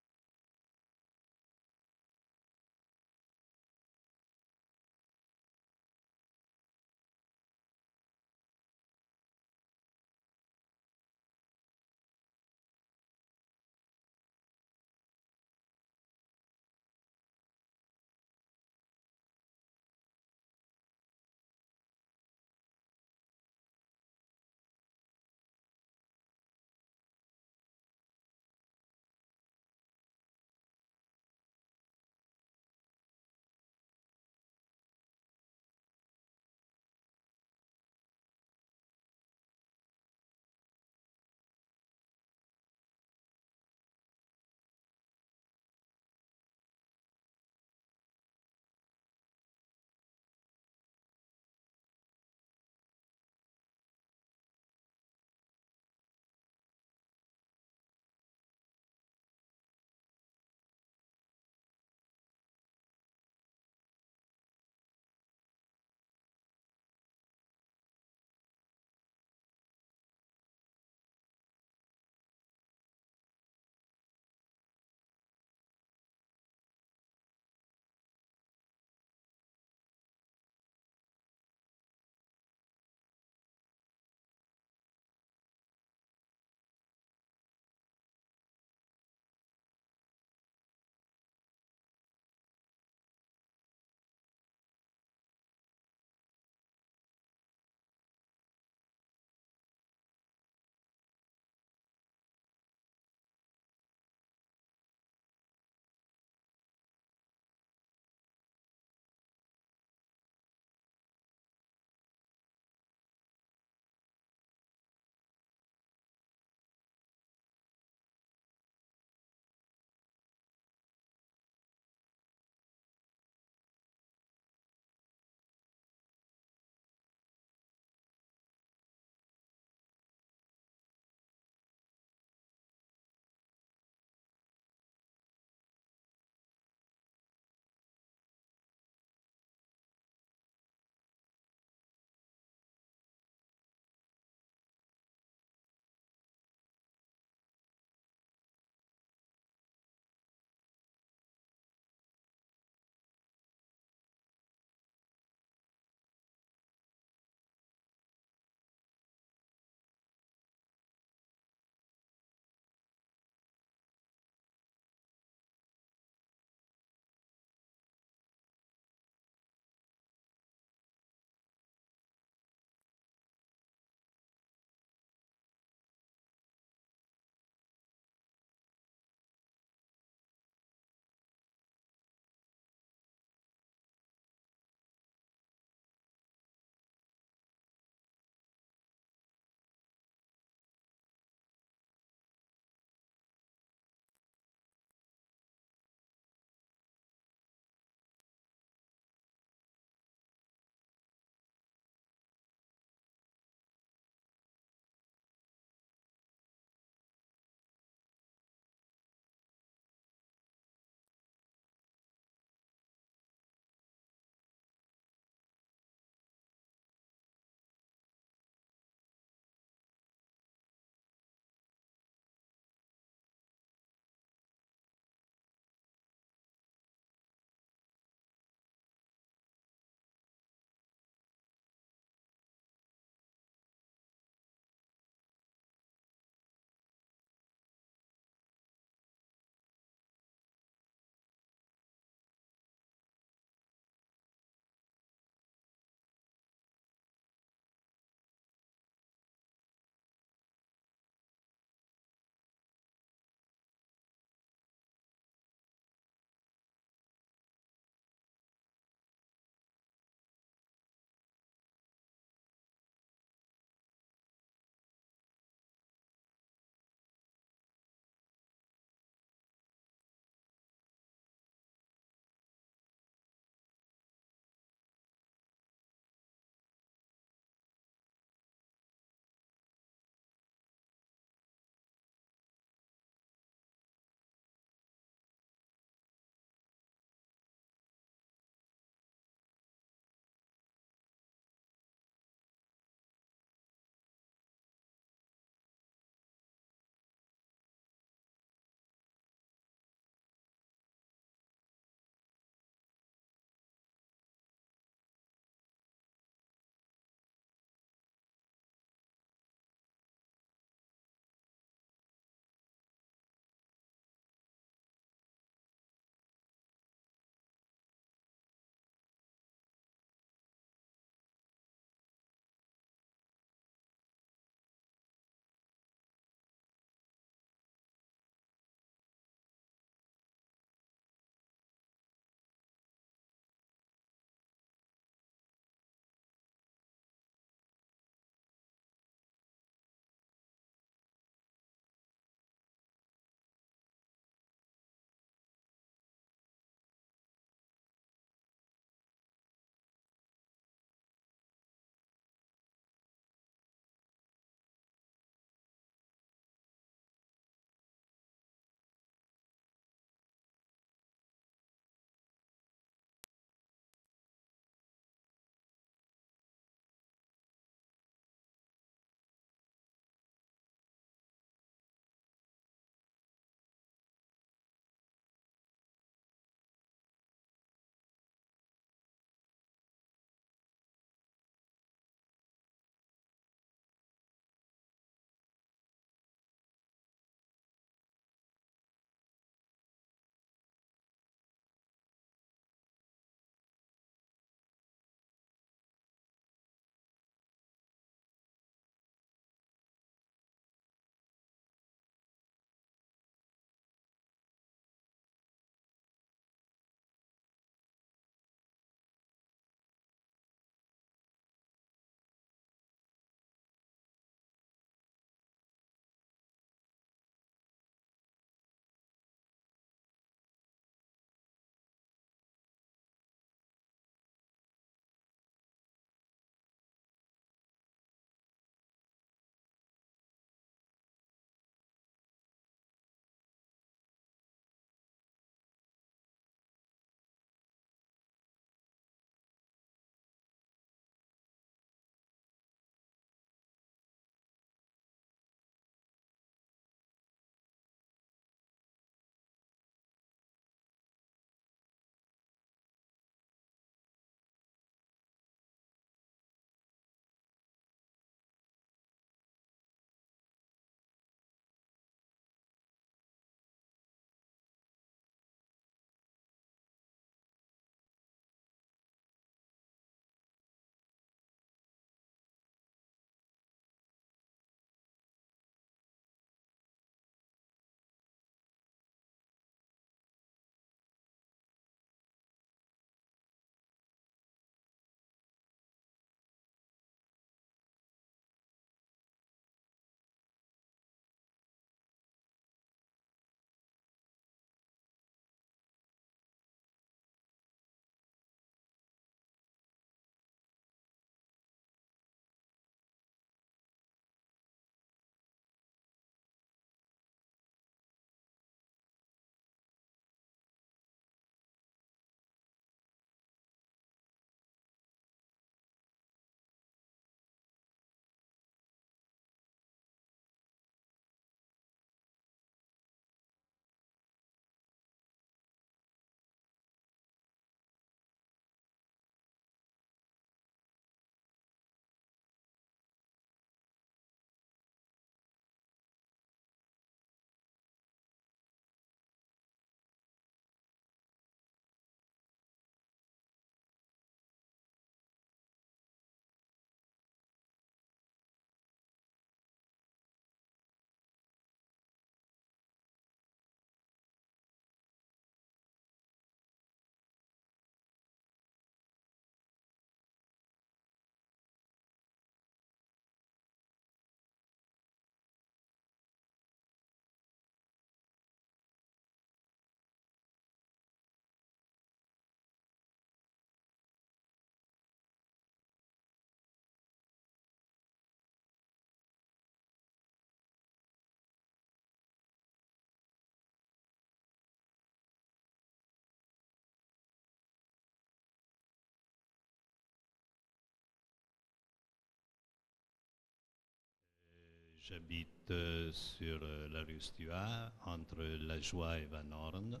J'habite euh, sur euh, la rue Stuart, entre La Joie et Van Horn.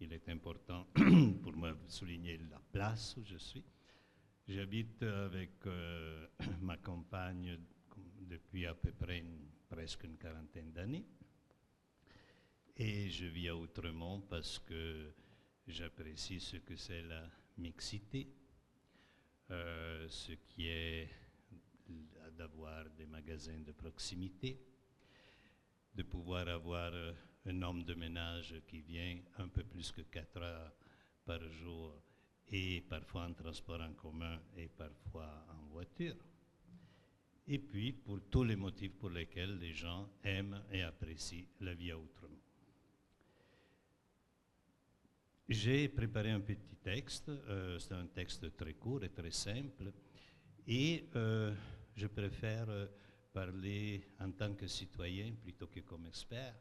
Il est important pour moi de souligner la place où je suis. J'habite avec euh, ma compagne depuis à peu près presque une quarantaine d'années. Et je vis à Outremont parce que j'apprécie ce que c'est la mixité, ce qui est d'avoir des magasins de proximité, de pouvoir avoir euh, un homme de ménage qui vient un peu plus que 4 heures par jour et parfois en transport en commun et parfois en voiture. Et puis pour tous les motifs pour lesquels les gens aiment et apprécient la vie autrement. J'ai préparé un petit texte, euh, c'est un texte très court et très simple, et euh, je préfère euh, parler en tant que citoyen plutôt que comme expert,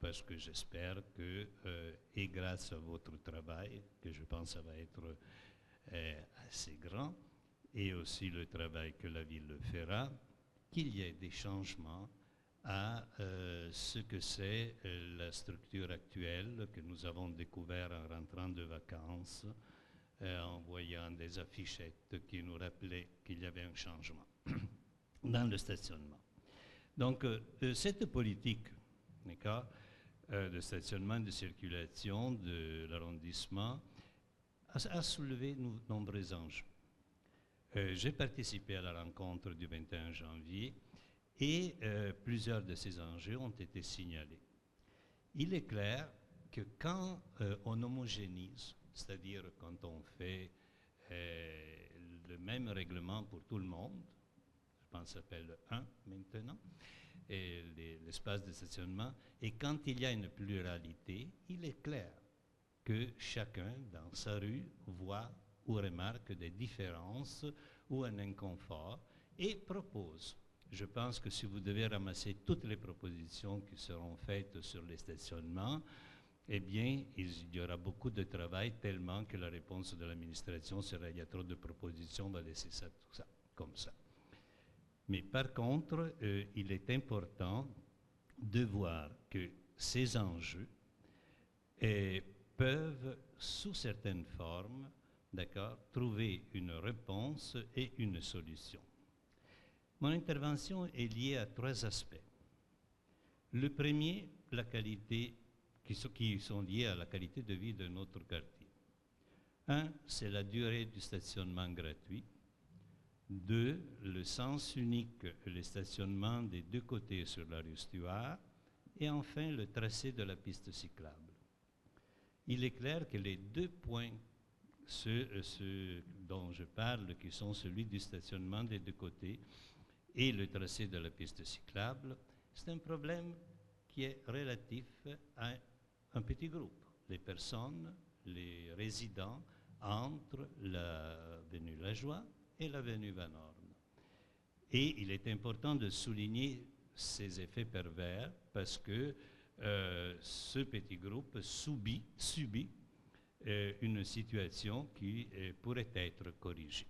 parce que j'espère que, euh, et grâce à votre travail, que je pense ça va être euh, assez grand, et aussi le travail que la ville fera, qu'il y ait des changements à ce que c'est la structure actuelle que nous avons découvert en rentrant de vacances, en voyant des affichettes qui nous rappelaient qu'il y avait un changement. Dans le stationnement. Donc, euh, euh, cette politique euh, de stationnement, de circulation de l'arrondissement a, soulevé de nombreux enjeux. J'ai participé à la rencontre du 21 janvier et plusieurs de ces enjeux ont été signalés. Il est clair que quand on homogénise, c'est-à-dire quand on fait le même règlement pour tout le monde, pense s'appelle 1 maintenant, l'espace de stationnement. Et quand il y a une pluralité, il est clair que chacun dans sa rue voit ou remarque des différences ou un inconfort et propose. Je pense que si vous devez ramasser toutes les propositions qui seront faites sur les stationnements, eh bien, il y aura beaucoup de travail tellement que la réponse de l'administration sera il y a trop de propositions, on va laisser ça, tout ça, comme ça. Mais par contre, euh, il est important de voir que ces enjeux euh, peuvent, sous certaines formes, d'accord, trouver une réponse et une solution. Mon intervention est liée à trois aspects. Le premier, la qualité, qui sont, qui sont liés à la qualité de vie de notre quartier. Un, c'est la durée du stationnement gratuit. Deux, le sens unique, le stationnement des deux côtés sur la rue Stuart. Et enfin, le tracé de la piste cyclable. Il est clair que les deux points, ceux, dont je parle, qui sont celui du stationnement des deux côtés et le tracé de la piste cyclable, c'est un problème qui est relatif à un petit groupe. Les personnes, les résidents entre l'avenue La Joie et l'avenue Van Horn. Et il est important de souligner ces effets pervers parce que euh, ce petit groupe subit, subit euh, une situation qui euh, pourrait être corrigée.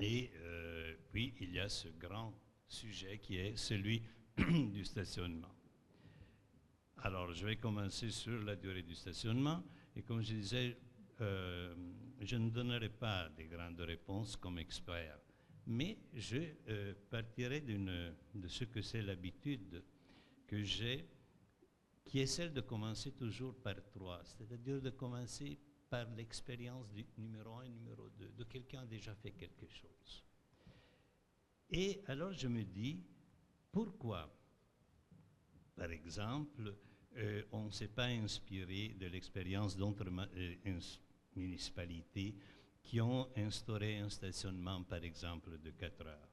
Et puis, il y a ce grand sujet qui est celui du stationnement. Alors, je vais commencer sur la durée du stationnement. Et comme je disais, je ne donnerai pas de grandes réponses comme expert, mais je euh, partirai de ce que c'est l'habitude que j'ai, qui est celle de commencer toujours par trois, c'est-à-dire de commencer par l'expérience du numéro un et numéro deux, de quelqu'un qui a déjà fait quelque chose. Et alors je me dis, pourquoi, par exemple, euh, on ne s'est pas inspiré de l'expérience d'autres municipalités qui ont instauré un stationnement, par exemple, de 4 heures.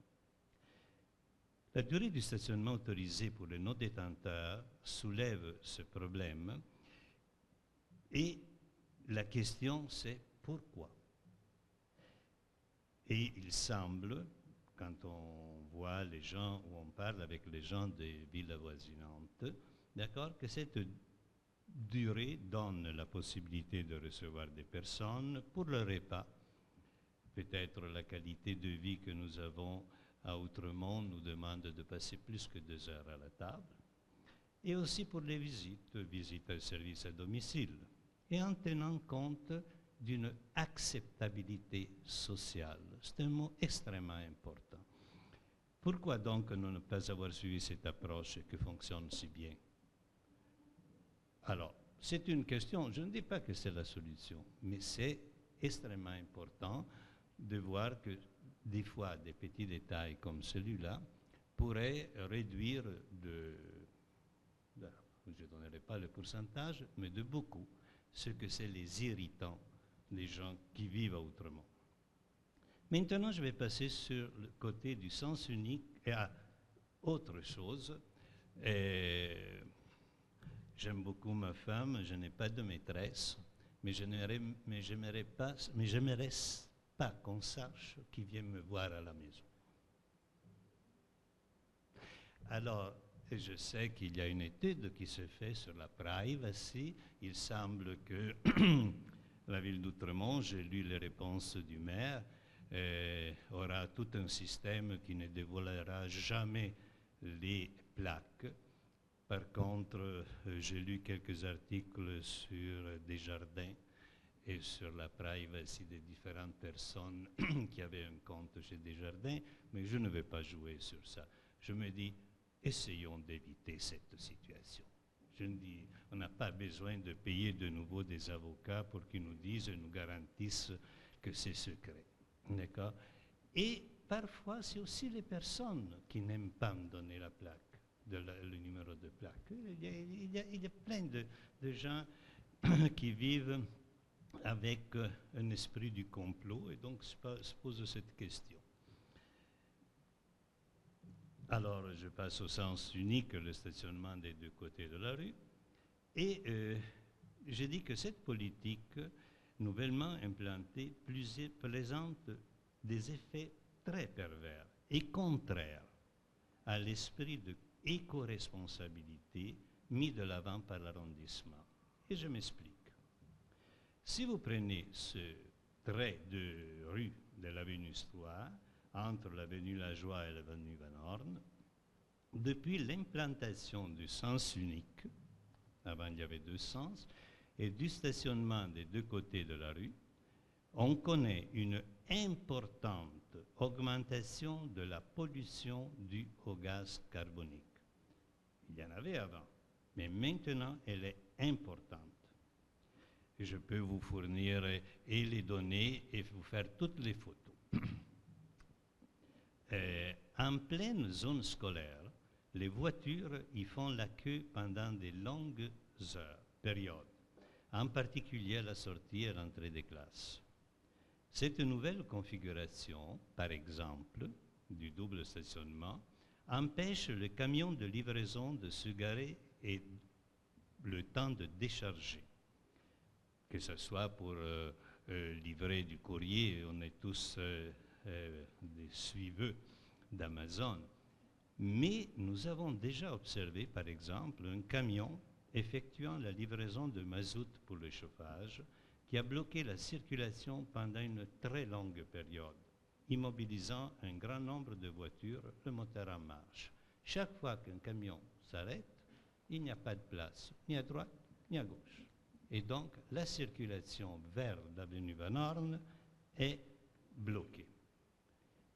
La durée du stationnement autorisé pour les non-détenteurs soulève ce problème et la question c'est pourquoi? Et il semble, quand on voit les gens ou on parle avec les gens des villes avoisinantes, d'accord, que cette durée donne la possibilité de recevoir des personnes pour le repas, peut-être la qualité de vie que nous avons à Outremont nous demandent de passer plus que deux heures à la table. Et aussi pour les visites, visites à service à domicile. Et en tenant compte d'une acceptabilité sociale. C'est un mot extrêmement important. Pourquoi donc ne pas avoir suivi cette approche qui fonctionne si bien? Alors, c'est une question, je ne dis pas que c'est la solution, mais c'est extrêmement important de voir que des fois des petits détails comme celui-là pourraient réduire de, je ne donnerai pas le pourcentage, mais de beaucoup, ce que c'est les irritants des gens qui vivent autrement. Maintenant, je vais passer sur le côté du sens unique et à autre chose. J'aime beaucoup ma femme, je n'ai pas de maîtresse, mais je n'aimerais pas, mais pas qu'on sache qui vient me voir à la maison. Alors, je sais qu'il y a une étude qui se fait sur la privacy. Il semble que la ville d'Outremont, j'ai lu les réponses du maire, euh, aura tout un système qui ne dévoilera jamais les plaques. Par contre, euh, j'ai lu quelques articles sur des jardins et sur la privacy des différentes personnes qui avaient un compte chez Desjardins, mais je ne vais pas jouer sur ça. Je me dis, essayons d'éviter cette situation. Je ne dis, on n'a pas besoin de payer de nouveau des avocats pour qu'ils nous disent et nous garantissent que c'est secret. D'accord? Et parfois, c'est aussi les personnes qui n'aiment pas me donner la plaque, le numéro de plaque. Il y a, plein de, gens qui vivent avec euh, un esprit du complot et donc se, posent cette question. Alors, je passe au sens unique, le stationnement des deux côtés de la rue. Et euh, j'ai dit que cette politique nouvellement implantée présente des effets très pervers et contraires à l'esprit de éco-responsabilité mis de l'avant par l'arrondissement. Et je m'explique. Si vous prenez ce trait de rue de l'avenue Histoire, entre l'avenue Lajoie et l'avenue Van Horn, depuis l'implantation du sens unique, avant il y avait deux sens, et du stationnement des deux côtés de la rue, on connaît une importante augmentation de la pollution due au gaz carbonique. Il y en avait avant, mais maintenant elle est importante. je peux vous fournir et les données et vous faire toutes les photos. Euh, en pleine zone scolaire, les voitures y font la queue pendant de longues heures, périodes en particulier à la sortie et l'entrée des classes. Cette nouvelle configuration, par exemple, du double stationnement, empêche le camion de livraison de se garer et le temps de décharger. Que ce soit pour euh, euh, livrer du courrier, on est tous euh, des suiveux d'Amazon. Mais nous avons déjà observé, par exemple, un camion effectuant la livraison de mazout pour le chauffage, qui a bloqué la circulation pendant une très longue période, immobilisant un grand nombre de voitures, le moteur en marche. Chaque fois qu'un camion s'arrête, il n'y a pas de place, ni à droite, ni à gauche. Et donc, la circulation vers l'avenue Van Horn est bloquée.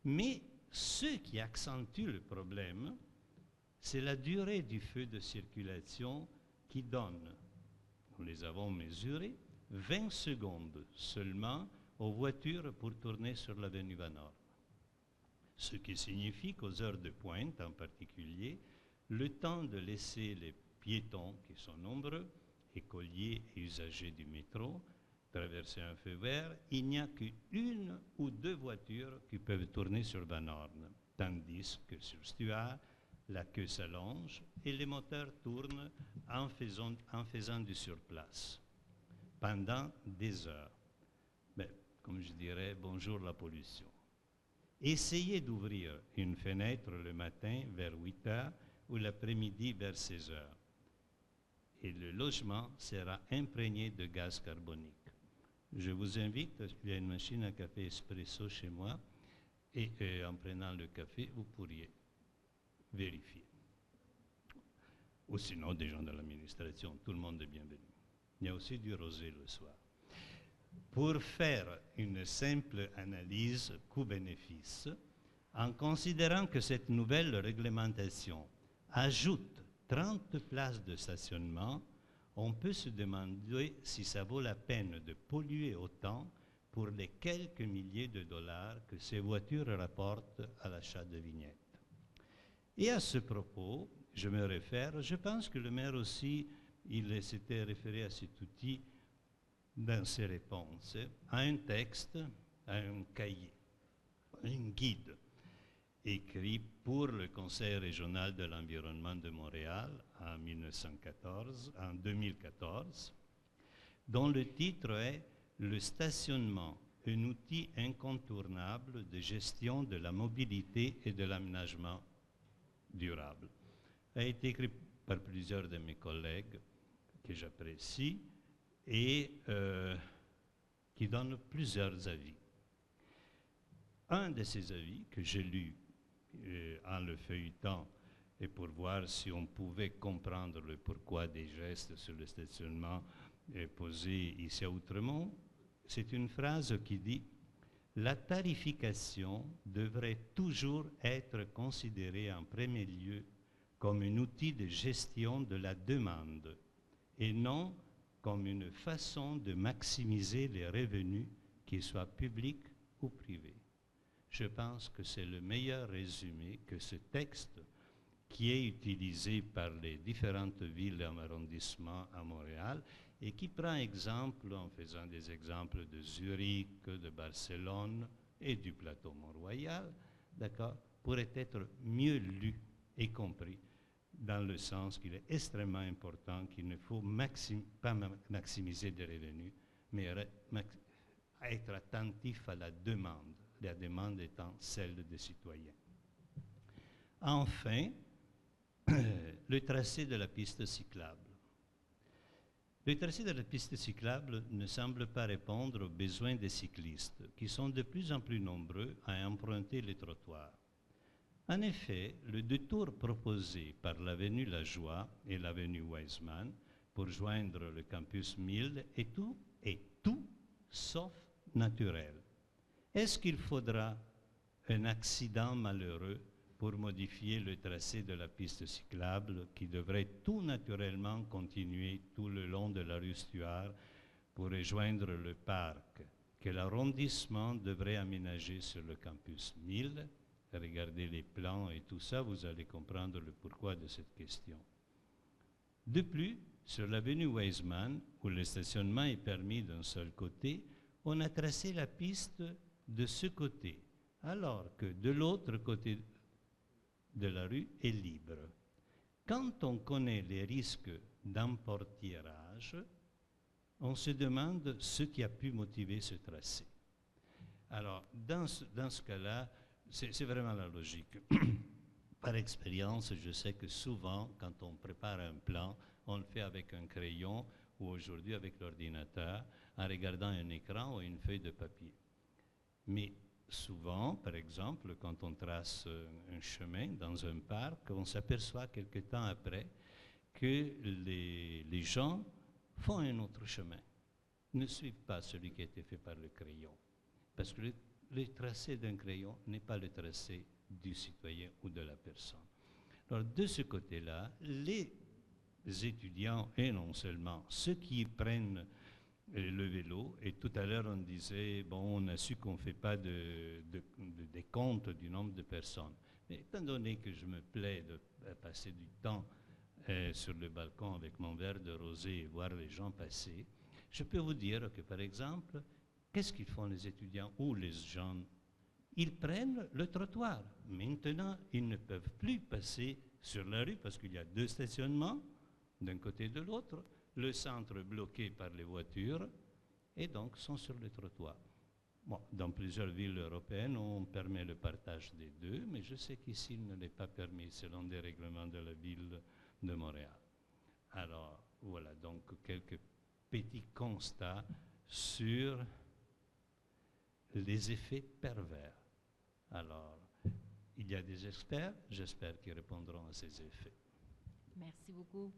Mais ce qui accentue le problème, c'est la durée du feu de circulation qui donne, nous les avons mesurés, 20 secondes seulement aux voitures pour tourner sur l'avenue Van Horn. Ce qui signifie qu'aux heures de pointe en particulier, le temps de laisser les piétons, qui sont nombreux, écoliers et usagers du métro, traverser un feu vert, il n'y a qu'une ou deux voitures qui peuvent tourner sur Van Horn, tandis que sur Stuart, la queue s'allonge et les moteurs tournent en faisant, en faisant du surplace pendant des heures. Comme je dirais, bonjour la pollution. Essayez d'ouvrir une fenêtre le matin vers 8 heures ou l'après-midi vers 16 heures. Et le logement sera imprégné de gaz carbonique. Je vous invite, il y a une machine à café espresso chez moi, Et euh, en prenant le café, vous pourriez vérifier. Ou sinon, des gens de l'administration, tout le monde est bienvenu. Il y a aussi du rosé le soir. Pour faire une simple analyse coût-bénéfice, en considérant que cette nouvelle réglementation ajoute 30 places de stationnement, on peut se demander si ça vaut la peine de polluer autant pour les quelques milliers de dollars que ces voitures rapportent à l'achat de vignettes. Et à ce propos, je me réfère, je pense que le maire aussi, il s'était référé à cet outil dans ses réponses, à un texte, à un cahier, un guide écrit pour le Conseil régional de l'environnement de Montréal en 1914, en 2014, dont le titre est Le stationnement, un outil incontournable de gestion de la mobilité et de l'aménagement durable. A été écrit par plusieurs de mes collègues que j'apprécie et euh, qui donnent plusieurs avis. Un de ces avis que j'ai lu euh, en le feuilletant et pour voir si on pouvait comprendre le pourquoi des gestes sur le stationnement euh, posés ici à Outremont, c'est une phrase qui dit La tarification devrait toujours être considérée en premier lieu comme un outil de gestion de la demande et non comme une façon de maximiser les revenus, qu'ils soient publics ou privés. Je pense que c'est le meilleur résumé que ce texte qui est utilisé par les différentes villes et arrondissements à Montréal et qui prend exemple en faisant des exemples de Zurich, de Barcelone et du plateau Mont-Royal, d'accord, pourrait être mieux lu et compris dans le sens qu'il est extrêmement important qu'il ne faut pas maximiser des revenus, mais être attentif à la demande, la demande étant celle des citoyens. Enfin, le tracé de la piste cyclable. Le tracé de la piste cyclable ne semble pas répondre aux besoins des cyclistes, qui sont de plus en plus nombreux à emprunter les trottoirs. En effet, le détour proposé par l'avenue La Joie et l'avenue Weisman pour joindre le campus 1000 est tout, est tout sauf naturel. Est-ce qu'il faudra un accident malheureux pour modifier le tracé de la piste cyclable qui devrait tout naturellement continuer tout le long de la rue Stuart pour rejoindre le parc que l'arrondissement devrait aménager sur le campus 1000 Regardez les plans et tout ça, vous allez comprendre le pourquoi de cette question. De plus, sur l'avenue Weisman, où le stationnement est permis d'un seul côté, on a tracé la piste de ce côté, alors que de l'autre côté de la rue est libre. Quand on connaît les risques d'emportierage, on se demande ce qui a pu motiver ce tracé. Alors, dans ce, dans ce cas-là, c'est vraiment la logique. Par expérience, je sais que souvent, quand on prépare un plan, on le fait avec un crayon ou aujourd'hui avec l'ordinateur, en regardant un écran ou une feuille de papier. Mais souvent, par exemple, quand on trace un chemin dans un parc, on s'aperçoit quelque temps après que les, les, gens font un autre chemin, ne suivent pas celui qui a été fait par le crayon. Parce que le, le tracé d'un crayon n'est pas le tracé du citoyen ou de la personne. Alors, de ce côté-là, les étudiants, et non seulement ceux qui prennent euh, le vélo, et tout à l'heure on disait, bon, on a su qu'on ne fait pas de, des comptes du nombre de personnes. Mais étant donné que je me plais de passer du temps euh, sur le balcon avec mon verre de rosé et voir les gens passer, je peux vous dire que, par exemple, Qu'est-ce qu'ils font les étudiants ou les jeunes? Ils prennent le trottoir. Maintenant, ils ne peuvent plus passer sur la rue parce qu'il y a deux stationnements d'un côté et de l'autre, le centre bloqué par les voitures et donc sont sur le trottoir. Bon, dans plusieurs villes européennes, on permet le partage des deux, mais je sais qu'ici, il ne l'est pas permis selon des règlements de la ville de Montréal. Alors, voilà donc quelques petits constats sur les effets pervers Alors, il y a des experts, j'espère qu'ils répondront à ces effets. Merci beaucoup.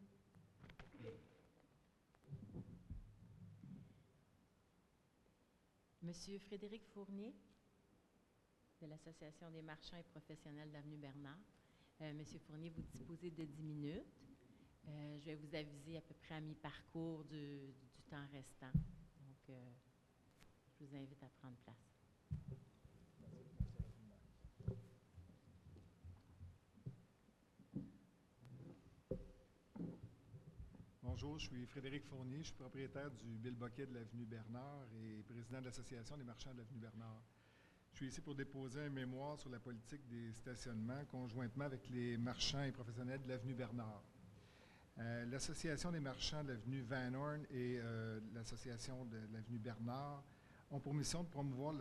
Monsieur Frédéric Fournier, de l'Association des marchands et professionnels d'Avenue Bernard. Euh, Monsieur Fournier, vous disposez de 10 minutes. Euh, je vais vous aviser à peu près à mi-parcours du, temps restant. Euh, je vous invite à prendre place. Bonjour, je suis Frédéric Fournier, je suis propriétaire du Bill Boquet de l'avenue Bernard et président de l'Association des marchands de l'avenue Bernard. Je suis ici pour déposer un mémoire sur la politique des stationnements conjointement avec les marchands et professionnels de l'avenue Bernard. Euh, L'Association des marchands de l'avenue Van Horn et euh, l'Association de l'avenue Bernard ont pour mission de promouvoir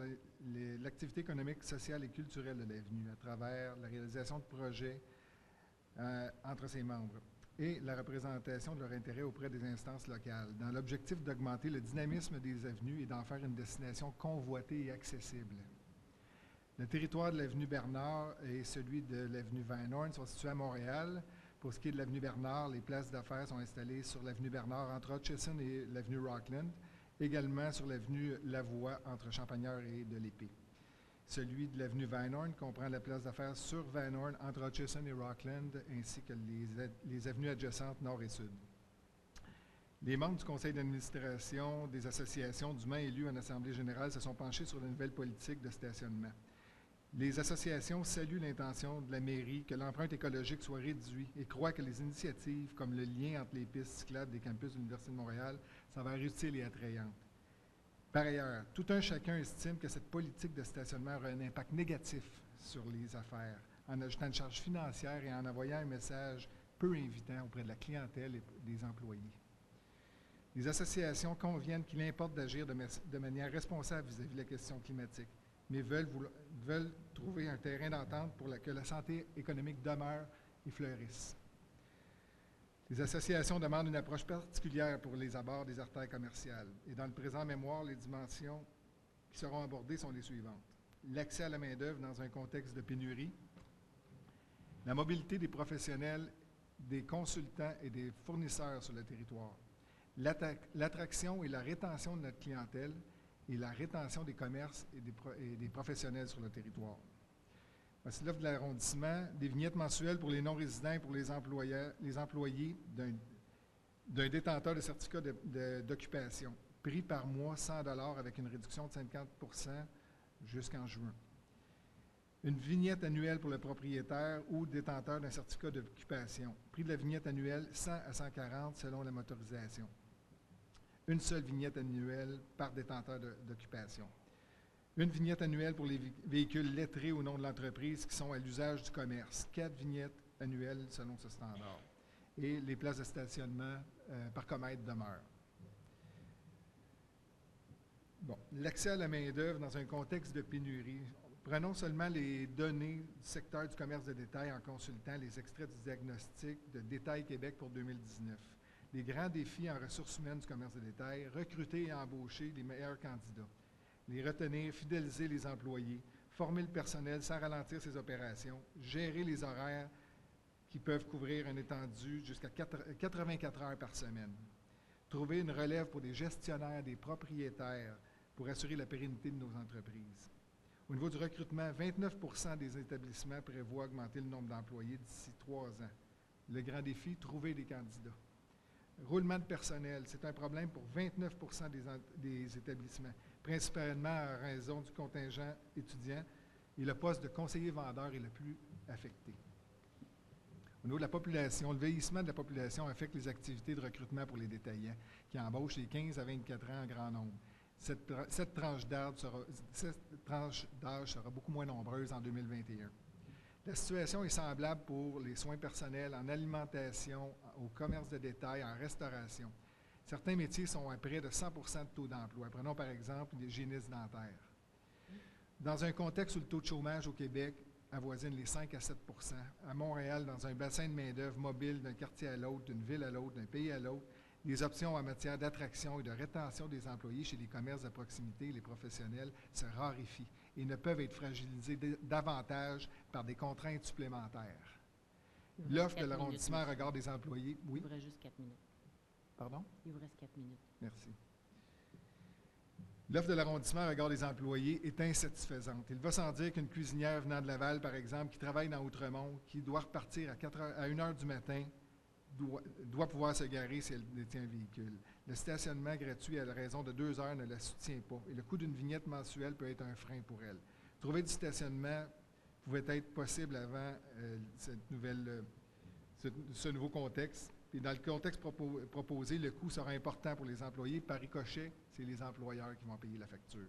l'activité économique, sociale et culturelle de l'avenue à travers la réalisation de projets euh, entre ses membres et la représentation de leur intérêt auprès des instances locales, dans l'objectif d'augmenter le dynamisme des avenues et d'en faire une destination convoitée et accessible. Le territoire de l'avenue Bernard et celui de l'avenue Van Horn sont situés à Montréal. Pour ce qui est de l'avenue Bernard, les places d'affaires sont installées sur l'avenue Bernard entre Hutchison et l'avenue Rockland, également sur l'avenue Lavoie entre Champagneur et de l'Épée. Celui de l'avenue Van comprend la place d'affaires sur Van entre Hutchison et Rockland, ainsi que les, avenues adjacentes nord et sud. Les membres du conseil d'administration des associations dûment élus en Assemblée générale se sont penchés sur la nouvelle politique de stationnement. Les associations saluent l'intention de la mairie que l'empreinte écologique soit réduite et croient que les initiatives comme le lien entre les pistes cyclables des campus de l'Université de Montréal utiles et attrayantes. Par ailleurs, tout un chacun estime que cette politique de stationnement aura un impact négatif sur les affaires, en ajoutant une charge financière et en envoyant un message peu invitant auprès de la clientèle et des employés. Les associations conviennent qu'il importe d'agir de, manière responsable vis-à-vis de la question climatique, mais veulent, trouver un terrain d'entente pour que la santé économique demeure et fleurisse. Les associations demandent une approche particulière pour les abords des artères commerciales. Et dans le présent mémoire, les dimensions qui seront abordées sont les suivantes. L'accès à la main-d'œuvre dans un contexte de pénurie, la mobilité des professionnels, des consultants et des fournisseurs sur le territoire, l'attraction et la rétention de notre clientèle et la rétention des commerces et des, et des professionnels sur le territoire. Voici l'offre de l'arrondissement, des vignettes mensuelles pour les non-résidents et pour les, les employés d'un détenteur de certificat d'occupation. Prix par mois 100 avec une réduction de 50% jusqu'en juin. Une vignette annuelle pour le propriétaire ou détenteur d'un certificat d'occupation. Prix de la vignette annuelle 100 à 140 selon la motorisation. Une seule vignette annuelle par détenteur d'occupation. Une vignette annuelle pour les vé- véhicules lettrés au nom de l'entreprise qui sont à l'usage du commerce. Quatre vignettes annuelles selon ce standard. Et les places de stationnement euh, par comète demeurent. Bon, l'accès à la main-d'œuvre dans un contexte de pénurie. Prenons seulement les données du secteur du commerce de détail en consultant les extraits du diagnostic de Détail Québec pour 2019. Les grands défis en ressources humaines du commerce de détail, recruter et embaucher les meilleurs candidats, les retenir, fidéliser les employés, former le personnel sans ralentir ses opérations, gérer les horaires qui peuvent couvrir un étendu jusqu'à quatre- 84 heures par semaine. Trouver une relève pour des gestionnaires, des propriétaires, pour assurer la pérennité de nos entreprises. Au niveau du recrutement, 29% des établissements prévoient augmenter le nombre d'employés d'ici trois ans. Le grand défi, trouver des candidats. Roulement de personnel, c'est un problème pour 29 des, des établissements, principalement en raison du contingent étudiant et le poste de conseiller vendeur est le plus affecté. Au niveau de la population, le vieillissement de la population affecte les activités de recrutement pour les détaillants, qui embauchent les 15 à 24 ans en grand nombre. Cette, tra- cette tranche d'âge sera, sera beaucoup moins nombreuse en 2021. La situation est semblable pour les soins personnels, en alimentation, au commerce de détail, en restauration. Certains métiers sont à près de 100% de taux d'emploi. Prenons par exemple les hygiénistes dentaires. Dans un contexte où le taux de chômage au Québec avoisine les 5 à 7% À Montréal, dans un bassin de main-d'œuvre mobile d'un quartier à l'autre, d'une ville à l'autre, d'un pays à l'autre, Les options en matière d'attraction et de rétention des employés chez les commerces de proximité et les professionnels se raréfient et ne peuvent être fragilisés davantage par des contraintes supplémentaires. L'offre de l'arrondissement à regard des employés. Oui? Il juste minutes. Pardon? Il vous reste quatre minutes. Merci. L'offre de l'arrondissement à regard des employés est insatisfaisante. Il va sans dire qu'une cuisinière venant de Laval, par exemple, qui travaille dans Outremont, qui doit repartir à, 4 heures, à 1 heure du matin, doit, pouvoir se garer si elle détient un véhicule. Le stationnement gratuit à la raison de deux heures ne la soutient pas et le coût d'une vignette mensuelle peut être un frein pour elle. Trouver du stationnement pouvait être possible avant euh, cette nouvelle, euh, ce, nouveau contexte. Et dans le contexte proposé, le coût sera important pour les employés. Par ricochet, c'est les employeurs qui vont payer la facture.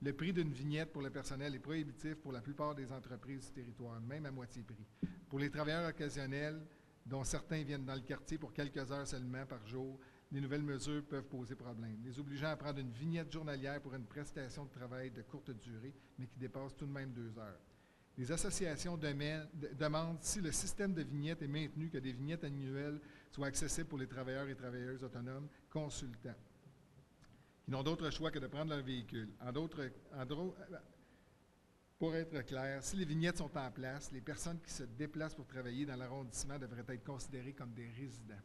Le prix d'une vignette pour le personnel est prohibitif pour la plupart des entreprises du territoire, même à moitié prix. Pour les travailleurs occasionnels, dont certains viennent dans le quartier pour quelques heures seulement par jour, les nouvelles mesures peuvent poser problème, les obligeant à prendre une vignette journalière pour une prestation de travail de courte durée, mais qui dépasse tout de même deux heures. Les associations demandent, si le système de vignettes est maintenu, que des vignettes annuelles soient accessibles pour les travailleurs et travailleuses autonomes consultants, qui n'ont d'autre choix que de prendre leur véhicule. Pour être clair, si les vignettes sont en place, les personnes qui se déplacent pour travailler dans l'arrondissement devraient être considérées comme des résidents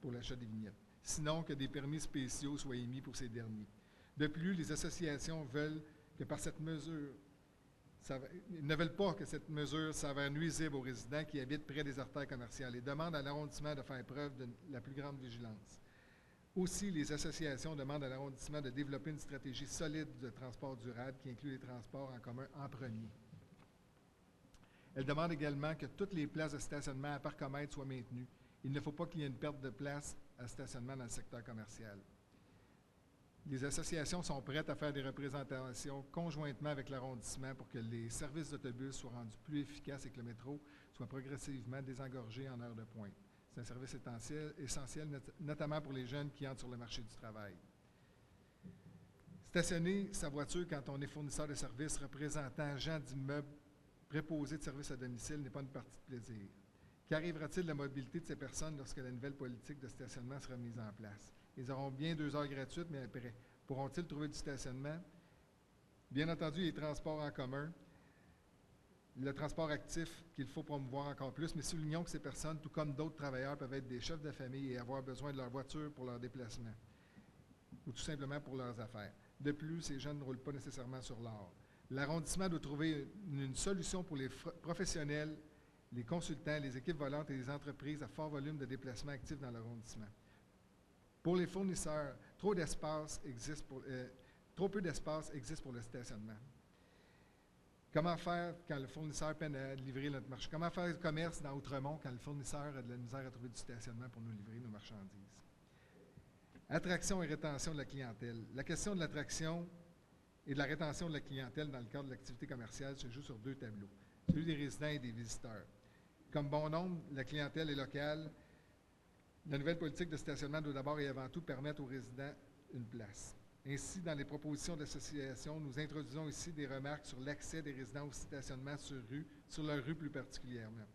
pour l'achat des vignettes, sinon que des permis spéciaux soient émis pour ces derniers. De plus, les associations veulent que par cette mesure, ne veulent pas que cette mesure s'avère nuisible aux résidents qui habitent près des artères commerciales et demandent à l'arrondissement de faire preuve de la plus grande vigilance. Aussi, les associations demandent à l'arrondissement de développer une stratégie solide de transport durable qui inclut les transports en commun en premier. Elles demandent également que toutes les places de stationnement à parcomètre soient maintenues. Il ne faut pas qu'il y ait une perte de place à stationnement dans le secteur commercial. Les associations sont prêtes à faire des représentations conjointement avec l'arrondissement pour que les services d'autobus soient rendus plus efficaces et que le métro soit progressivement désengorgé en heure de pointe. C'est un service essentiel, notamment pour les jeunes qui entrent sur le marché du travail. Stationner sa voiture quand on est fournisseur de services, représentant agent d'immeuble, préposé de services à domicile n'est pas une partie de plaisir. Qu'arrivera-t-il de la mobilité de ces personnes lorsque la nouvelle politique de stationnement sera mise en place? Ils auront bien deux heures gratuites, mais après, pourront-ils trouver du stationnement? Bien entendu, les transports en commun, le transport actif qu'il faut promouvoir encore plus, mais soulignons que ces personnes, tout comme d'autres travailleurs, peuvent être des chefs de famille et avoir besoin de leur voiture pour leur déplacement ou tout simplement pour leurs affaires. De plus, ces jeunes ne roulent pas nécessairement sur l'or. L'arrondissement doit trouver une, solution pour les professionnels, les consultants, les équipes volantes et les entreprises à fort volume de déplacement actifs dans l'arrondissement. Pour les fournisseurs, trop d'espace existe pour, euh, trop peu d'espace existe pour le stationnement. Comment faire quand le fournisseur peine à livrer notre marché? Comment faire le commerce dans Outremont quand le fournisseur a de la misère à trouver du stationnement pour nous livrer nos marchandises? Attraction et rétention de la clientèle. La question de l'attraction et de la rétention de la clientèle dans le cadre de l'activité commerciale se joue sur deux tableaux, celui des résidents et des visiteurs. Comme bon nombre, la clientèle est locale. La nouvelle politique de stationnement doit d'abord et avant tout permettre aux résidents une place. Ainsi, dans les propositions d'association, nous introduisons ici des remarques sur l'accès des résidents au stationnement sur rue, sur leur rue plus particulièrement.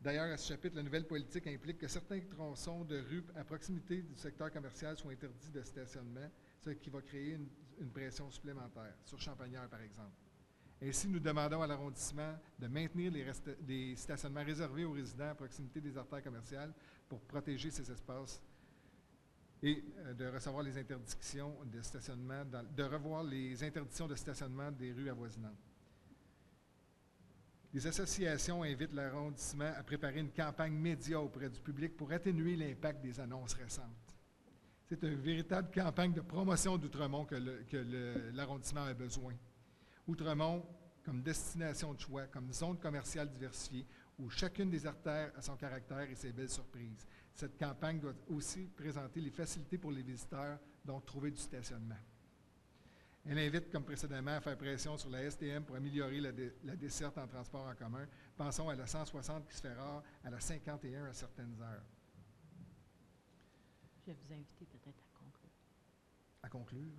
D'ailleurs, à ce chapitre, la nouvelle politique implique que certains tronçons de rue à proximité du secteur commercial soient interdits de stationnement, ce qui va créer une, pression supplémentaire, sur Champagnard par exemple. Ainsi, nous demandons à l'arrondissement de maintenir les, les, stationnements réservés aux résidents à proximité des artères commerciales pour protéger ces espaces et euh, de recevoir les interdictions de stationnement, de revoir les interdictions de stationnement des rues avoisinantes. Les associations invitent l'arrondissement à préparer une campagne média auprès du public pour atténuer l'impact des annonces récentes. C'est une véritable campagne de promotion d'Outremont que l'arrondissement a besoin. Outremont, comme destination de choix, comme zone commerciale diversifiée, où chacune des artères a son caractère et ses belles surprises. Cette campagne doit aussi présenter les facilités pour les visiteurs, donc trouver du stationnement. Elle invite, comme précédemment, à faire pression sur la STM pour améliorer la, desserte en transport en commun. Pensons à la 160 qui se fait rare, à la 51 à certaines heures. Je vais vous inviter peut-être à conclure. À conclure?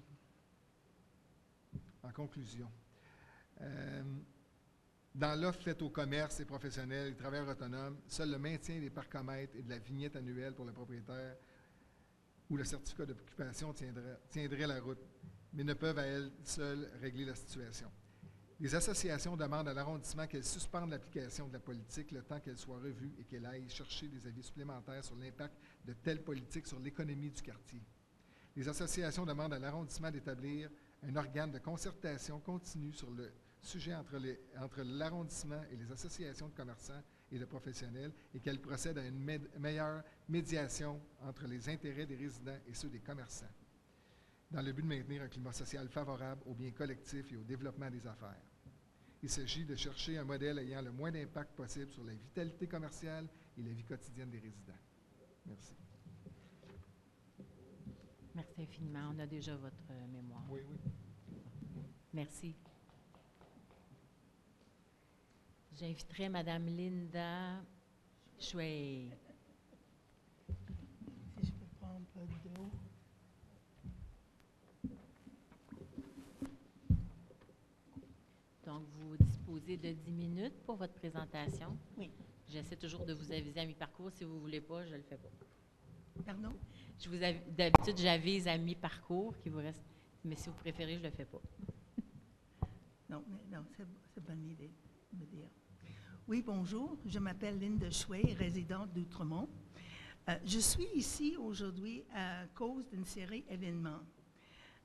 En conclusion. Euh, dans l'offre faite au commerce et professionnels et travailleurs autonomes, seul le maintien des parcomètres et de la vignette annuelle pour le propriétaire où le certificat d'occupation tiendrait, la route, mais ne peuvent à elles seules régler la situation. Les associations demandent à l'arrondissement qu'elle suspende l'application de la politique le temps qu'elle soit revue et qu'elle aille chercher des avis supplémentaires sur l'impact de telle politique sur l'économie du quartier. Les associations demandent à l'arrondissement d'établir un organe de concertation continue sur le sujet entre, les- entre l'arrondissement et les associations de commerçants et de professionnels et qu'elle procède à une meilleure médiation entre les intérêts des résidents et ceux des commerçants, dans le but de maintenir un climat social favorable au bien collectif et au développement des affaires. Il s'agit de chercher un modèle ayant le moins d'impact possible sur la vitalité commerciale et la vie quotidienne des résidents. Merci. Merci infiniment. On a déjà votre euh, mémoire. Oui, oui. Merci. J'inviterai Madame Linda Chouet. Si je peux prendre un peu d'eau. Donc, vous disposez de 10 minutes pour votre présentation. Oui. J'essaie toujours de vous aviser à mi-parcours. Si vous ne voulez pas, je ne le fais pas. Pardon? Je vous avi- D'habitude, j'avise à mi-parcours qu'il vous reste. Mais si vous préférez, je ne le fais pas. Non, mais non, c'est c'est bonne idée de me dire. Oui, bonjour. Je m'appelle Linda Chouet, résidente d'Outremont. Euh, je suis ici aujourd'hui à cause d'une série d'événements.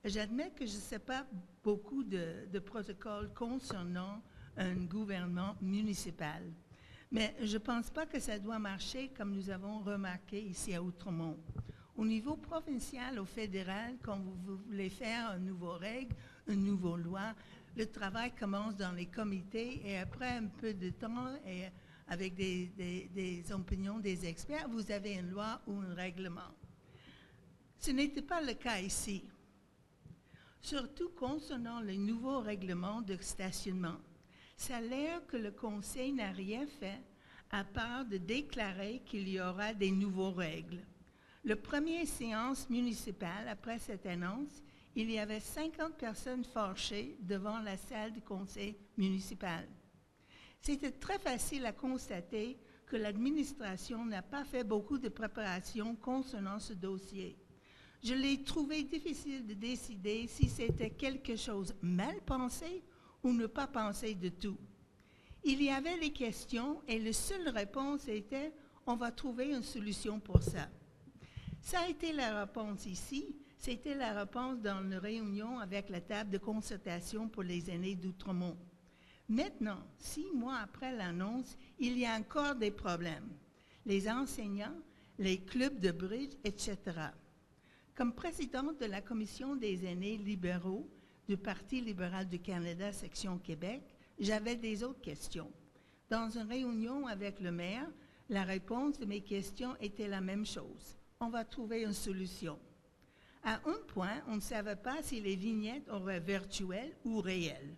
J'admets que je ne sais pas beaucoup de, de protocoles concernant un gouvernement municipal, mais je ne pense pas que ça doit marcher comme nous avons remarqué ici à Outremont. Au niveau provincial, au fédéral, quand vous voulez faire une nouvelle règle, une nouvelle loi, le travail commence dans les comités et après un peu de temps et avec des, des- opinions des experts, vous avez une loi ou un règlement. Ce n'était pas le cas ici, surtout concernant les nouveaux règlements de stationnement. Ça a l'air que le Conseil n'a rien fait à part de déclarer qu'il y aura des nouvelles règles. Le première séance municipale, après cette annonce, il y avait 50 personnes fâchées devant la salle du conseil municipal. C'était très facile à constater que l'administration n'a pas fait beaucoup de préparation concernant ce dossier. Je l'ai trouvé difficile de décider si c'était quelque chose mal pensé ou ne pas pensé de tout. Il y avait les questions et la seule réponse était on va trouver une solution pour ça. Ça a été la réponse ici. C'était la réponse dans une réunion avec la table de concertation pour les aînés d'Outremont. Maintenant, six mois après l'annonce, il y a encore des problèmes. Les enseignants, les clubs de bridge, etc. Comme présidente de la Commission des aînés libéraux du Parti libéral du Canada, section Québec, j'avais des autres questions. Dans une réunion avec le maire, la réponse de mes questions était la même chose. On va trouver une solution. À un point, on ne savait pas si les vignettes auraient virtuelles ou réelles.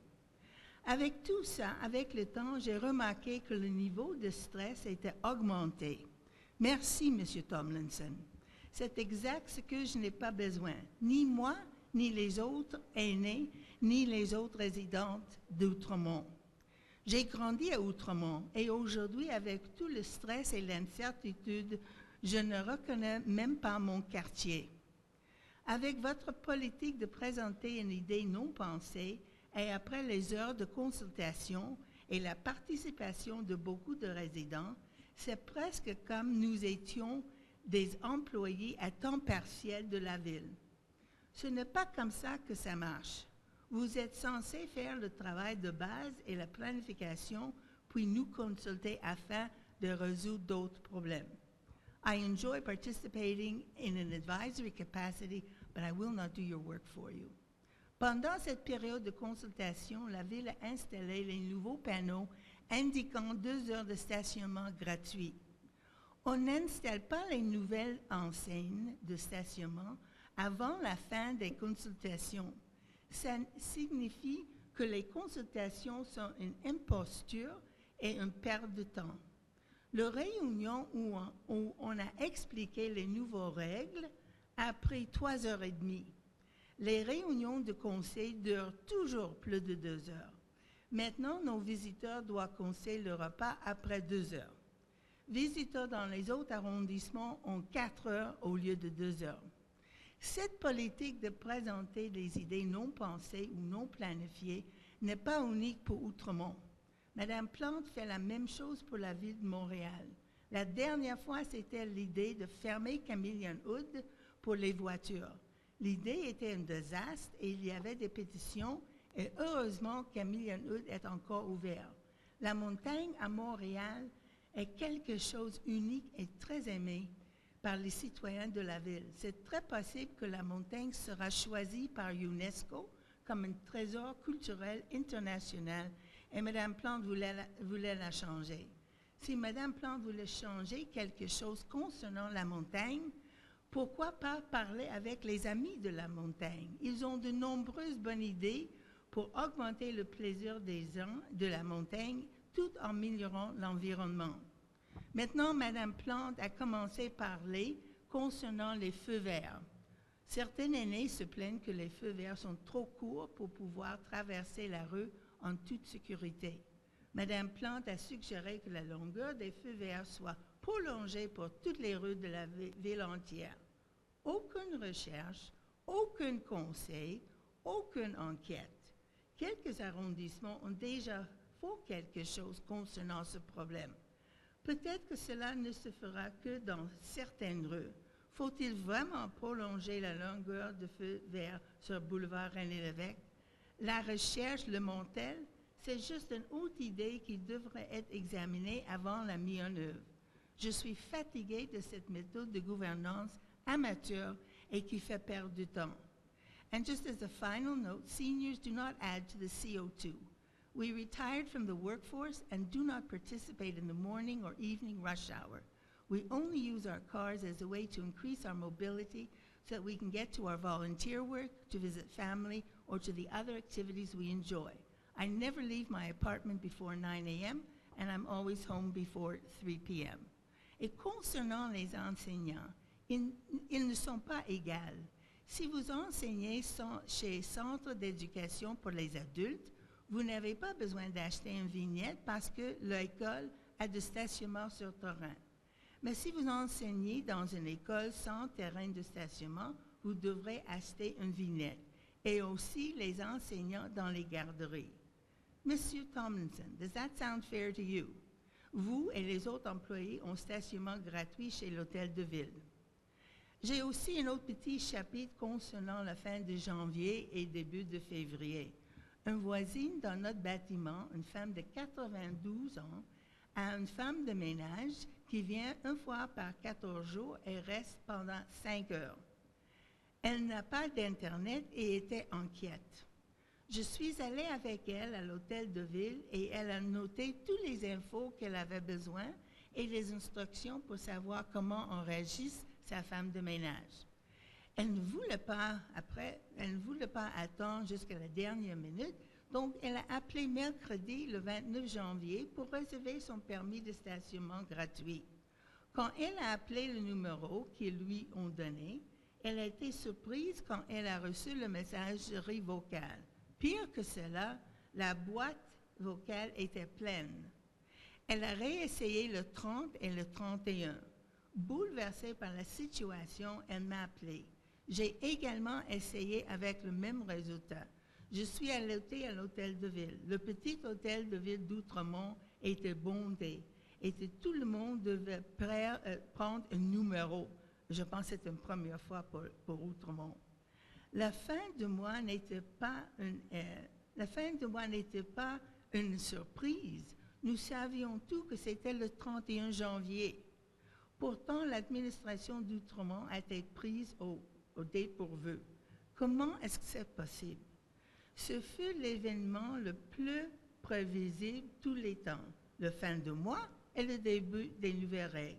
Avec tout ça, avec le temps, j'ai remarqué que le niveau de stress était augmenté. Merci, M. Tomlinson. C'est exact ce que je n'ai pas besoin. Ni moi, ni les autres aînés, ni les autres résidentes d'Outremont. J'ai grandi à Outremont et aujourd'hui, avec tout le stress et l'incertitude, je ne reconnais même pas mon quartier. Avec votre politique de présenter une idée non pensée et après les heures de consultation et la participation de beaucoup de résidents, c'est presque comme nous étions des employés à temps partiel de la ville. Ce n'est pas comme ça que ça marche. Vous êtes censé faire le travail de base et la planification, puis nous consulter afin de résoudre d'autres problèmes. I enjoy participating in an advisory capacity, but I will not do your work for you. Pendant cette période de consultation, la Ville a installé les nouveaux panneaux indiquant deux heures de stationnement gratuit. On n'installe pas les nouvelles enseignes de stationnement avant la fin des consultations. Ça signifie que les consultations sont une imposture et une perte de temps. Le réunion où on, où on a expliqué les nouvelles règles a pris trois heures et demie. Les réunions de conseil durent toujours plus de deux heures. Maintenant, nos visiteurs doivent conseiller le repas après deux heures. Visiteurs dans les autres arrondissements ont quatre heures au lieu de deux heures. Cette politique de présenter des idées non pensées ou non planifiées n'est pas unique pour Outremont. Madame Plante fait la même chose pour la ville de Montréal. La dernière fois, c'était l'idée de fermer Camillion Hood pour les voitures. L'idée était un désastre et il y avait des pétitions et heureusement Hood est encore ouvert. La montagne à Montréal est quelque chose unique et très aimé par les citoyens de la ville. C'est très possible que la montagne sera choisie par UNESCO comme un trésor culturel international et Mme Plante voulait la, voulait la changer. Si Mme Plante voulait changer quelque chose concernant la montagne, pourquoi pas parler avec les amis de la montagne? Ils ont de nombreuses bonnes idées pour augmenter le plaisir des gens de la montagne tout en améliorant l'environnement. Maintenant, Mme Plante a commencé à parler concernant les feux verts. Certains aînés se plaignent que les feux verts sont trop courts pour pouvoir traverser la rue en toute sécurité. Madame Plante a suggéré que la longueur des feux verts soit prolongée pour toutes les rues de la ville entière. Aucune recherche, aucun conseil, aucune enquête. Quelques arrondissements ont déjà fait quelque chose concernant ce problème. Peut-être que cela ne se fera que dans certaines rues. Faut-il vraiment prolonger la longueur de feu vert sur boulevard René-Lévesque? La recherche le monte-t-elle? C'est juste une autre idée qui devrait être examinée avant la mise en œuvre. Je suis fatiguée de cette méthode de gouvernance amateur et qui fait perdre du temps. And just as a final note, seniors do not add to the CO2. We retired from the workforce and do not participate in the morning or evening rush hour. We only use our cars as a way to increase our mobility so that we can get to our volunteer work, to visit family, or to the other activities we enjoy. I never leave my apartment before 9 a.m., and I'm always home before 3 p.m. Et concernant les enseignants, ils, ne sont pas égaux. Si vous enseignez chez Centre d'éducation pour les adultes, vous n'avez pas besoin d'acheter une vignette parce que l'école a de stationnement sur terrain. Mais si vous enseignez dans une école sans terrain de stationnement, vous devrez acheter une vignette. Et aussi les enseignants dans les garderies. Monsieur Tomlinson, does that sound fair to you? Vous et les autres employés ont stationnement gratuit chez l'hôtel de ville. J'ai aussi un autre petit chapitre concernant la fin de janvier et début de février. Une voisine dans notre bâtiment, une femme de 92 ans, a une femme de ménage qui vient une fois par 14 jours et reste pendant 5 heures. Elle n'a pas d'Internet et était inquiète. Je suis allée avec elle à l'hôtel de ville et elle a noté toutes les infos qu'elle avait besoin et les instructions pour savoir comment on réagisse sa femme de ménage. Elle ne voulait pas, après, elle ne voulait pas attendre jusqu'à la dernière minute, donc elle a appelé mercredi le 29 janvier pour réserver son permis de stationnement gratuit. Quand elle a appelé le numéro qu'ils lui ont donné, elle a été surprise quand elle a reçu le messagerie vocale. Pire que cela, la boîte vocale était pleine. Elle a réessayé le 30 et le 31. Bouleversée par la situation, elle m'a appelé. J'ai également essayé avec le même résultat. Je suis allotée à l'hôtel de ville. Le petit hôtel de ville d'Outremont était bondé et tout le monde devait euh, prendre un numéro. Je pense que c'était une première fois pour, Outremont. La fin de mois n'était pas une, euh, la fin de mois n'était pas une surprise. Nous savions tous que c'était le 31 janvier. Pourtant, l'administration d'Outremont a été prise au, au dépourvu. Comment est-ce que c'est possible? Ce fut l'événement le plus prévisible tous les temps. Le fin de mois est le début des nouvelles règles.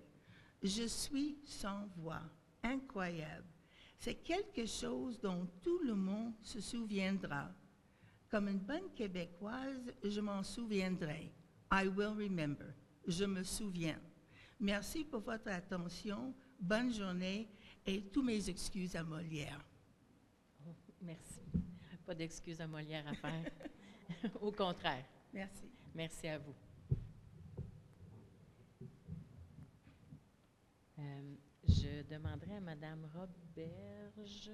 Je suis sans voix. Incroyable. C'est quelque chose dont tout le monde se souviendra. Comme une bonne Québécoise, je m'en souviendrai. I will remember. Je me souviens. Merci pour votre attention. Bonne journée et tous mes excuses à Molière. Merci. Pas d'excuses à Molière à faire. Au contraire. Merci. Merci à vous. Euh, je demanderai à Mme Roberge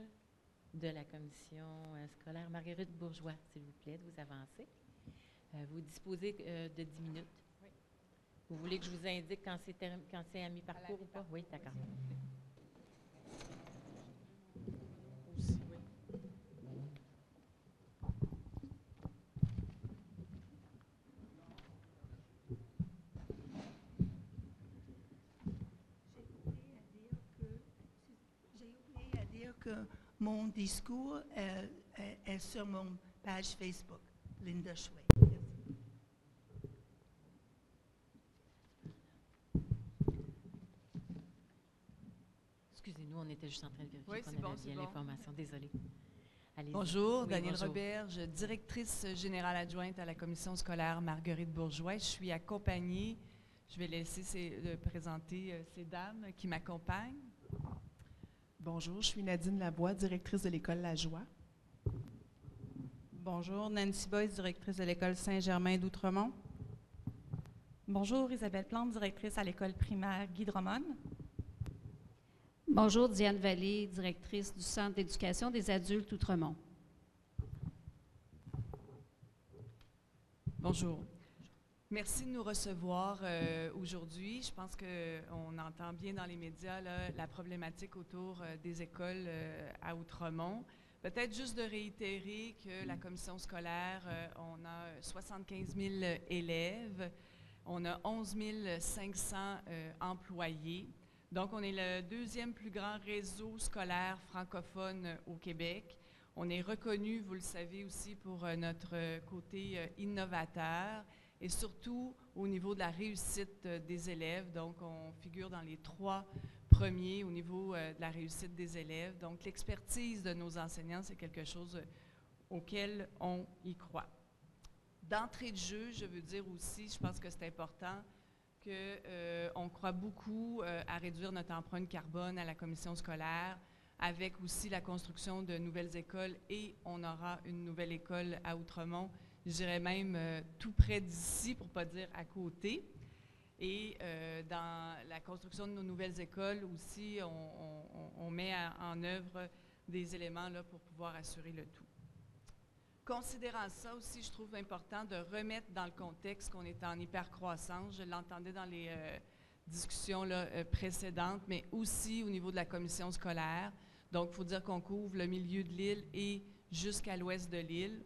de la commission euh, scolaire Marguerite Bourgeois, s'il vous plaît, de vous avancer. Euh, vous disposez de 10 minutes. Vous voulez que je vous indique quand c'est, quand c'est à mi-parcours ou pas? Oui, d'accord. que mon discours est, est- est sur mon page Facebook, Linda Chouet. On était juste en train de vérifier Oui, qu'on c'est avait bon, c'est bien bon. l'information. Désolée. Bonjour, Oui, Danielle bonjour. Roberge, directrice générale adjointe à la commission scolaire Marguerite Bourgeois. Je suis accompagnée, je vais laisser ces- présenter euh, ces dames qui m'accompagnent. Bonjour, je suis Nadine Lavoie, directrice de l'école La Joie. Bonjour, Nancy Boyce, directrice de l'école Saint-Germain d'Outremont. Bonjour, Isabelle Plante, directrice à l'école primaire Guy Drummond. Bonjour, Diane Vallée, directrice du Centre d'éducation des adultes Outremont. Bonjour. Merci de nous recevoir euh, aujourd'hui. Je pense qu'on entend bien dans les médias la problématique autour euh, des écoles euh, à Outremont. Peut-être juste de réitérer que la commission scolaire, on a 75 000 élèves, on a 11 500 euh, employés. Donc, on est le deuxième plus grand réseau scolaire francophone au Québec. On est reconnu, vous le savez aussi, pour euh, notre euh, côté euh, innovateur et surtout au niveau de la réussite euh, des élèves. Donc, on figure dans les trois premiers au niveau euh, de la réussite des élèves. Donc, l'expertise de nos enseignants, c'est quelque chose euh, auquel on y croit. D'entrée de jeu, je veux dire aussi, je pense que c'est important qu'on euh, croit beaucoup euh, à réduire notre empreinte carbone à la commission scolaire, avec aussi la construction de nouvelles écoles et on aura une nouvelle école à Outremont, je dirais même euh, tout près d'ici, pour ne pas dire à côté. Et dans la construction de nos nouvelles écoles aussi, on, met en œuvre des éléments là, pour pouvoir assurer le tout. Considérant ça aussi, je trouve important de remettre dans le contexte qu'on est en hypercroissance. Je l'entendais dans les euh, discussions euh, précédentes, mais aussi au niveau de la commission scolaire. Donc, il faut dire qu'on couvre le milieu de l'île et jusqu'à l'ouest de l'île.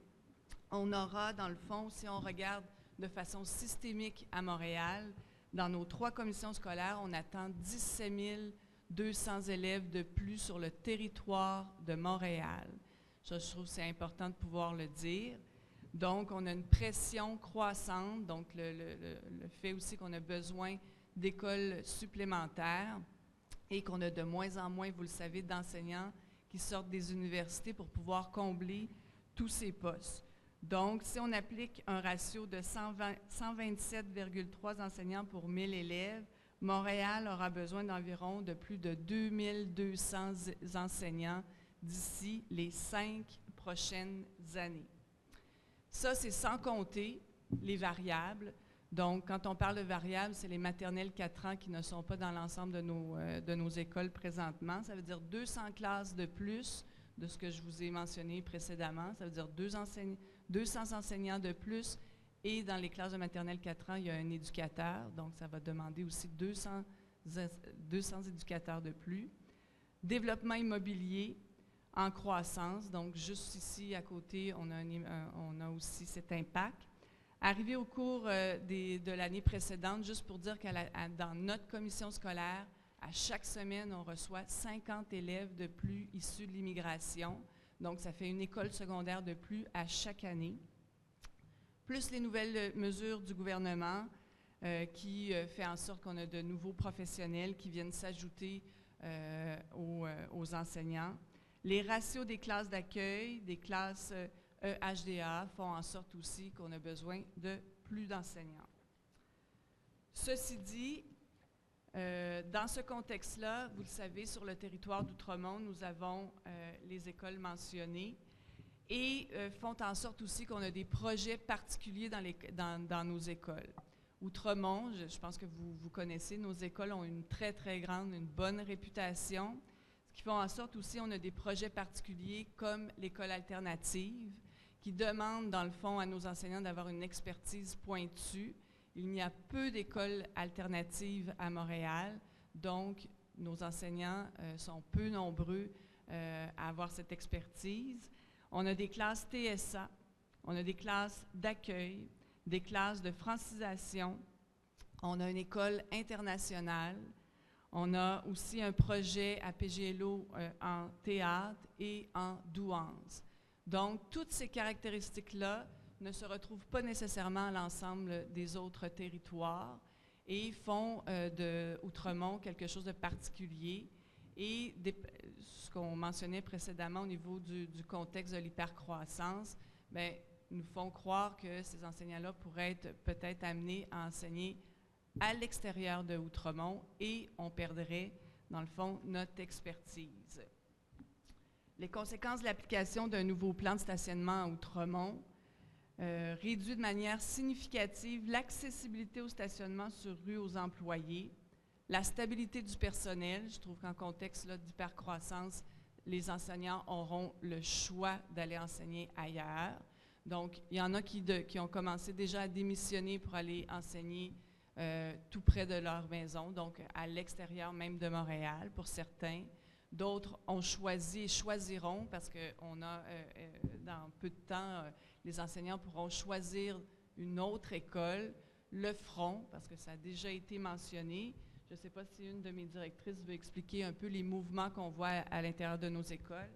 On aura, dans le fond, si on regarde de façon systémique à Montréal, dans nos trois commissions scolaires, on attend 17 200 élèves de plus sur le territoire de Montréal. Ça, je trouve que c'est important de pouvoir le dire. Donc, on a une pression croissante, donc le, fait aussi qu'on a besoin d'écoles supplémentaires et qu'on a de moins en moins, vous le savez, d'enseignants qui sortent des universités pour pouvoir combler tous ces postes. Donc, si on applique un ratio de 120 127,3 enseignants pour 1000 élèves, Montréal aura besoin d'environ de plus de 2200 enseignants d'ici les cinq prochaines années. Ça, c'est sans compter les variables. Donc, quand on parle de variables, c'est les maternelles 4 ans qui ne sont pas dans l'ensemble de nos, euh, de nos écoles présentement. Ça veut dire 200 classes de plus de ce que je vous ai mentionné précédemment. Ça veut dire deux enseign- 200 enseignants de plus. Et dans les classes de maternelle 4 ans, il y a un éducateur. Donc, ça va demander aussi 200, as- 200 éducateurs de plus. Développement immobilier en croissance. Donc, juste ici à côté, on a, a aussi cet impact. Arrivé au cours euh, de l'année précédente, juste pour dire que dans notre commission scolaire, à chaque semaine, on reçoit 50 élèves de plus issus de l'immigration. Donc, ça fait une école secondaire de plus à chaque année. Plus les nouvelles euh, mesures du gouvernement euh, qui euh, fait en sorte qu'on a de nouveaux professionnels qui viennent s'ajouter euh, euh, aux enseignants. Les ratios des classes d'accueil, des classes EHDA font en sorte aussi qu'on a besoin de plus d'enseignants. Ceci dit, euh, dans ce contexte-là, vous le savez, sur le territoire d'Outremont, nous avons euh, les écoles mentionnées et euh, font en sorte aussi qu'on a des projets particuliers dans, nos écoles. Outremont, je, je pense que vous, vous connaissez, nos écoles ont une très, très grande, une bonne réputation, qui fait en sorte aussi, on a des projets particuliers comme l'école alternative, qui demandent, dans le fond, à nos enseignants d'avoir une expertise pointue. Il n'y a peu d'écoles alternatives à Montréal, donc nos enseignants euh, sont peu nombreux euh, à avoir cette expertise. On a des classes TSA, on a des classes d'accueil, des classes de francisation, on a une école internationale, on a aussi un projet à PGLO euh, en théâtre et en douance. Donc, toutes ces caractéristiques-là ne se retrouvent pas nécessairement à l'ensemble des autres territoires et font euh, de Outremont quelque chose de particulier. Et ce qu'on mentionnait précédemment au niveau du, contexte de l'hypercroissance, bien, nous font croire que ces enseignants-là pourraient être peut-être amenés à enseigner à l'extérieur de Outremont et on perdrait, dans le fond, notre expertise. Les conséquences de l'application d'un nouveau plan de stationnement à Outremont euh, réduit de manière significative l'accessibilité au stationnement sur rue aux employés, la stabilité du personnel. Je trouve qu'en contexte d'hypercroissance, les enseignants auront le choix d'aller enseigner ailleurs. Donc, il y en a qui, qui, ont commencé déjà à démissionner pour aller enseigner euh, tout près de leur maison, donc à l'extérieur même de Montréal pour certains. D'autres ont choisi et choisiront parce qu'on a, euh, dans peu de temps, les enseignants pourront choisir une autre école, le front, parce que ça a déjà été mentionné. Je ne sais pas si une de mes directrices veut expliquer un peu les mouvements qu'on voit à, l'intérieur de nos écoles.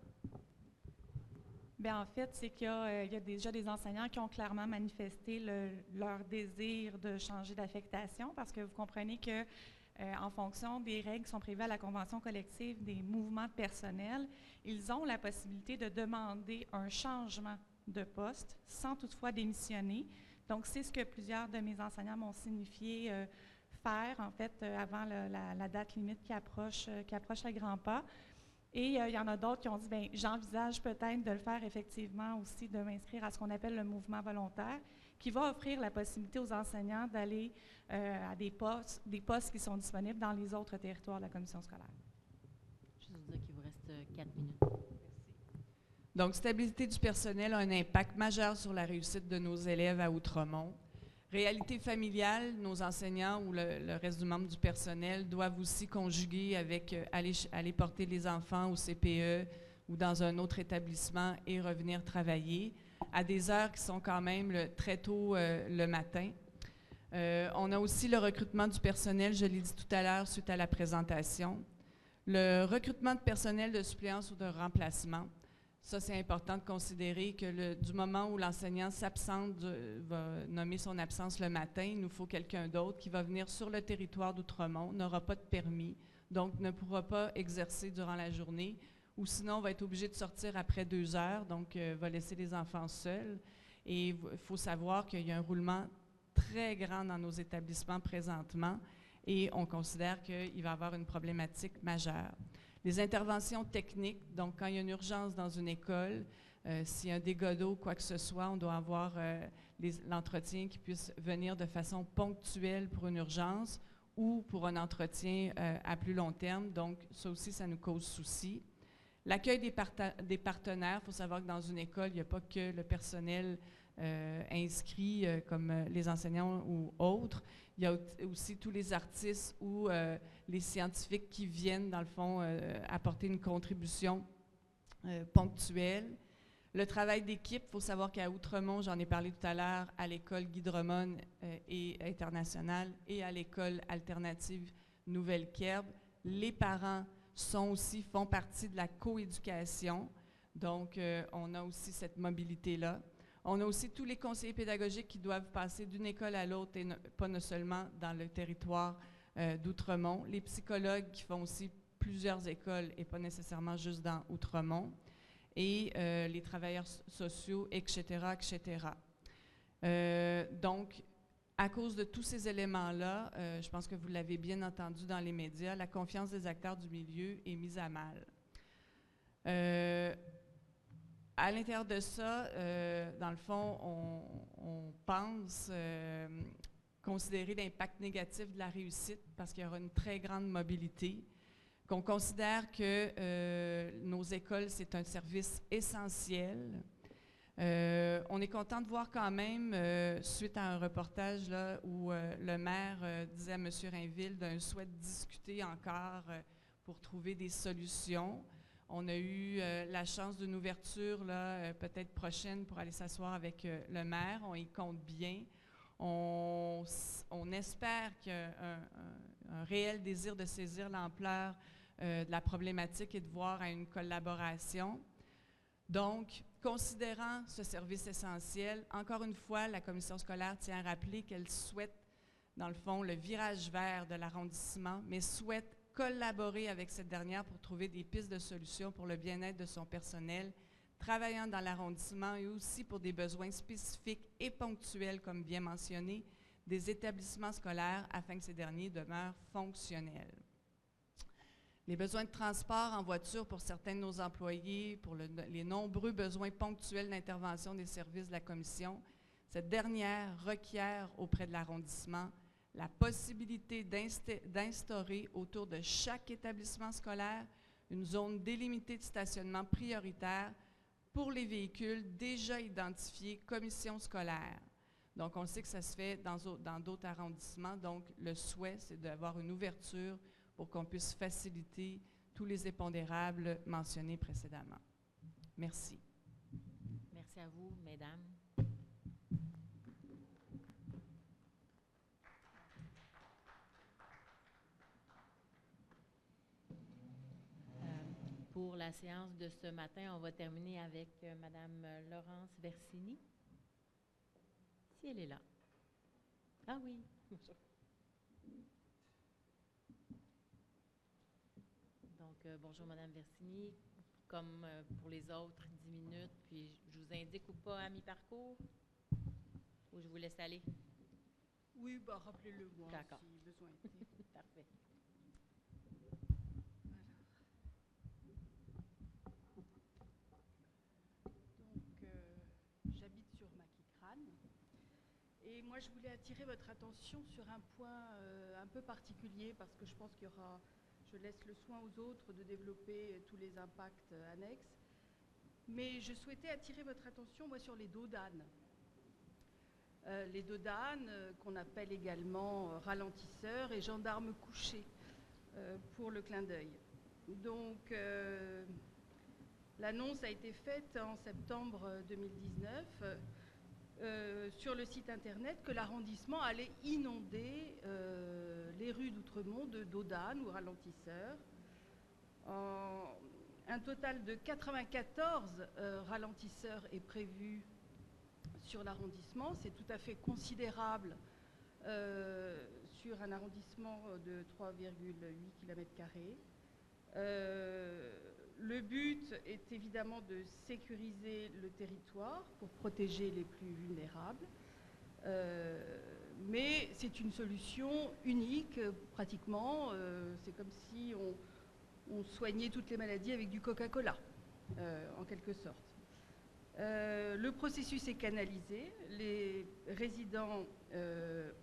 Bien, en fait, c'est qu'il y, a euh, déjà des enseignants qui ont clairement manifesté leur désir de changer d'affectation parce que vous comprenez que euh, en fonction des règles qui sont prévues à la convention collective des mouvements de personnel, ils ont la possibilité de demander un changement de poste sans toutefois démissionner. Donc, c'est ce que plusieurs de mes enseignants m'ont signifié euh, faire, en fait, euh, avant la, date limite qui approche, euh, qui approche à grands pas. Et il y en a d'autres qui ont dit, bien, j'envisage peut-être de le faire effectivement aussi, de m'inscrire à ce qu'on appelle le mouvement volontaire, qui va offrir la possibilité aux enseignants d'aller à des postes, des postes qui sont disponibles dans les autres territoires de la commission scolaire. Je vous dire qu'il vous reste quatre minutes. Donc, stabilité du personnel a un impact majeur sur la réussite de nos élèves à Outremont. Réalité familiale, nos enseignants ou le, reste du membre du personnel doivent aussi conjuguer avec euh, aller, porter les enfants au CPE ou dans un autre établissement et revenir travailler à des heures qui sont quand même très tôt euh, le matin. Euh, on a aussi le recrutement du personnel, je l'ai dit tout à l'heure suite à la présentation. Le recrutement de personnel de suppléance ou de remplacement. Ça, c'est important de considérer que du moment où l'enseignant s'absente, va nommer son absence le matin, il nous faut quelqu'un d'autre qui va venir sur le territoire d'Outremont, n'aura pas de permis, donc ne pourra pas exercer durant la journée, ou sinon va être obligé de sortir après deux heures, donc euh, va laisser les enfants seuls. Et il faut savoir qu'il y a un roulement très grand dans nos établissements présentement, et on considère qu'il va y avoir une problématique majeure. Les interventions techniques, donc quand il y a une urgence dans une école, euh, s'il y a un dégât d'eau, quoi que ce soit, on doit avoir euh, l'entretien qui puisse venir de façon ponctuelle pour une urgence ou pour un entretien euh, à plus long terme. Donc, ça aussi, ça nous cause souci. L'accueil des, partenaires, il faut savoir que dans une école, il n'y a pas que le personnel inscrit comme les enseignants ou autres. Il y a aussi tous les artistes ou euh, les scientifiques qui viennent, dans le fond, euh, apporter une contribution euh, ponctuelle. Le travail d'équipe, il faut savoir qu'à Outremont, j'en ai parlé tout à l'heure, à l'école Guy Drummond et internationale et à l'école alternative Nouvelle-Kerbe, les parents sont aussi, font partie de la coéducation. Donc, on a aussi cette mobilité-là. On a aussi tous les conseillers pédagogiques qui doivent passer d'une école à l'autre et pas seulement dans le territoire euh, d'Outremont. Les psychologues qui font aussi plusieurs écoles et pas nécessairement juste dans Outremont. Et euh, les travailleurs sociaux, etc., etc. Euh, donc, à cause de tous ces éléments-là, je pense que vous l'avez bien entendu dans les médias, la confiance des acteurs du milieu est mise à mal à l'intérieur de ça, dans le fond, on, pense considérer l'impact négatif de la réussite parce qu'il y aura une très grande mobilité, qu'on considère que euh, nos écoles, c'est un service essentiel. Euh, on est content de voir quand même, euh, suite à un reportage là, où le maire disait à M. Rainville d'un souhait de discuter encore pour trouver des solutions. On a eu la chance d'une ouverture peut-être prochaine pour aller s'asseoir avec le maire. On y compte bien. On, espère qu'il y a un, réel désir de saisir l'ampleur euh, de la problématique et de voir à une collaboration. Donc, considérant ce service essentiel, encore une fois, la commission scolaire tient à rappeler qu'elle souhaite, dans le fond, le virage vert de l'arrondissement, mais souhaite collaborer avec cette dernière pour trouver des pistes de solutions pour le bien-être de son personnel travaillant dans l'arrondissement et aussi pour des besoins spécifiques et ponctuels, comme bien mentionné, des établissements scolaires afin que ces derniers demeurent fonctionnels. Les besoins de transport en voiture pour certains de nos employés, pour les nombreux besoins ponctuels d'intervention des services de la Commission, cette dernière requiert auprès de l'arrondissement la possibilité d'instaurer autour de chaque établissement scolaire une zone délimitée de stationnement prioritaire pour les véhicules déjà identifiés commission scolaire. Donc, on sait que ça se fait dans d'autres arrondissements. Donc, le souhait, c'est d'avoir une ouverture pour qu'on puisse faciliter tous les épondérables mentionnés précédemment. Merci. Merci à vous, mesdames. Pour la séance de ce matin. On va terminer avec euh, Madame Laurence Versini. Si elle est là. Ah oui. Donc, euh, bonjour Madame Versini. Comme euh, pour les autres, 10 minutes, puis je vous indique ou pas à mi-parcours, ou je vous laisse aller? Oui, bah, rappelez-le moi si besoin. Parfait. Et moi, je voulais attirer votre attention sur un point euh, un peu particulier parce que je pense qu'il y aura, je laisse le soin aux autres de développer tous les impacts euh, annexes. Mais je souhaitais attirer votre attention, moi, sur les dos. Euh, les dos qu'on appelle également ralentisseurs et gendarmes couchés pour le clin d'œil. Donc, l'annonce a été faite en septembre 2019 euh, sur le site internet que l'arrondissement allait inonder euh, les rues d'Outremont de Dodane ou ralentisseurs. un total de 94 euh, ralentisseurs est prévu sur l'arrondissement. C'est tout à fait considérable sur un arrondissement de 3,8 km. Le but est évidemment de sécuriser le territoire pour protéger les plus vulnérables. Euh, mais c'est une solution unique, pratiquement. Euh, c'est comme si on, soignait toutes les maladies avec du Coca-Cola, euh, en quelque sorte. le processus est canalisé. Les résidents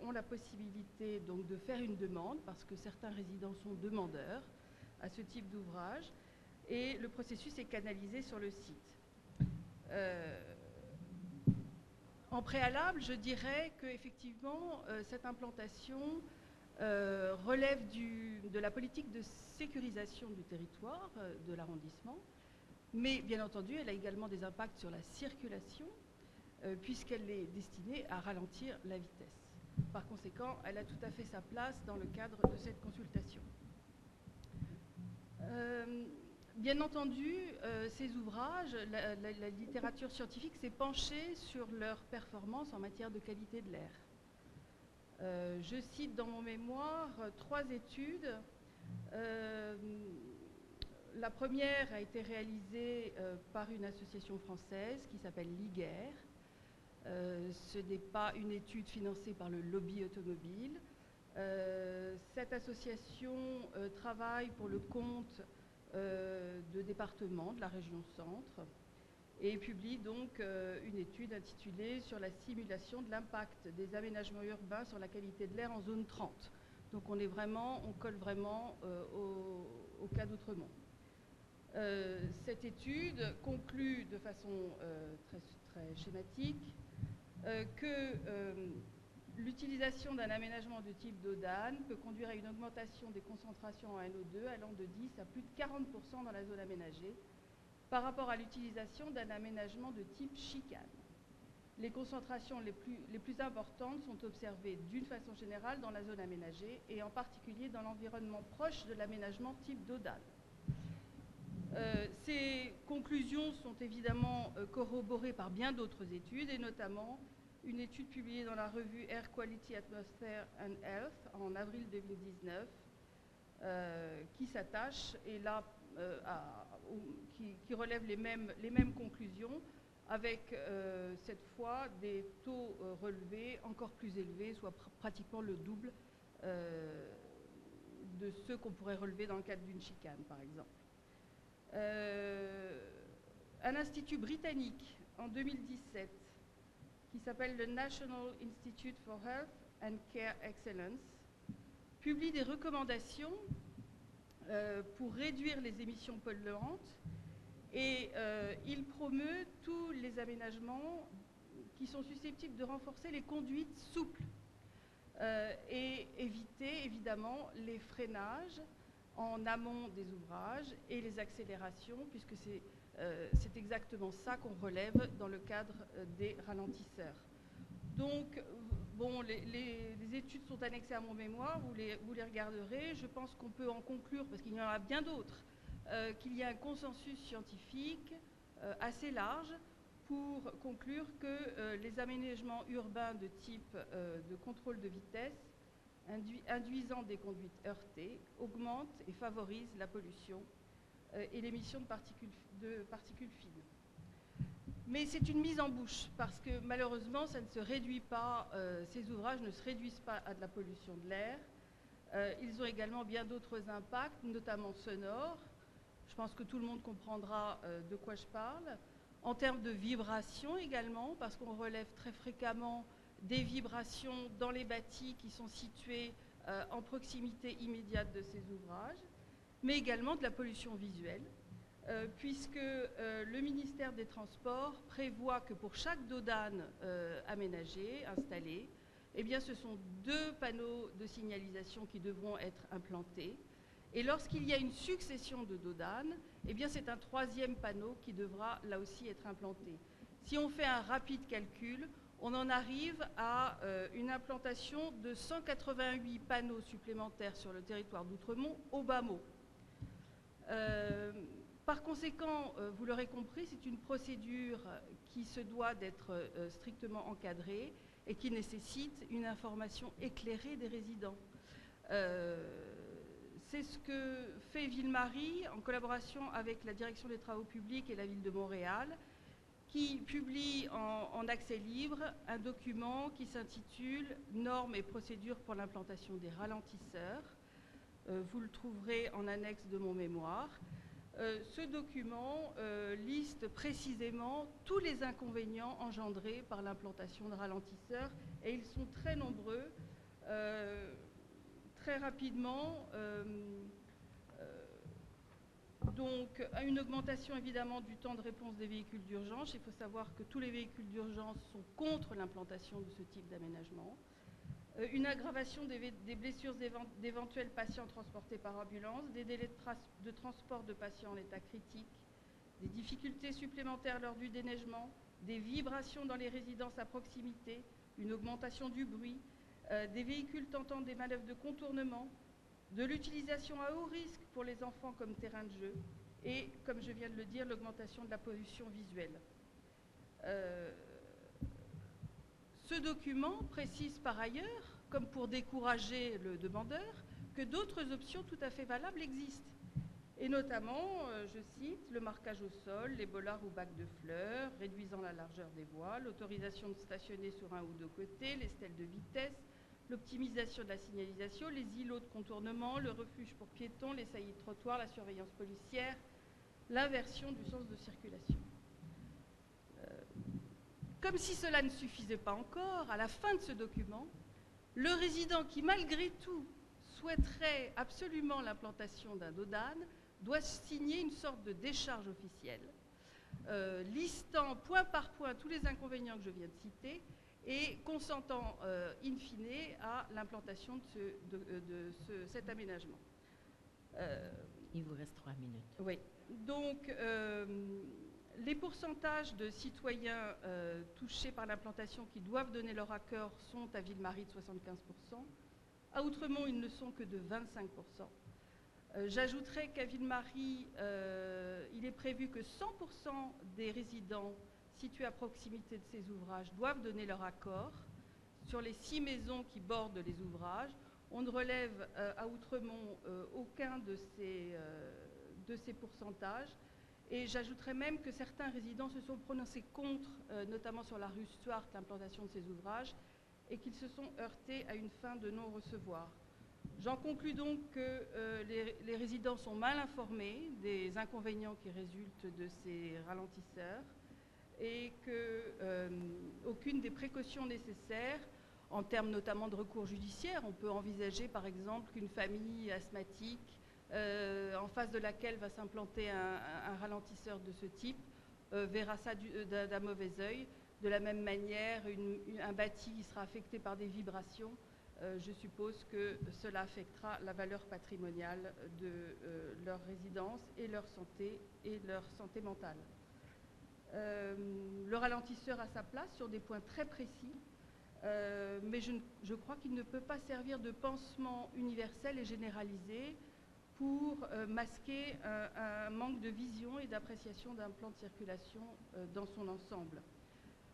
ont la possibilité donc de faire une demande, parce que certains résidents sont demandeurs à ce type d'ouvrage et le processus est canalisé sur le site. Euh, en préalable, je dirais qu'effectivement, euh, cette implantation euh, relève de la politique de sécurisation du territoire de l'arrondissement, mais bien entendu, elle a également des impacts sur la circulation, puisqu'elle est destinée à ralentir la vitesse. Par conséquent, elle a tout à fait sa place dans le cadre de cette consultation. Bien entendu, euh, ces ouvrages, la, littérature scientifique s'est penchée sur leur performance en matière de qualité de l'air. Euh, je cite dans mon mémoire trois études. Euh, la première a été réalisée par une association française qui s'appelle Liguerre. ce n'est pas une étude financée par le lobby automobile. cette association travaille pour le compte de départements de la région centre et publie donc euh, une étude intitulée sur la simulation de l'impact des aménagements urbains sur la qualité de l'air en zone 30. Donc on est vraiment, on colle vraiment euh, au, cas d'Outremont. Euh, cette étude conclut de façon très, très, schématique que l'utilisation d'un aménagement de type Dodan peut conduire à une augmentation des concentrations en NO2 allant de 10 à plus de 40% dans la zone aménagée par rapport à l'utilisation d'un aménagement de type chicane. Les concentrations les plus, importantes sont observées d'une façon générale dans la zone aménagée et en particulier dans l'environnement proche de l'aménagement type Dodan. Euh, ces conclusions sont évidemment euh, corroborées par bien d'autres études et notamment une étude publiée dans la revue Air Quality Atmosphere and Health en avril 2019 euh, qui s'attache, et là, qui, relève les mêmes, les mêmes conclusions, avec cette fois des taux relevés encore plus élevés, soit pratiquement le double de ceux qu'on pourrait relever dans le cadre d'une chicane, par exemple. Euh, un institut britannique en 2017 qui s'appelle le National Institute for Health and Care Excellence publie des recommandations euh, pour réduire les émissions polluantes et euh, il promeut tous les aménagements qui sont susceptibles de renforcer les conduites souples et éviter évidemment les freinages en amont des ouvrages et les accélérations, puisque c'est euh, exactement ça qu'on relève dans le cadre euh, des ralentisseurs. Donc, bon, les, études sont annexées à mon mémoire, vous les, regarderez. Je pense qu'on peut en conclure, parce qu'il y en a bien d'autres, euh, qu'il y a un consensus scientifique assez large pour conclure que les aménagements urbains de type de contrôle de vitesse induisant des conduites heurtées, augmente et favorise la pollution et l'émission de particules, fines. Mais c'est une mise en bouche, parce que malheureusement, euh, ces ouvrages ne se réduisent pas à de la pollution de l'air. Euh, ils ont également bien d'autres impacts, notamment sonores. Je pense que tout le monde comprendra de quoi je parle. En termes de vibrations également, parce qu'on relève très fréquemment des vibrations dans les bâtis qui sont situés euh, en proximité immédiate de ces ouvrages, mais également de la pollution visuelle, euh, puisque euh, le ministère des Transports prévoit que pour chaque dodane aménagé, installé, eh bien, ce sont deux panneaux de signalisation qui devront être implantés. Et lorsqu'il y a une succession de dodanes, eh bien, c'est un troisième panneau qui devra là aussi être implanté. Si on fait un rapide calcul, on en arrive à euh, une implantation de 188 panneaux supplémentaires sur le territoire d'Outremont au bas mot. Euh, par conséquent, euh, vous l'aurez compris, c'est une procédure qui se doit d'être strictement encadrée et qui nécessite une information éclairée des résidents. c'est ce que fait Ville-Marie en collaboration avec la Direction des Travaux Publics et la Ville de Montréal qui publie en, accès libre un document qui s'intitule Normes et procédures pour l'implantation des ralentisseurs. Euh, vous le trouverez en annexe de mon mémoire. Euh, ce document euh, liste précisément tous les inconvénients engendrés par l'implantation de ralentisseurs et ils sont très nombreux. très rapidement, donc, une augmentation évidemment du temps de réponse des véhicules d'urgence. Il faut savoir que tous les véhicules d'urgence sont contre l'implantation de ce type d'aménagement. Euh, une aggravation des, blessures d'éventuels patients transportés par ambulance, des délais de, transport de patients en état critique, des difficultés supplémentaires lors du déneigement, des vibrations dans les résidences à proximité, une augmentation du bruit, euh, des véhicules tentant des manœuvres de contournement, de l'utilisation à haut risque pour les enfants comme terrain de jeu et, comme je viens de le dire, l'augmentation de la pollution visuelle. Euh, ce document précise par ailleurs, comme pour décourager le demandeur, que d'autres options tout à fait valables existent. Et notamment, euh, je cite, le marquage au sol, les bollards ou bacs de fleurs, réduisant la largeur des voies, l'autorisation de stationner sur un ou deux côtés, les stèles de vitesse, l'optimisation de la signalisation, les îlots de contournement, le refuge pour piétons, les saillies de trottoir, la surveillance policière, l'inversion du sens de circulation. Comme si cela ne suffisait pas encore, à la fin de ce document, le résident qui, malgré tout, souhaiterait absolument l'implantation d'un dodan doit signer une sorte de décharge officielle, euh, listant point par point tous les inconvénients que je viens de citer et consentant euh, in fine à l'implantation de, euh, cet aménagement. Il vous reste trois minutes. Oui. Donc, les pourcentages de citoyens touchés par l'implantation qui doivent donner leur accord sont à Ville-Marie de 75%. À Outremont, ils ne sont que de 25%. Euh, j'ajouterai qu'à Ville-Marie, euh, il est prévu que 100% des résidents situés à proximité de ces ouvrages doivent donner leur accord. Sur les six maisons qui bordent les ouvrages, on ne relève euh, à Outremont aucun de ces pourcentages. Et j'ajouterai même que certains résidents se sont prononcés contre, notamment sur la rue Stuart, l'implantation de ces ouvrages, et qu'ils se sont heurtés à une fin de non-recevoir. J'en conclus donc que euh, les, résidents sont mal informés des inconvénients qui résultent de ces ralentisseurs et qu'aucune euh, des précautions nécessaires, en termes notamment de recours judiciaire, on peut envisager par exemple qu'une famille asthmatique euh, en face de laquelle va s'implanter un, ralentisseur de ce type verra ça d'un mauvais œil. De la même manière, un bâti qui sera affecté par des vibrations euh, je suppose que cela affectera la valeur patrimoniale de euh, leur résidence et leur santé et leur santé mentale. Euh, le ralentisseur a sa place sur des points très précis, mais je, crois qu'il ne peut pas servir de pansement universel et généralisé pour masquer un, manque de vision et d'appréciation d'un plan de circulation dans son ensemble.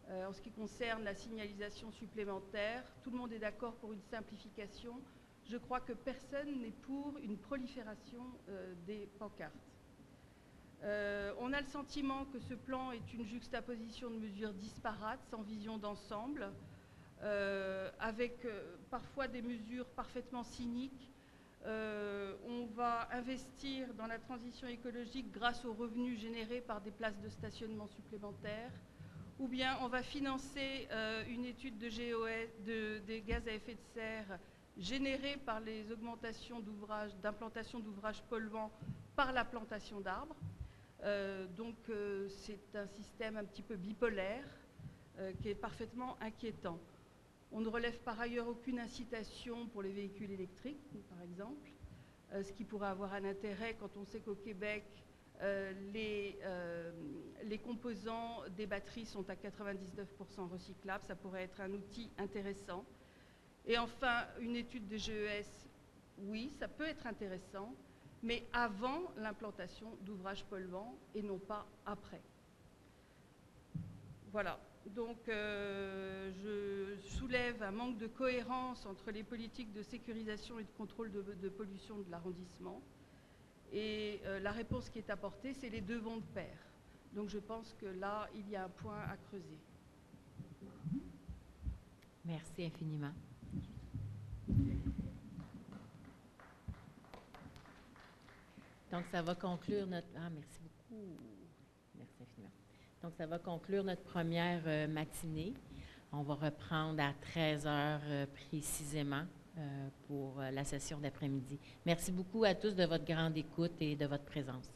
Euh, en ce qui concerne la signalisation supplémentaire, tout le monde est d'accord pour une simplification. Je crois que personne n'est pour une prolifération euh, des pancartes. Euh, on a le sentiment que ce plan est une juxtaposition de mesures disparates, sans vision d'ensemble, avec parfois des mesures parfaitement cyniques. On va investir dans la transition écologique grâce aux revenus générés par des places de stationnement supplémentaires ou bien on va financer euh, une étude de GOS, des gaz à effet de serre générée par les augmentations d'implantation d'ouvrages polluants par la plantation d'arbres. Euh, donc euh, c'est un système un petit peu bipolaire qui est parfaitement inquiétant. On ne relève par ailleurs aucune incitation pour les véhicules électriques, par exemple, ce qui pourrait avoir un intérêt quand on sait qu'au Québec, euh, euh, les, composants des batteries sont à 99% recyclables. Ça pourrait être un outil intéressant. Et enfin, une étude de GES, oui, ça peut être intéressant, mais avant l'implantation d'ouvrages polluants et non pas après. Voilà. Donc, euh, je soulève un manque de cohérence entre les politiques de sécurisation et de contrôle de pollution de l'arrondissement. Et euh, la réponse qui est apportée, c'est les deux vont de pair. Donc je pense que là, il y a un point à creuser. Merci infiniment. Donc, ça va conclure notre... Ah, merci beaucoup. Donc, ça va conclure notre première euh, matinée. On va reprendre à 13 heures euh, précisément. Euh, pour la session d'après-midi. Merci beaucoup à tous de votre grande écoute et de votre présence.